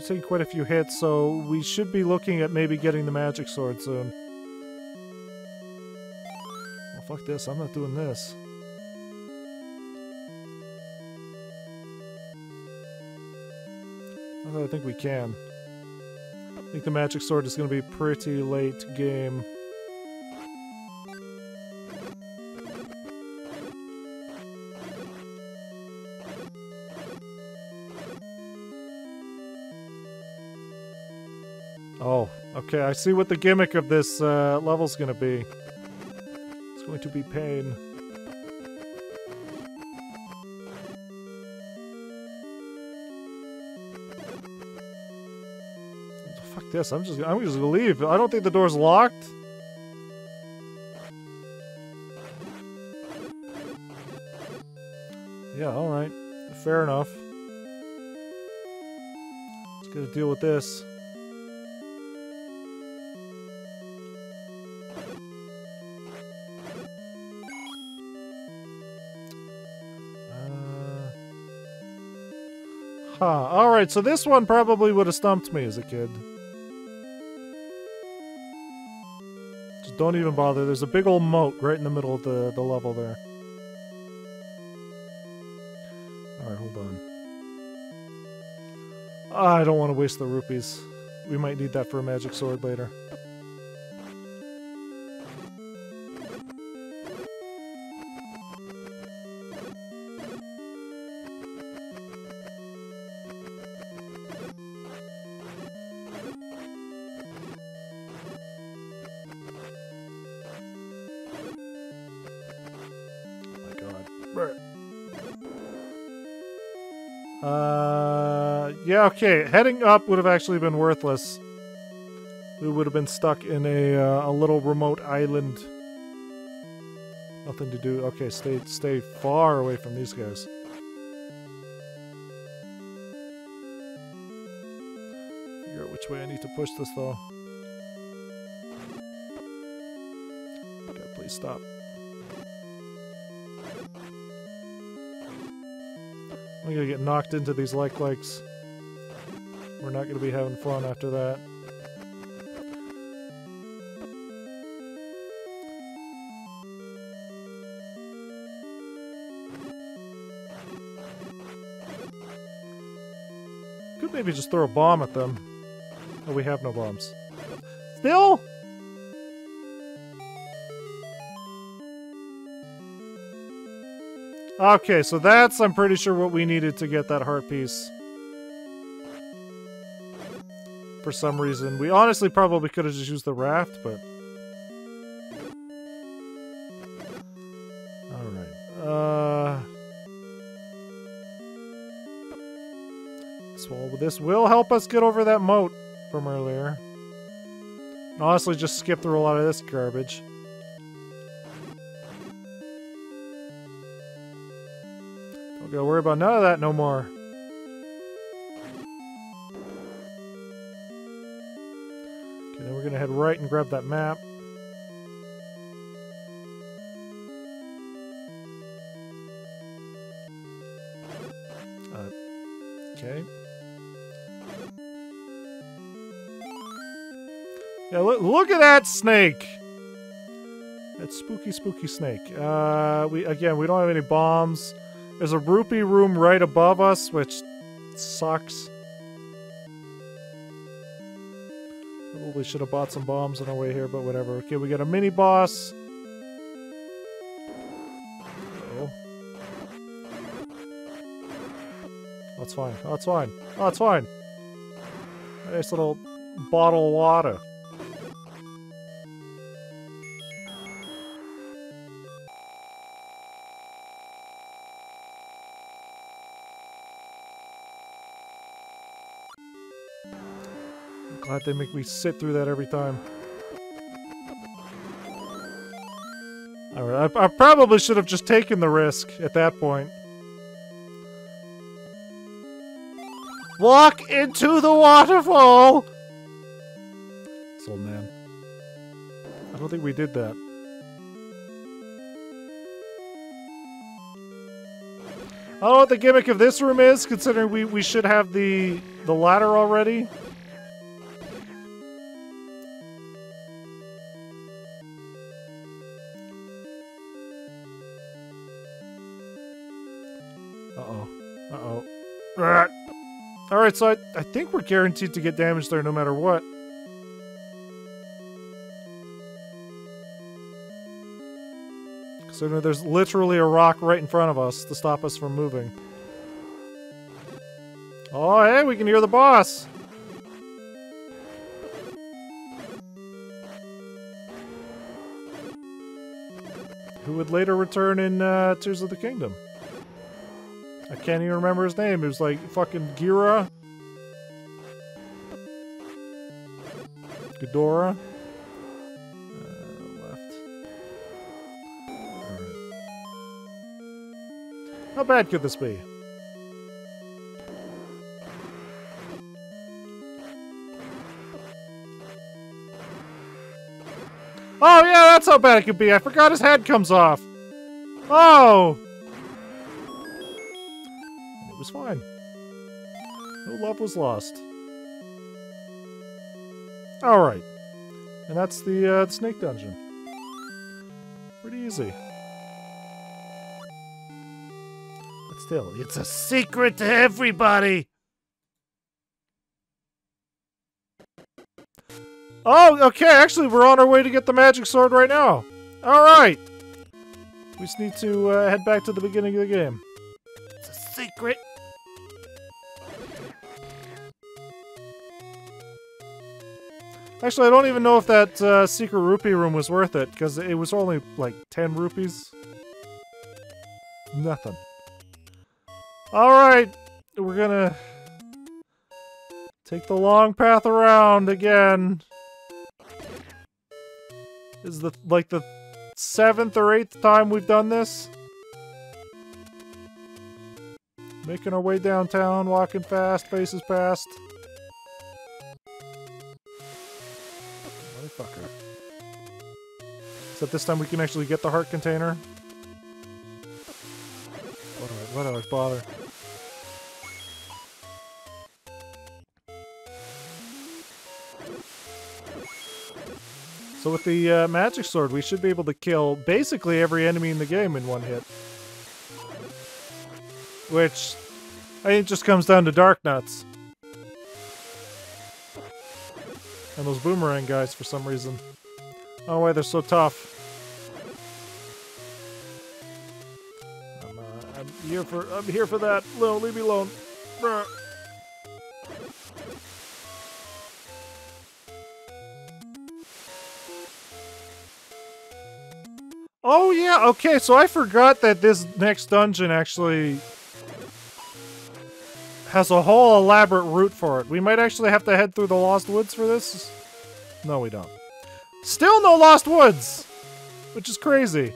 Take quite a few hits, so we should be looking at maybe getting the magic sword soon. Well, Fuck this, I'm not doing this. I think we can. I think the magic sword is going to be pretty late game. Okay, I see what the gimmick of this uh, level's gonna be. It's going to be pain. Fuck this! I'm just I'm just gonna leave. I don't think the door's locked. Yeah, all right, fair enough. Let's get to deal with this. Huh. Alright, so this one probably would have stumped me as a kid. Just don't even bother. There's a big old moat right in the middle of the, the level there. Alright, hold on. I don't want to waste the rupees. We might need that for a magic sword later. Okay. Heading up would have actually been worthless. We would have been stuck in a uh, a little remote island. Nothing to do. Okay, stay stay far away from these guys. Figure out which way I need to push this though. Okay, please stop. I'm gonna get knocked into these like likes. We're not gonna be having fun after that. Could maybe just throw a bomb at them. Oh, we have no bombs. Still? Okay, so that's, I'm pretty sure, what we needed to get that heart piece. For some reason. We honestly probably could have just used the raft, but... Alright. Uh... This will, this will help us get over that moat from earlier. And honestly, just skip through a lot of this garbage. Don't gotta worry about none of that no more. Right and grab that map. Uh, okay. Yeah, look, look at that snake! That spooky, spooky snake. Uh, we again, we don't have any bombs. There's a rupee room right above us, which sucks. Should have bought some bombs on our way here, but whatever. Okay, we got a mini boss. Oh. That's fine. That's fine. That's fine. Nice little bottle of water. They make me sit through that every time. Alright, I, I probably should have just taken the risk at that point. Walk into the waterfall! This old man. I don't think we did that. I don't know what the gimmick of this room is, considering we, we should have the the ladder already. Alright, so I, I think we're guaranteed to get damage there no matter what. So there's literally a rock right in front of us to stop us from moving. Oh, hey, we can hear the boss! Who would later return in uh, Tears of the Kingdom. I can't even remember his name. It was like fucking Gira. Ghidorah. Uh, left. How bad could this be? Oh yeah, that's how bad it could be. I forgot his head comes off. Oh! It was fine. No love was lost. Alright. And that's the, uh, the snake dungeon. Pretty easy. But still, it's a secret to everybody! Oh, okay, actually, we're on our way to get the magic sword right now. Alright! We just need to uh, head back to the beginning of the game. It's a secret! Actually, I don't even know if that uh, secret rupee room was worth it, because it was only like 10 rupees. Nothing. Alright, we're gonna take the long path around again. This is the like the seventh or eighth time we've done this. Making our way downtown, walking fast, faces past. Except this time we can actually get the heart container. What do I, what do I bother? So with the uh, magic sword, we should be able to kill basically every enemy in the game in one hit. Which, I think just comes down to Darknuts. And those boomerang guys for some reason. Don't why they're so tough. I'm, uh, I'm here for I'm here for that. No, leave me alone. Bruh. Oh yeah, okay, so I forgot that this next dungeon actually has a whole elaborate route for it. We might actually have to head through the Lost Woods for this. No, we don't. Still no Lost Woods! Which is crazy.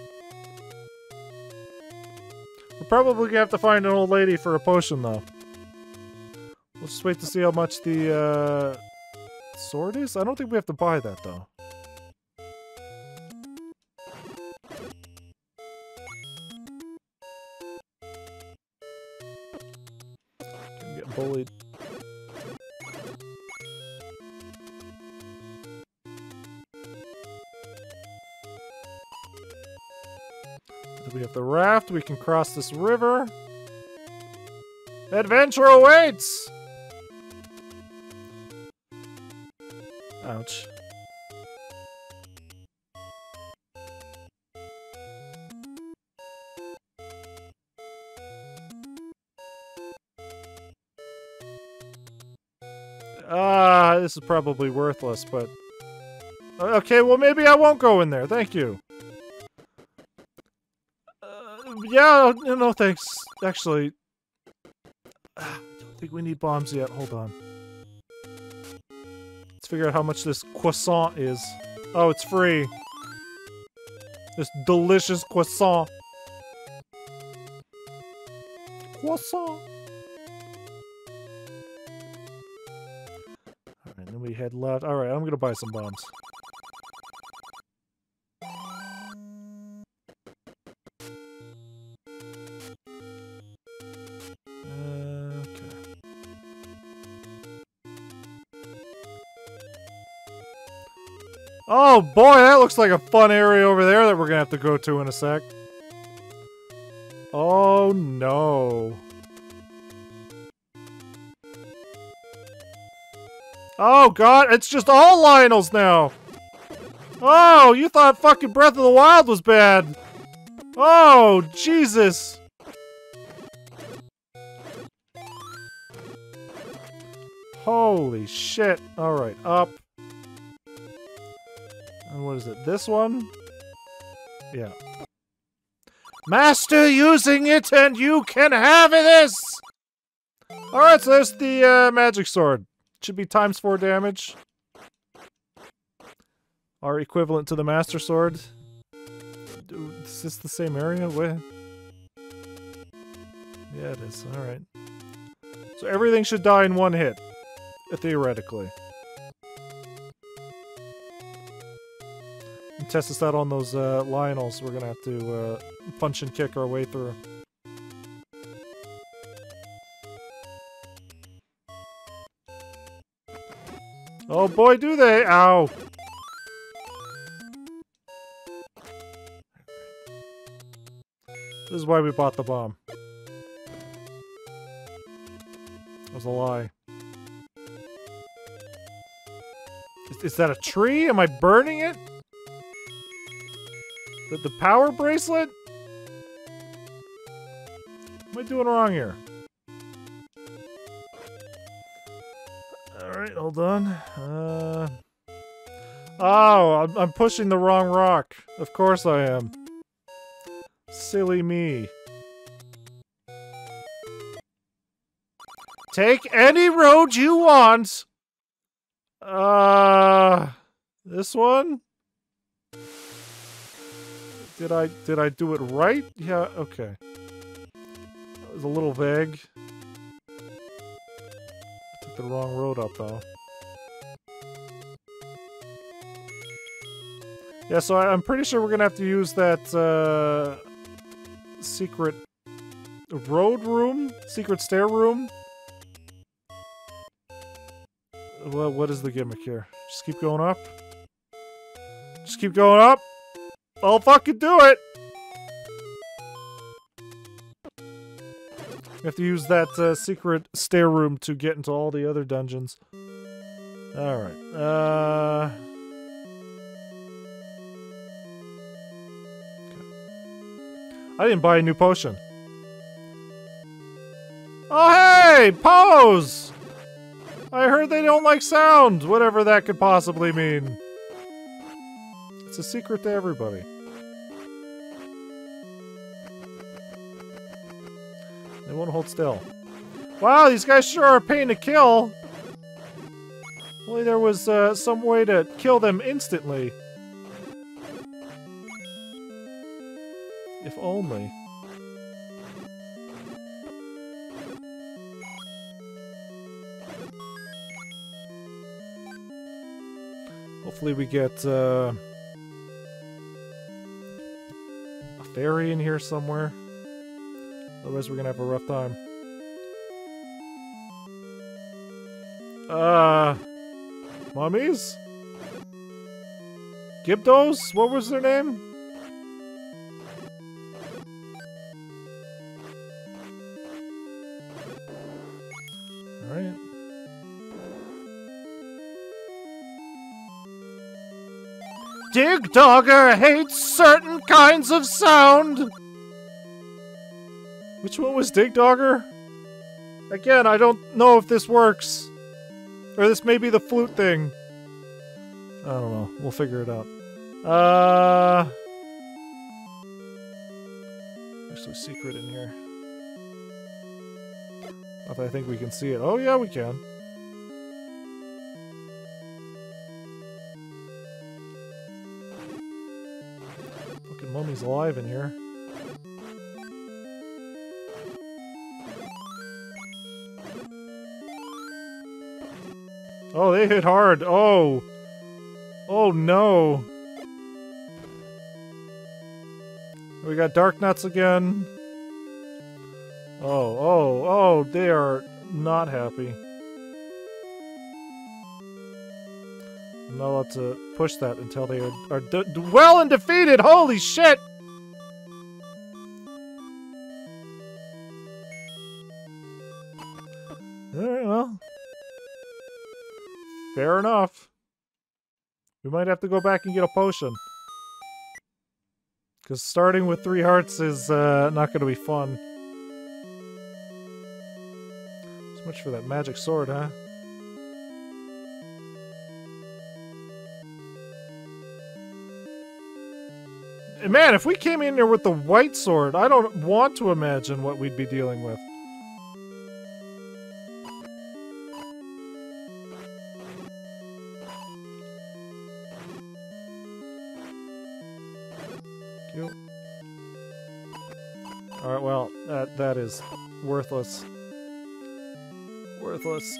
We're probably gonna have to find an old lady for a potion, though. We'll just wait to see how much the, uh, sword is? I don't think we have to buy that, though. Bullied. Have the raft. We can cross this river. Adventure awaits! Ouch. Ah, this is probably worthless, but... Okay, well maybe I won't go in there. Thank you. Yeah, no, thanks. Actually, I don't think we need bombs yet. Hold on. Let's figure out how much this croissant is. Oh, it's free. This delicious croissant. Croissant. Alright, then we head left. Alright, I'm gonna buy some bombs. Oh boy, that looks like a fun area over there that we're gonna have to go to in a sec. Oh no. Oh god, it's just all Lynels now! Oh, you thought fucking Breath of the Wild was bad! Oh, Jesus! Holy shit. Alright, up. And what is it? This one? Yeah. Master using it and you can have this! Alright, so there's the uh, magic sword. Should be times four damage. Are equivalent to the master sword. Is this the same area? Where? Yeah, it is. All right. So everything should die in one hit, theoretically. Test this out on those uh, Lynels. We're gonna have to uh, punch and kick our way through. Oh boy, do they! Ow! This is why we bought the bomb. It was a lie. Is, is that a tree? Am I burning it? The, the power bracelet? What am I doing wrong here? Alright, hold on. Uh... Oh, I'm, I'm pushing the wrong rock. Of course I am. Silly me. Take any road you want. Uh, this one? Did I did I do it right? Yeah, okay. It was a little vague. Took the wrong road up though. Yeah, so I, am pretty sure we're gonna have to use that uh, secret road room, secret stair room. Well, what is the gimmick here? Just keep going up. Just keep going up. I'll fucking do it. We have to use that uh, secret stair room to get into all the other dungeons. Alright. Uh... I didn't buy a new potion. Oh, hey! Pose! I heard they don't like sound, whatever that could possibly mean. A secret to everybody. They won't hold still. Wow, these guys sure are a pain to kill. Only there was uh, some way to kill them instantly. If only. Hopefully we get uh, fairy in here somewhere. Otherwise we're gonna have a rough time. Uh, mummies? Gibdos? What was their name? Digdogger hates certain kinds of sound. Which one was Digdogger? Again, I don't know if this works. Or this may be the flute thing. I don't know. We'll figure it out. Uh... There's a secret in here. I think we can see it. Oh yeah, we can. Alive in here. Oh, they hit hard. Oh. Oh, no. We got Darknuts again. Oh, oh, oh, they are not happy. I'm not allowed to push that until they are, are well and defeated. Holy shit! Enough. We might have to go back and get a potion. Because starting with three hearts is uh, not going to be fun. So much for that magic sword, huh? man, if we came in here with the white sword, I don't want to imagine what we'd be dealing with. Is worthless. Worthless.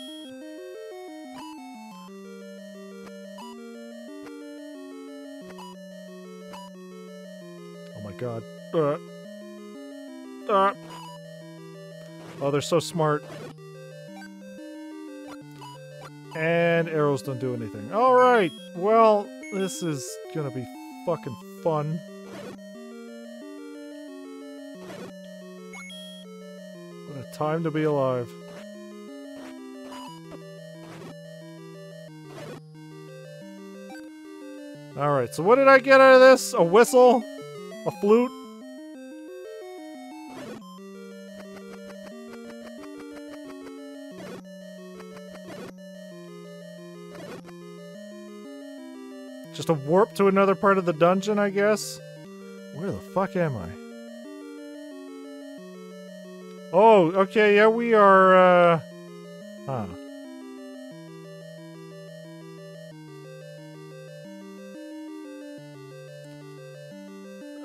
Oh my god. Uh. Uh. Oh, they're so smart. And arrows don't do anything. Alright, well, this is gonna be fucking fun. Time to be alive. Alright, so what did I get out of this? A whistle? A flute? Just a warp to another part of the dungeon, I guess? Where the fuck am I? Oh, okay, yeah, we are, uh... Huh.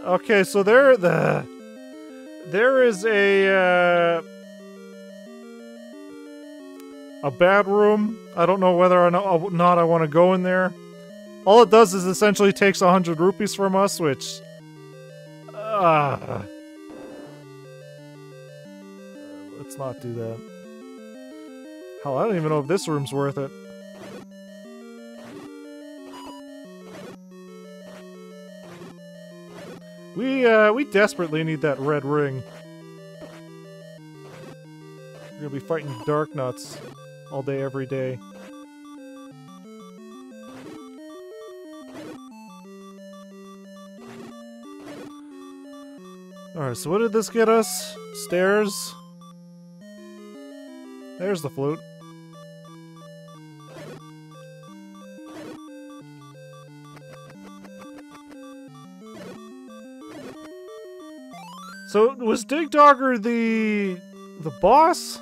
Okay, so there the there is a uh, a bad room. I don't know whether or not, I want to go in there. All it does is essentially takes a hundred rupees from us, which uh, let's not do that. Hell, I don't even know if this room's worth it. We, uh, we desperately need that red ring. We're gonna be fighting Darknuts all day, every day. Alright, so what did this get us? Stairs? There's the flute. So was Digdogger the the boss?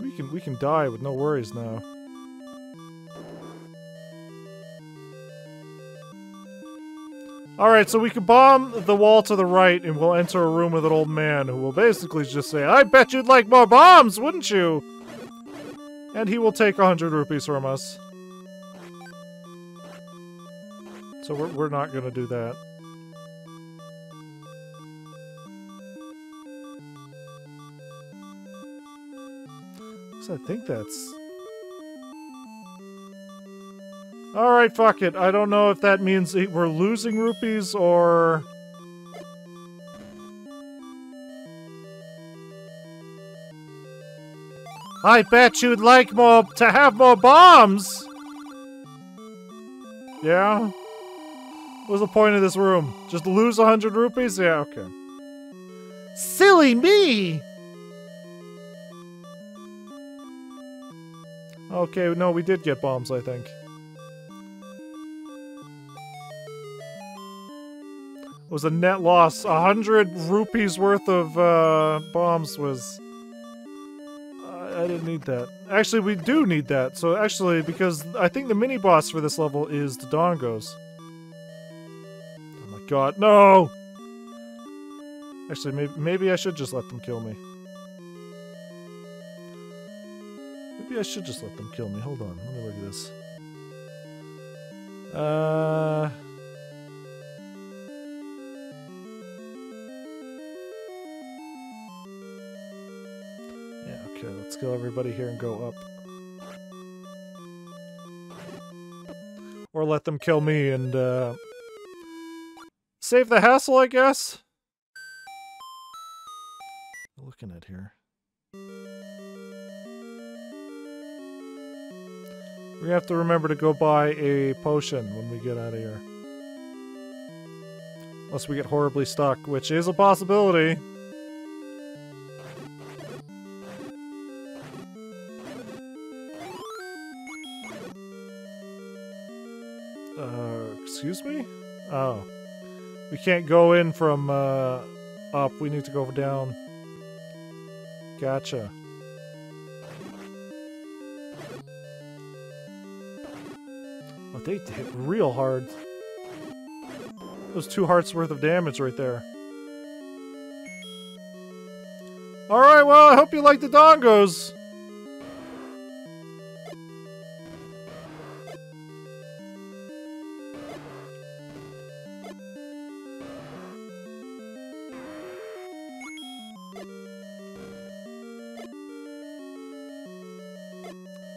We can we can die with no worries now. Alright, so we can bomb the wall to the right and we'll enter a room with an old man who will basically just say, I bet you'd like more bombs, wouldn't you? And he will take a hundred rupees from us. So we're, we're not gonna do that. So I think that's... Alright, fuck it. I don't know if that means we're losing rupees or... I bet you'd like more to have more bombs. Yeah? What's the point of this room? Just lose a hundred rupees? Yeah, okay. Silly me! Okay, no, we did get bombs, I think. Was a net loss. A hundred rupees worth of uh, bombs was I didn't need that. Actually, we do need that. So actually, because I think the mini boss for this level is the Dongos. Oh my god, no! Actually, maybe, maybe I should just let them kill me. Maybe I should just let them kill me. Hold on, let me look at this. Uh... Okay, let's kill everybody here and go up. Or let them kill me and, uh... Save the hassle, I guess? Looking at here. We have to remember to go buy a potion when we get out of here. Unless we get horribly stuck, which is a possibility. Oh. We can't go in from uh, up. We need to go down. Gotcha. Oh, they hit real hard. Those two hearts worth of damage right there. Alright, well, I hope you like the dongos.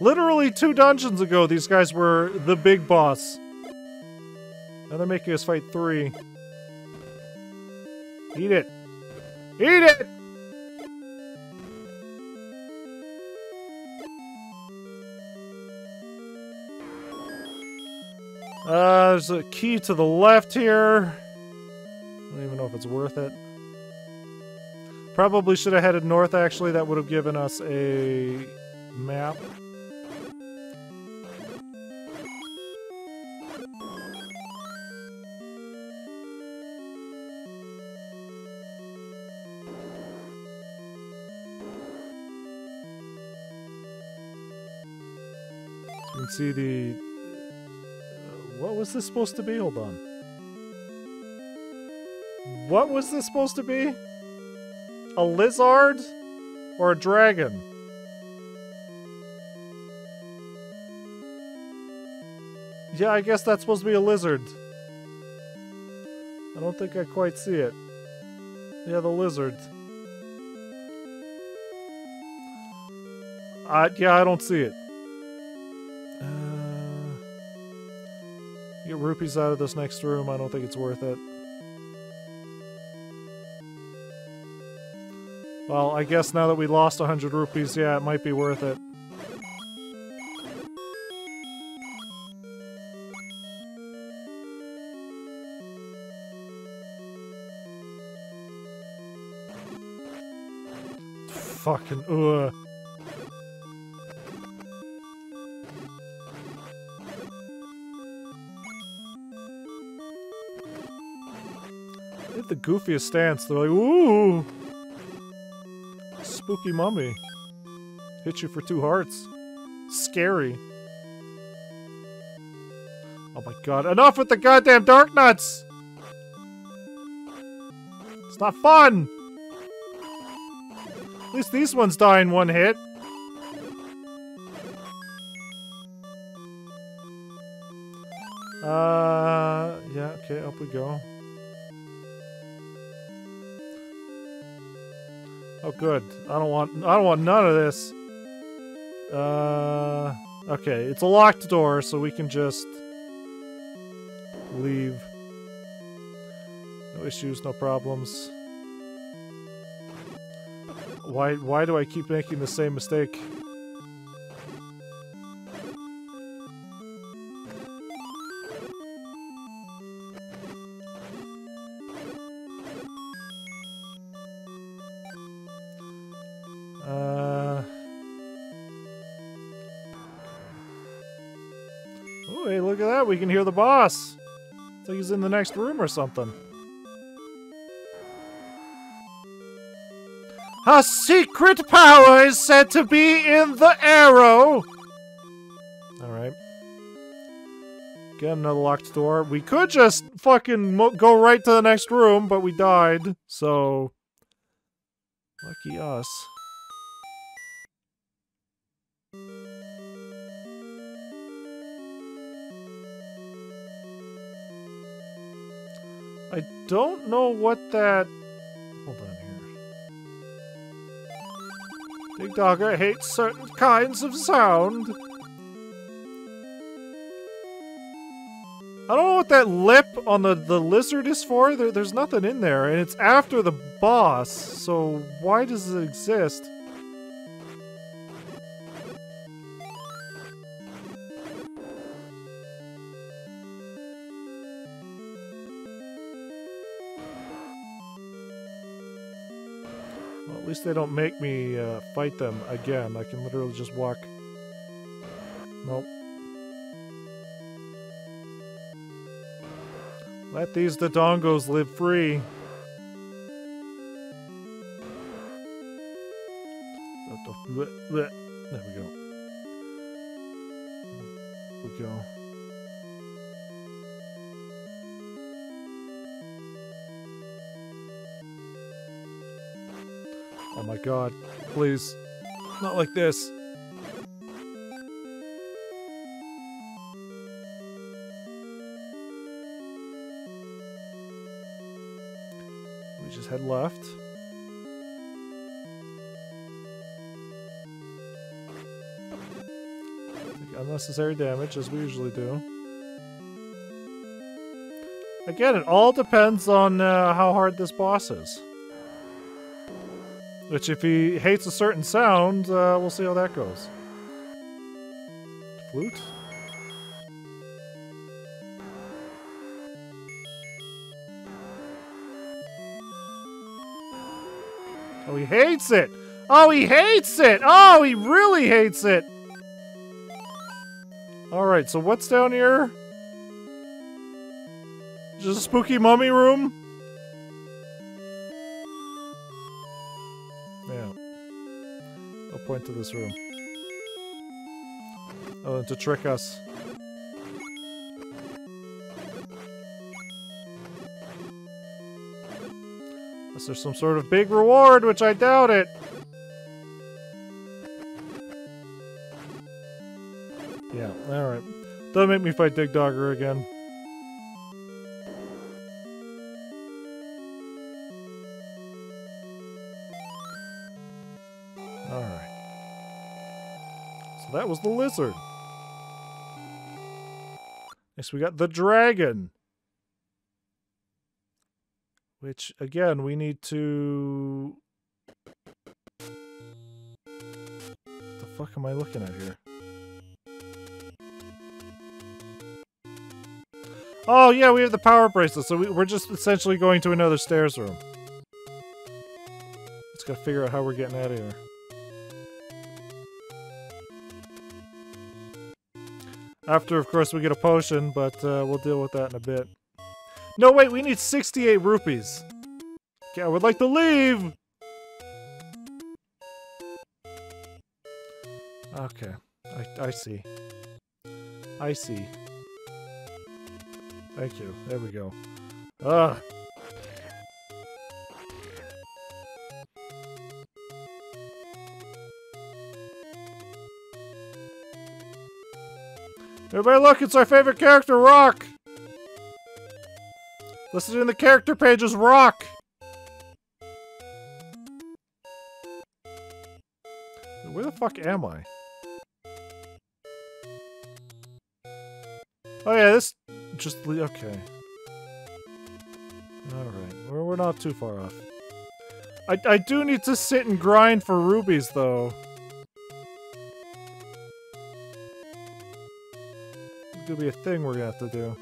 Literally two dungeons ago, these guys were the big boss. Now they're making us fight three. Eat it! Eat it! Uh, there's a key to the left here. I don't even know if it's worth it. Probably should have headed north, actually. That would have given us a map. See the... uh, what was this supposed to be? Hold on. What was this supposed to be? A lizard? Or a dragon? Yeah, I guess that's supposed to be a lizard. I don't think I quite see it. Yeah, the lizard. Uh, yeah, I don't see it. Get out of this next room. I don't think it's worth it. Well, I guess now that we lost 100 rupees, yeah, it might be worth it. Fucking ugh. The goofiest stance. They're like, ooh, spooky mummy. Hit you for two hearts. Scary. Oh my god, enough with the goddamn Darknuts! It's not fun! At least these ones die in one hit. Uh, yeah, okay, up we go. Good. I don't want. I don't want none of this. Uh, okay, it's a locked door, so we can just leave. No issues, no problems. Why? Why do I keep making the same mistake? We can hear the boss. It's like he's in the next room or something. A secret power is said to be in the arrow! Alright. Get another locked door. We could just fucking go right to the next room, but we died, so... Lucky us. Don't know what that... Hold on here. Digdogger hates certain kinds of sound. I don't know what that lip on the, the lizard is for. There, there's nothing in there, and it's after the boss, so why does it exist? Least they don't make me uh, fight them again. I can literally just walk. Nope. Let these Dodongos live free. There we go. We go. Oh my god. Please. Not like this. We just head left. Unnecessary damage, as we usually do. Again, it all depends on uh, how hard this boss is. Which, if he hates a certain sound, uh, we'll see how that goes. Flute? Oh, he hates it! Oh, he hates it! Oh, he really hates it! Alright, so what's down here? Just a spooky mummy room? Point to this room. Oh, and to trick us. Unless there's some sort of big reward, which I doubt it. Yeah, alright. Don't make me fight Digdogger again. Was the lizard. Next we got the dragon. Which, again, we need to... What the fuck am I looking at here? Oh, yeah, we have the power bracelet, so we, we're just essentially going to another stairs room. Let's gotta figure out how we're getting out of here. After, of course, we get a potion, but uh, we'll deal with that in a bit. No, wait, we need 68 rupees. Okay, I would like to leave! Okay, I, I see. I see. Thank you. There we go. Ah. Everybody look, it's our favorite character, Rock! Listed in the character page is Rock! Where the fuck am I? Oh yeah, this just okay. Alright, we're, we're not too far off. I, I do need to sit and grind for rubies, though. Gonna be a thing we're gonna have to do.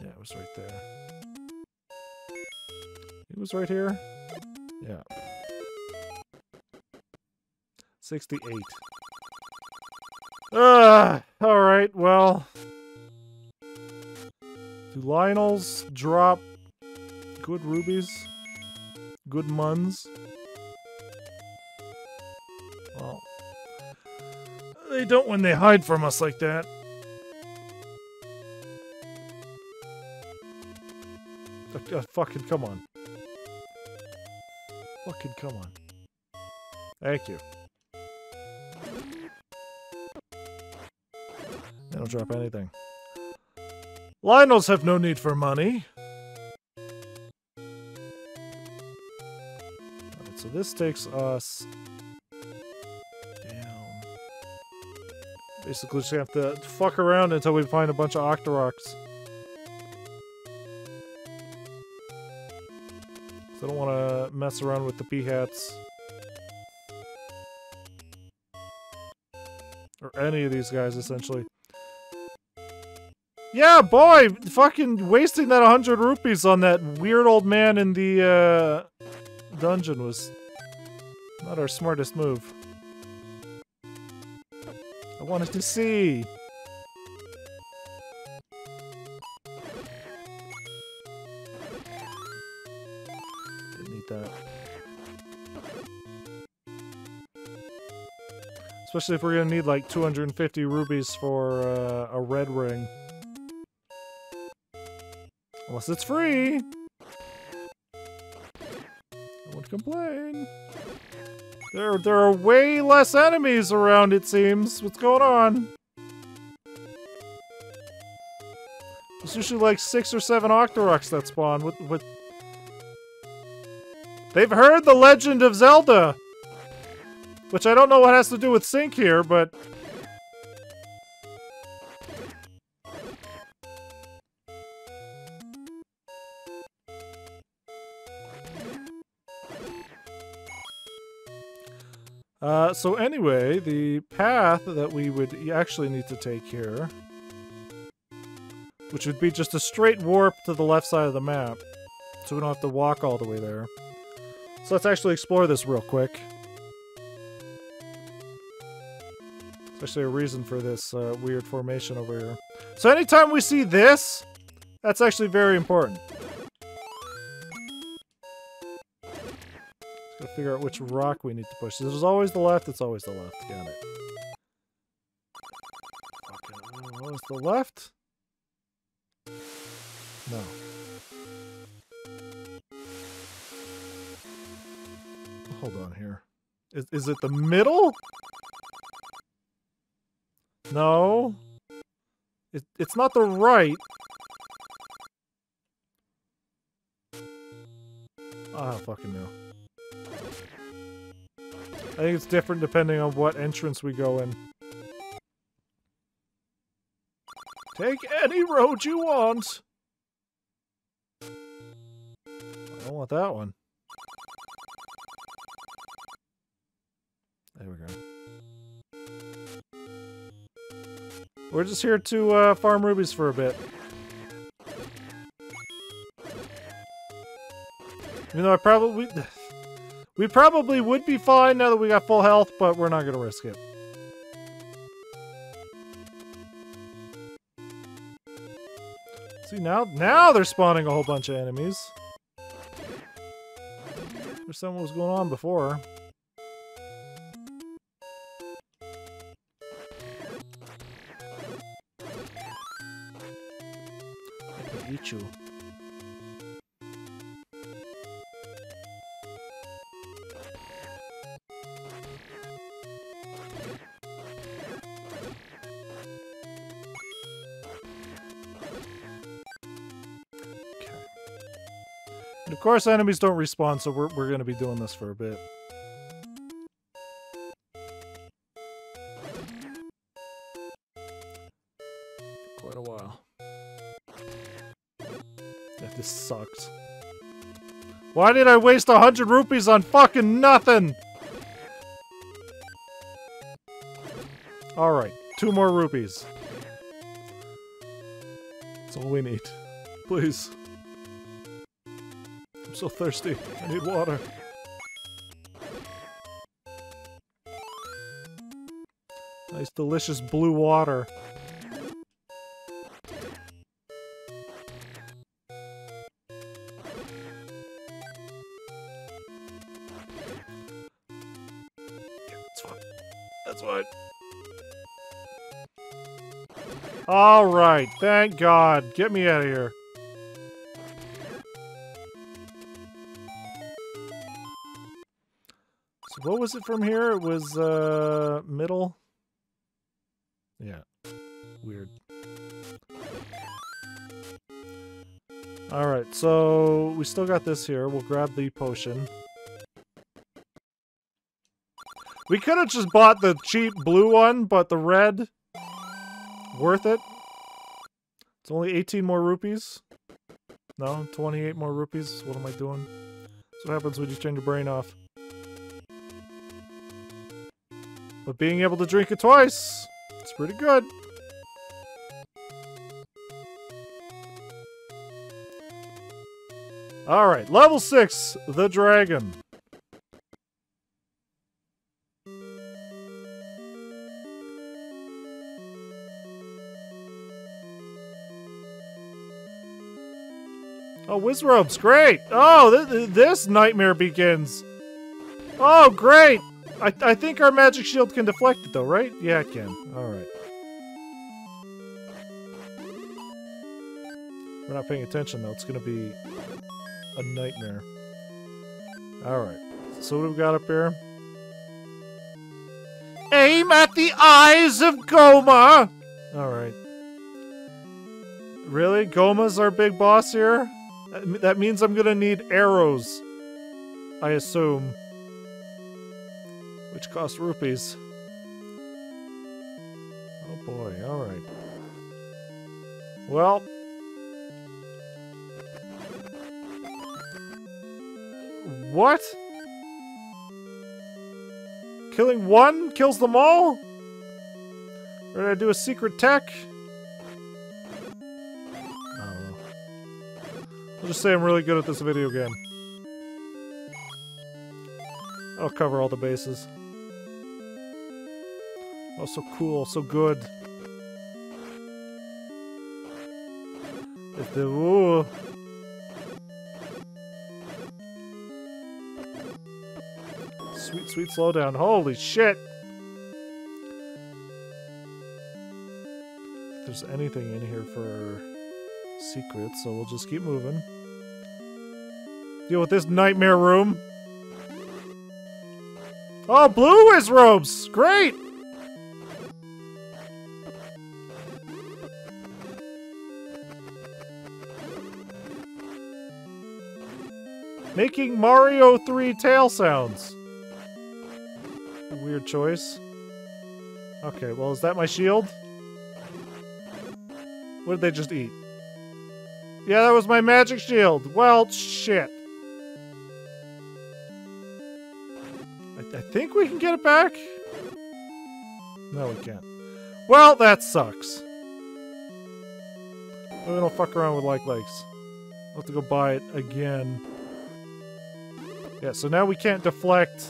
Yeah, it was right there. It was right here? Yeah. 68. Ah, alright, well. Do Lynels drop good rubies? Good muns? They don't when they hide from us like that. Uh, uh, fucking come on. Fucking come on. Thank you. They don't drop anything. Lynels have no need for money. So this takes us Basically, just have to fuck around until we find a bunch of Octoroks. I don't want to mess around with the Peahats. Or any of these guys, essentially. Yeah, boy! Fucking wasting that 100 rupees on that weird old man in the, uh, dungeon was not our smartest move. Wanted to see! Didn't need that. Especially if we're gonna need like 250 rubies for uh, a red ring. Unless it's free. I won't complain. There, there are way less enemies around, it seems. What's going on? There's usually like six or seven Octoroks that spawn. What, what? They've heard the legend of Zelda! Which I don't know what has to do with Sync here, but... Uh, so anyway, the path that we would actually need to take here, which would be just a straight warp to the left side of the map, so we don't have to walk all the way there. So let's actually explore this real quick. There's actually a reason for this uh, weird formation over here. So anytime we see this, that's actually very important. Gotta figure out which rock we need to push. There's always the left, it's always the left. Got it. Okay, what was the left? No. Hold on here. Is, is it the middle? No. It, it's not the right. I don't fucking know. I think it's different depending on what entrance we go in. Take any road you want! I don't want that one. There we go. We're just here to uh, farm rubies for a bit. Even though I probably... We probably would be fine now that we got full health, but we're not going to risk it. See, now, now they're spawning a whole bunch of enemies. There's something was going on before. Course, enemies don't respawn, so we're, we're going to be doing this for a bit. Quite a while. Yeah, this sucks. Why did I waste a hundred rupees on fucking nothing? Alright, two more rupees. That's all we need. Please so thirsty. I need water. Nice, delicious blue water. That's fine. That's. All right, thank God. Get me out of here. What was it from here? It was, uh, middle? Yeah. Weird. Alright, so we still got this here. We'll grab the potion. We could have just bought the cheap blue one, but the red... Worth it. It's only 18 more rupees. No, 28 more rupees. What am I doing? That's what happens when you turn your brain off. But being able to drink it twice, it's pretty good. Alright, level 6, the dragon. Oh, Wizzrobes, great! Oh, th th this nightmare begins. Oh, great! I, I think our magic shield can deflect it though, right? Yeah, it can. Alright. we're not paying attention, though, it's gonna be a nightmare. Alright. So what do we got up here? Aim at the eyes of Gohma! Alright. Really? Gohma's our big boss here? That- means I'm gonna need arrows. I assume. Which cost rupees. Oh boy, alright. Well. What? Killing one kills them all? Or did I do a secret tech? I don't know. I'll just say I'm really good at this video game. I'll cover all the bases. Oh, so cool, so good. If the ooh. Sweet, sweet slowdown. Holy shit! If there's anything in here for secrets, so we'll just keep moving. Deal with this nightmare room. Oh, blue Wizzrobes! Great! Making Mario 3 tail sounds. Weird choice. Okay, well, is that my shield? What did they just eat? Yeah, that was my magic shield. Well, shit. I, I think we can get it back. No, we can't. Well, that sucks. We don't fuck around with Like Likes. I'll have to go buy it again. Yeah, so now we can't deflect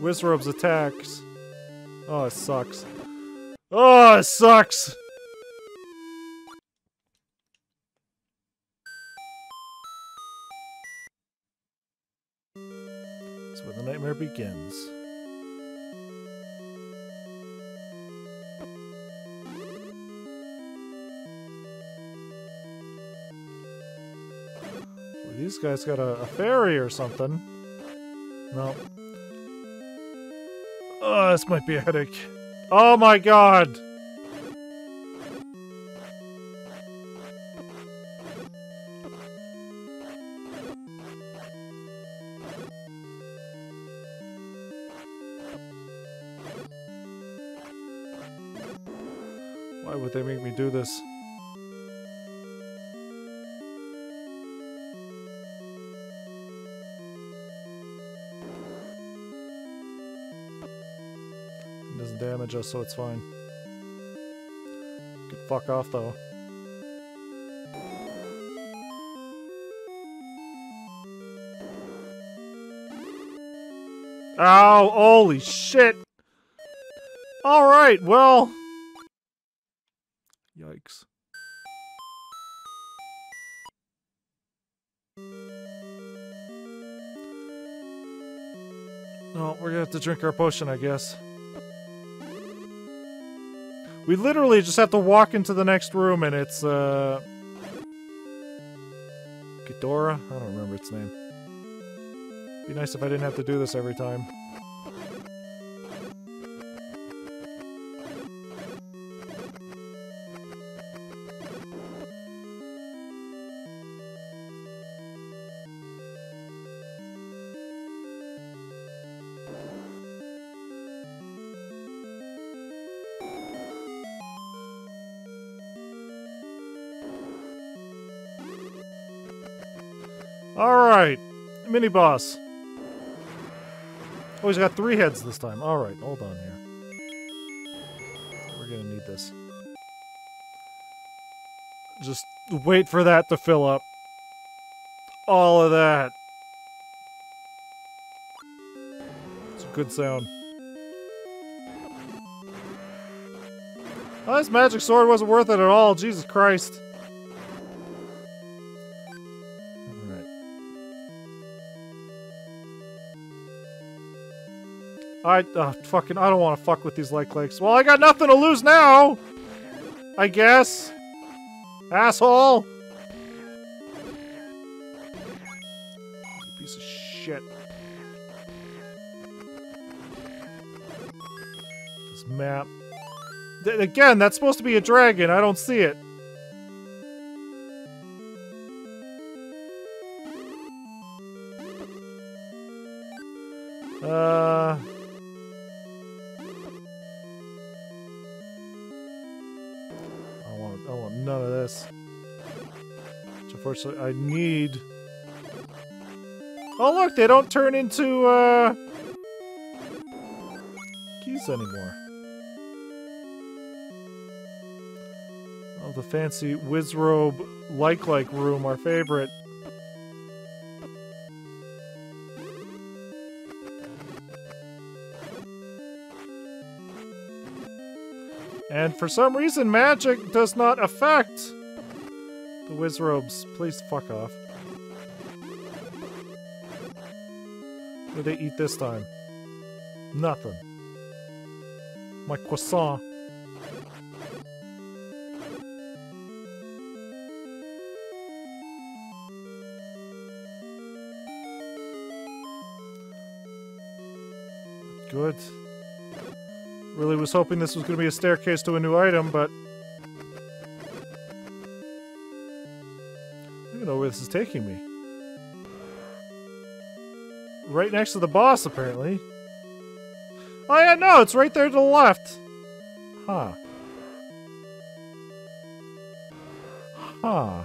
Wizzrobe's attacks. Oh, it sucks. Oh, it sucks! That's where the nightmare begins. These guys got a, a or something. No. Oh, this might be a headache. Oh my god! Us, so it's fine. Could fuck off, though. Ow! Holy shit! Alright, well... Yikes. No, we're gonna have to drink our potion, I guess. We literally just have to walk into the next room and it's, uh... Ghidorah? I don't remember its name. Be nice if I didn't have to do this every time. Mini boss. Oh, he's got three heads this time. Alright, hold on here. We're gonna need this. Just wait for that to fill up. All of that. It's a good sound. Oh, this magic sword wasn't worth it at all. Jesus Christ. I, uh, fucking, I don't want to fuck with these Like Likes. Well, I got nothing to lose now! I guess. Asshole! Piece of shit. This map. Th again, that's supposed to be a dragon. I don't see it. Unfortunately I need... Oh look, they don't turn into, uh... Keys anymore. Oh, the fancy Wizzrobe like-like room, our favorite. And for some reason, magic does not affect Wizzrobes. Please fuck off. What did they eat this time? Nothing. My croissant. Good. Really was hoping this was going to be a staircase to a new item, but... where this is taking me. Right next to the boss, apparently. Oh yeah, no, it's right there to the left. Huh. Huh.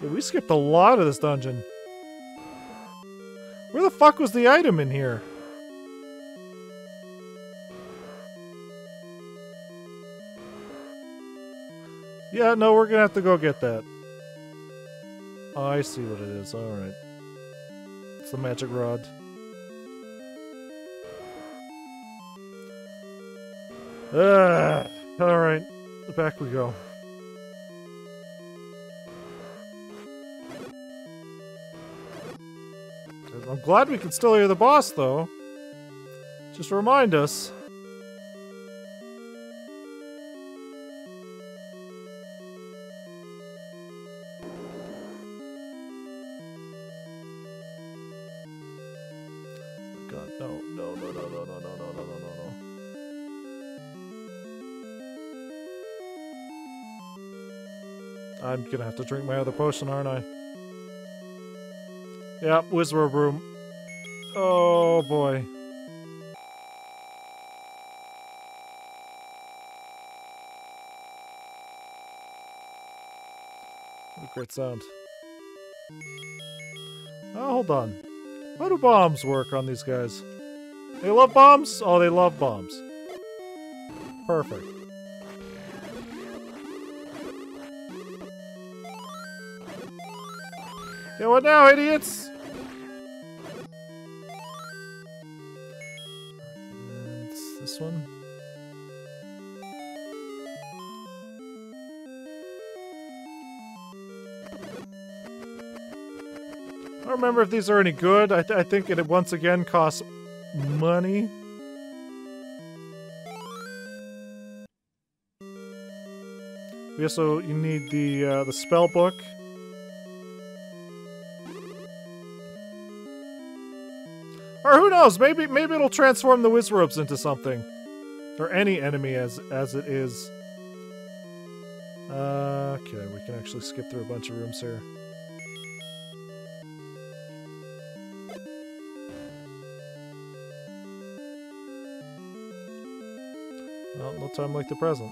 Yeah, we skipped a lot of this dungeon. Where the fuck was the item in here? Yeah, no, we're gonna have to go get that. Oh, I see what it is. Alright. It's the magic rod. Ah, alright. Back we go. I'm glad we can still hear the boss, though. Just remind us. Gonna have to drink my other potion, aren't I? Yep, Wizzrobe room. Oh boy. Great sound. Oh, hold on. How do bombs work on these guys? They love bombs? Oh, they love bombs. Perfect. Yeah, what now, idiots? And this one. I don't remember if these are any good. I, th I think it once again costs money. We also you need the uh, the spell book. Knows? Maybe maybe it'll transform the Wizzrobes into something, or any enemy as as it is. Uh, okay, we can actually skip through a bunch of rooms here. Well, no time like the present.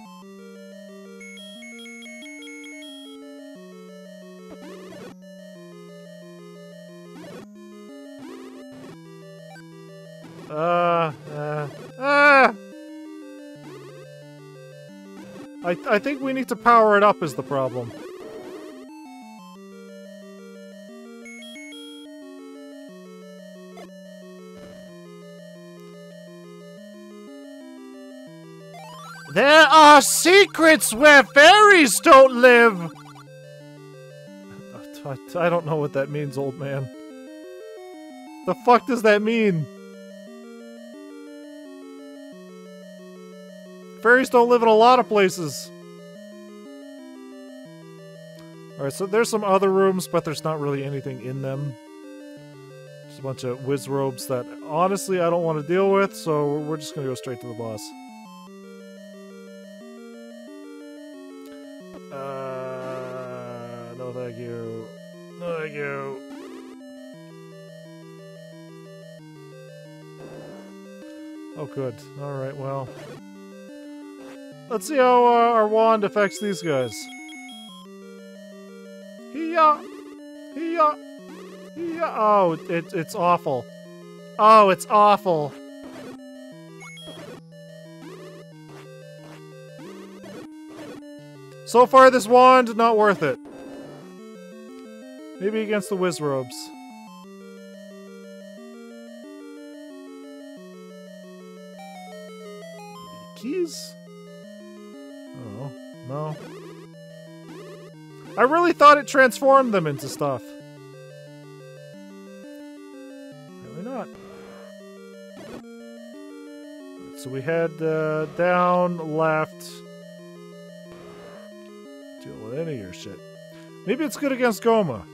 I, I think we need to power it up is the problem. There are secrets where fairies don't live! I, I don't know what that means, old man. The fuck does that mean? Fairies don't live in a lot of places. Alright, so there's some other rooms, but there's not really anything in them. Just a bunch of Wizzrobes that honestly I don't want to deal with, so we're just gonna go straight to the boss. Uh, no thank you. No thank you. Oh good. Alright, well. Let's see how uh, our wand affects these guys. Hiya! Hiya! Oh, it, it's awful. Oh, it's awful. So far, this wand, not worth it. Maybe against the Wizzrobes. I really thought it transformed them into stuff. Really not. So we head uh, down, left. Deal with any of your shit. Maybe it's good against Gohma.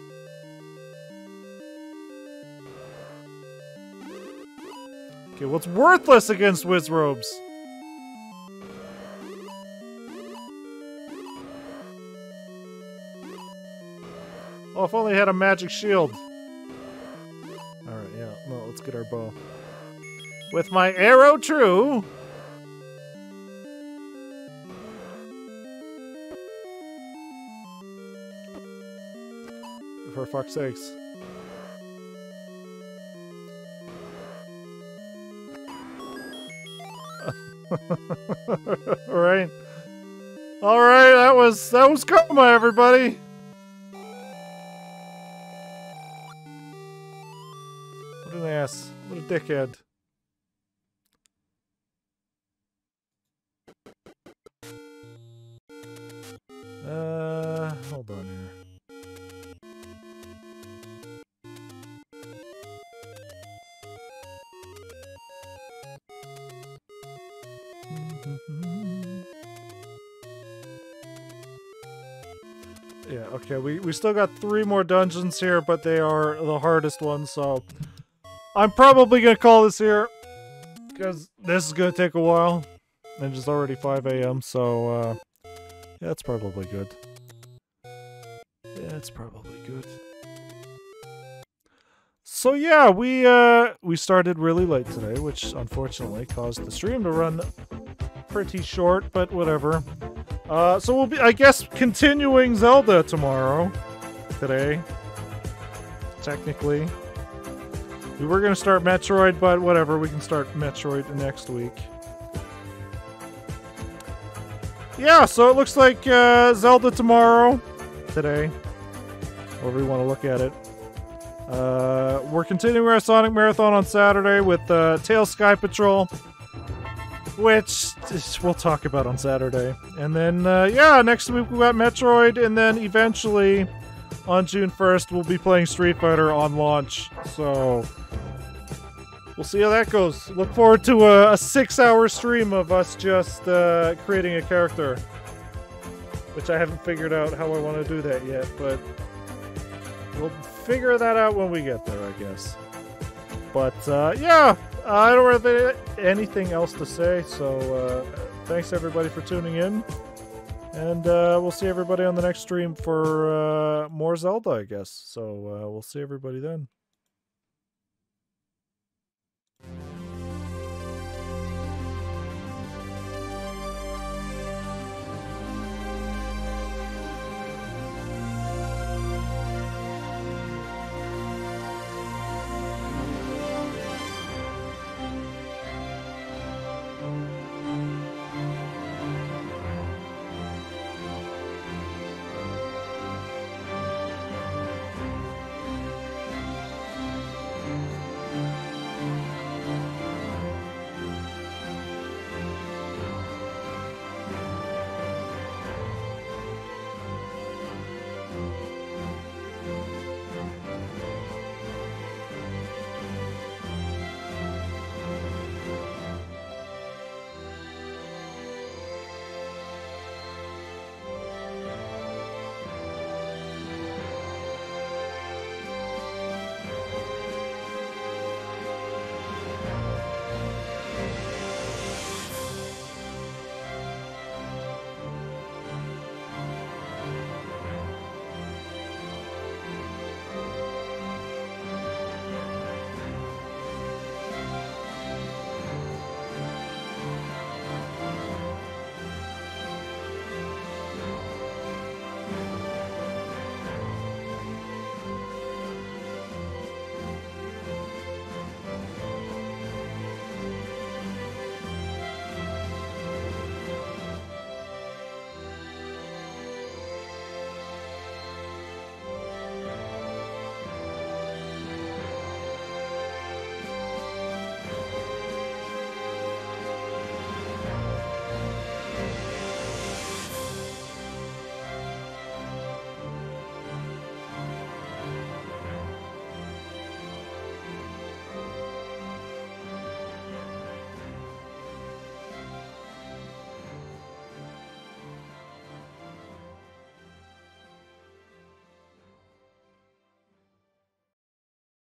Okay, well, it's worthless against Wizzrobes. Oh, if only I had a magic shield. Alright, yeah. No, let's get our bow. With my arrow true. For fuck's sakes. Alright. Alright, that was that was karma, everybody. Dickhead. Uh, hold on here. Yeah, okay, we, we still got three more dungeons here, but they are the hardest ones, so I'm probably gonna call this here because this is gonna take a while, and it's already 5 a.m. So uh, yeah, it's probably good. Yeah, it's probably good. So yeah, we uh, we started really late today, which unfortunately caused the stream to run pretty short, but whatever. Uh, so we'll be, I guess, continuing Zelda tomorrow. Today, technically. We were going to start Metroid, but whatever. We can start Metroid next week. Yeah, so it looks like uh, Zelda tomorrow. Today. However you want to look at it. Uh, we're continuing our Sonic Marathon on Saturday with uh, Tails Sky Patrol. Which we'll talk about on Saturday. And then, uh, yeah, next week we got Metroid, and then eventually on June 1st we'll be playing Street Fighter on launch. So we'll see how that goes. Look forward to a, a six hour stream of us just uh, creating a character. Which I haven't figured out how I want to do that yet, but we'll figure that out when we get there, I guess. But uh, yeah, I don't have anything else to say, so uh, thanks everybody for tuning in. And uh, we'll see everybody on the next stream for uh, more Zelda, I guess. So uh, we'll see everybody then.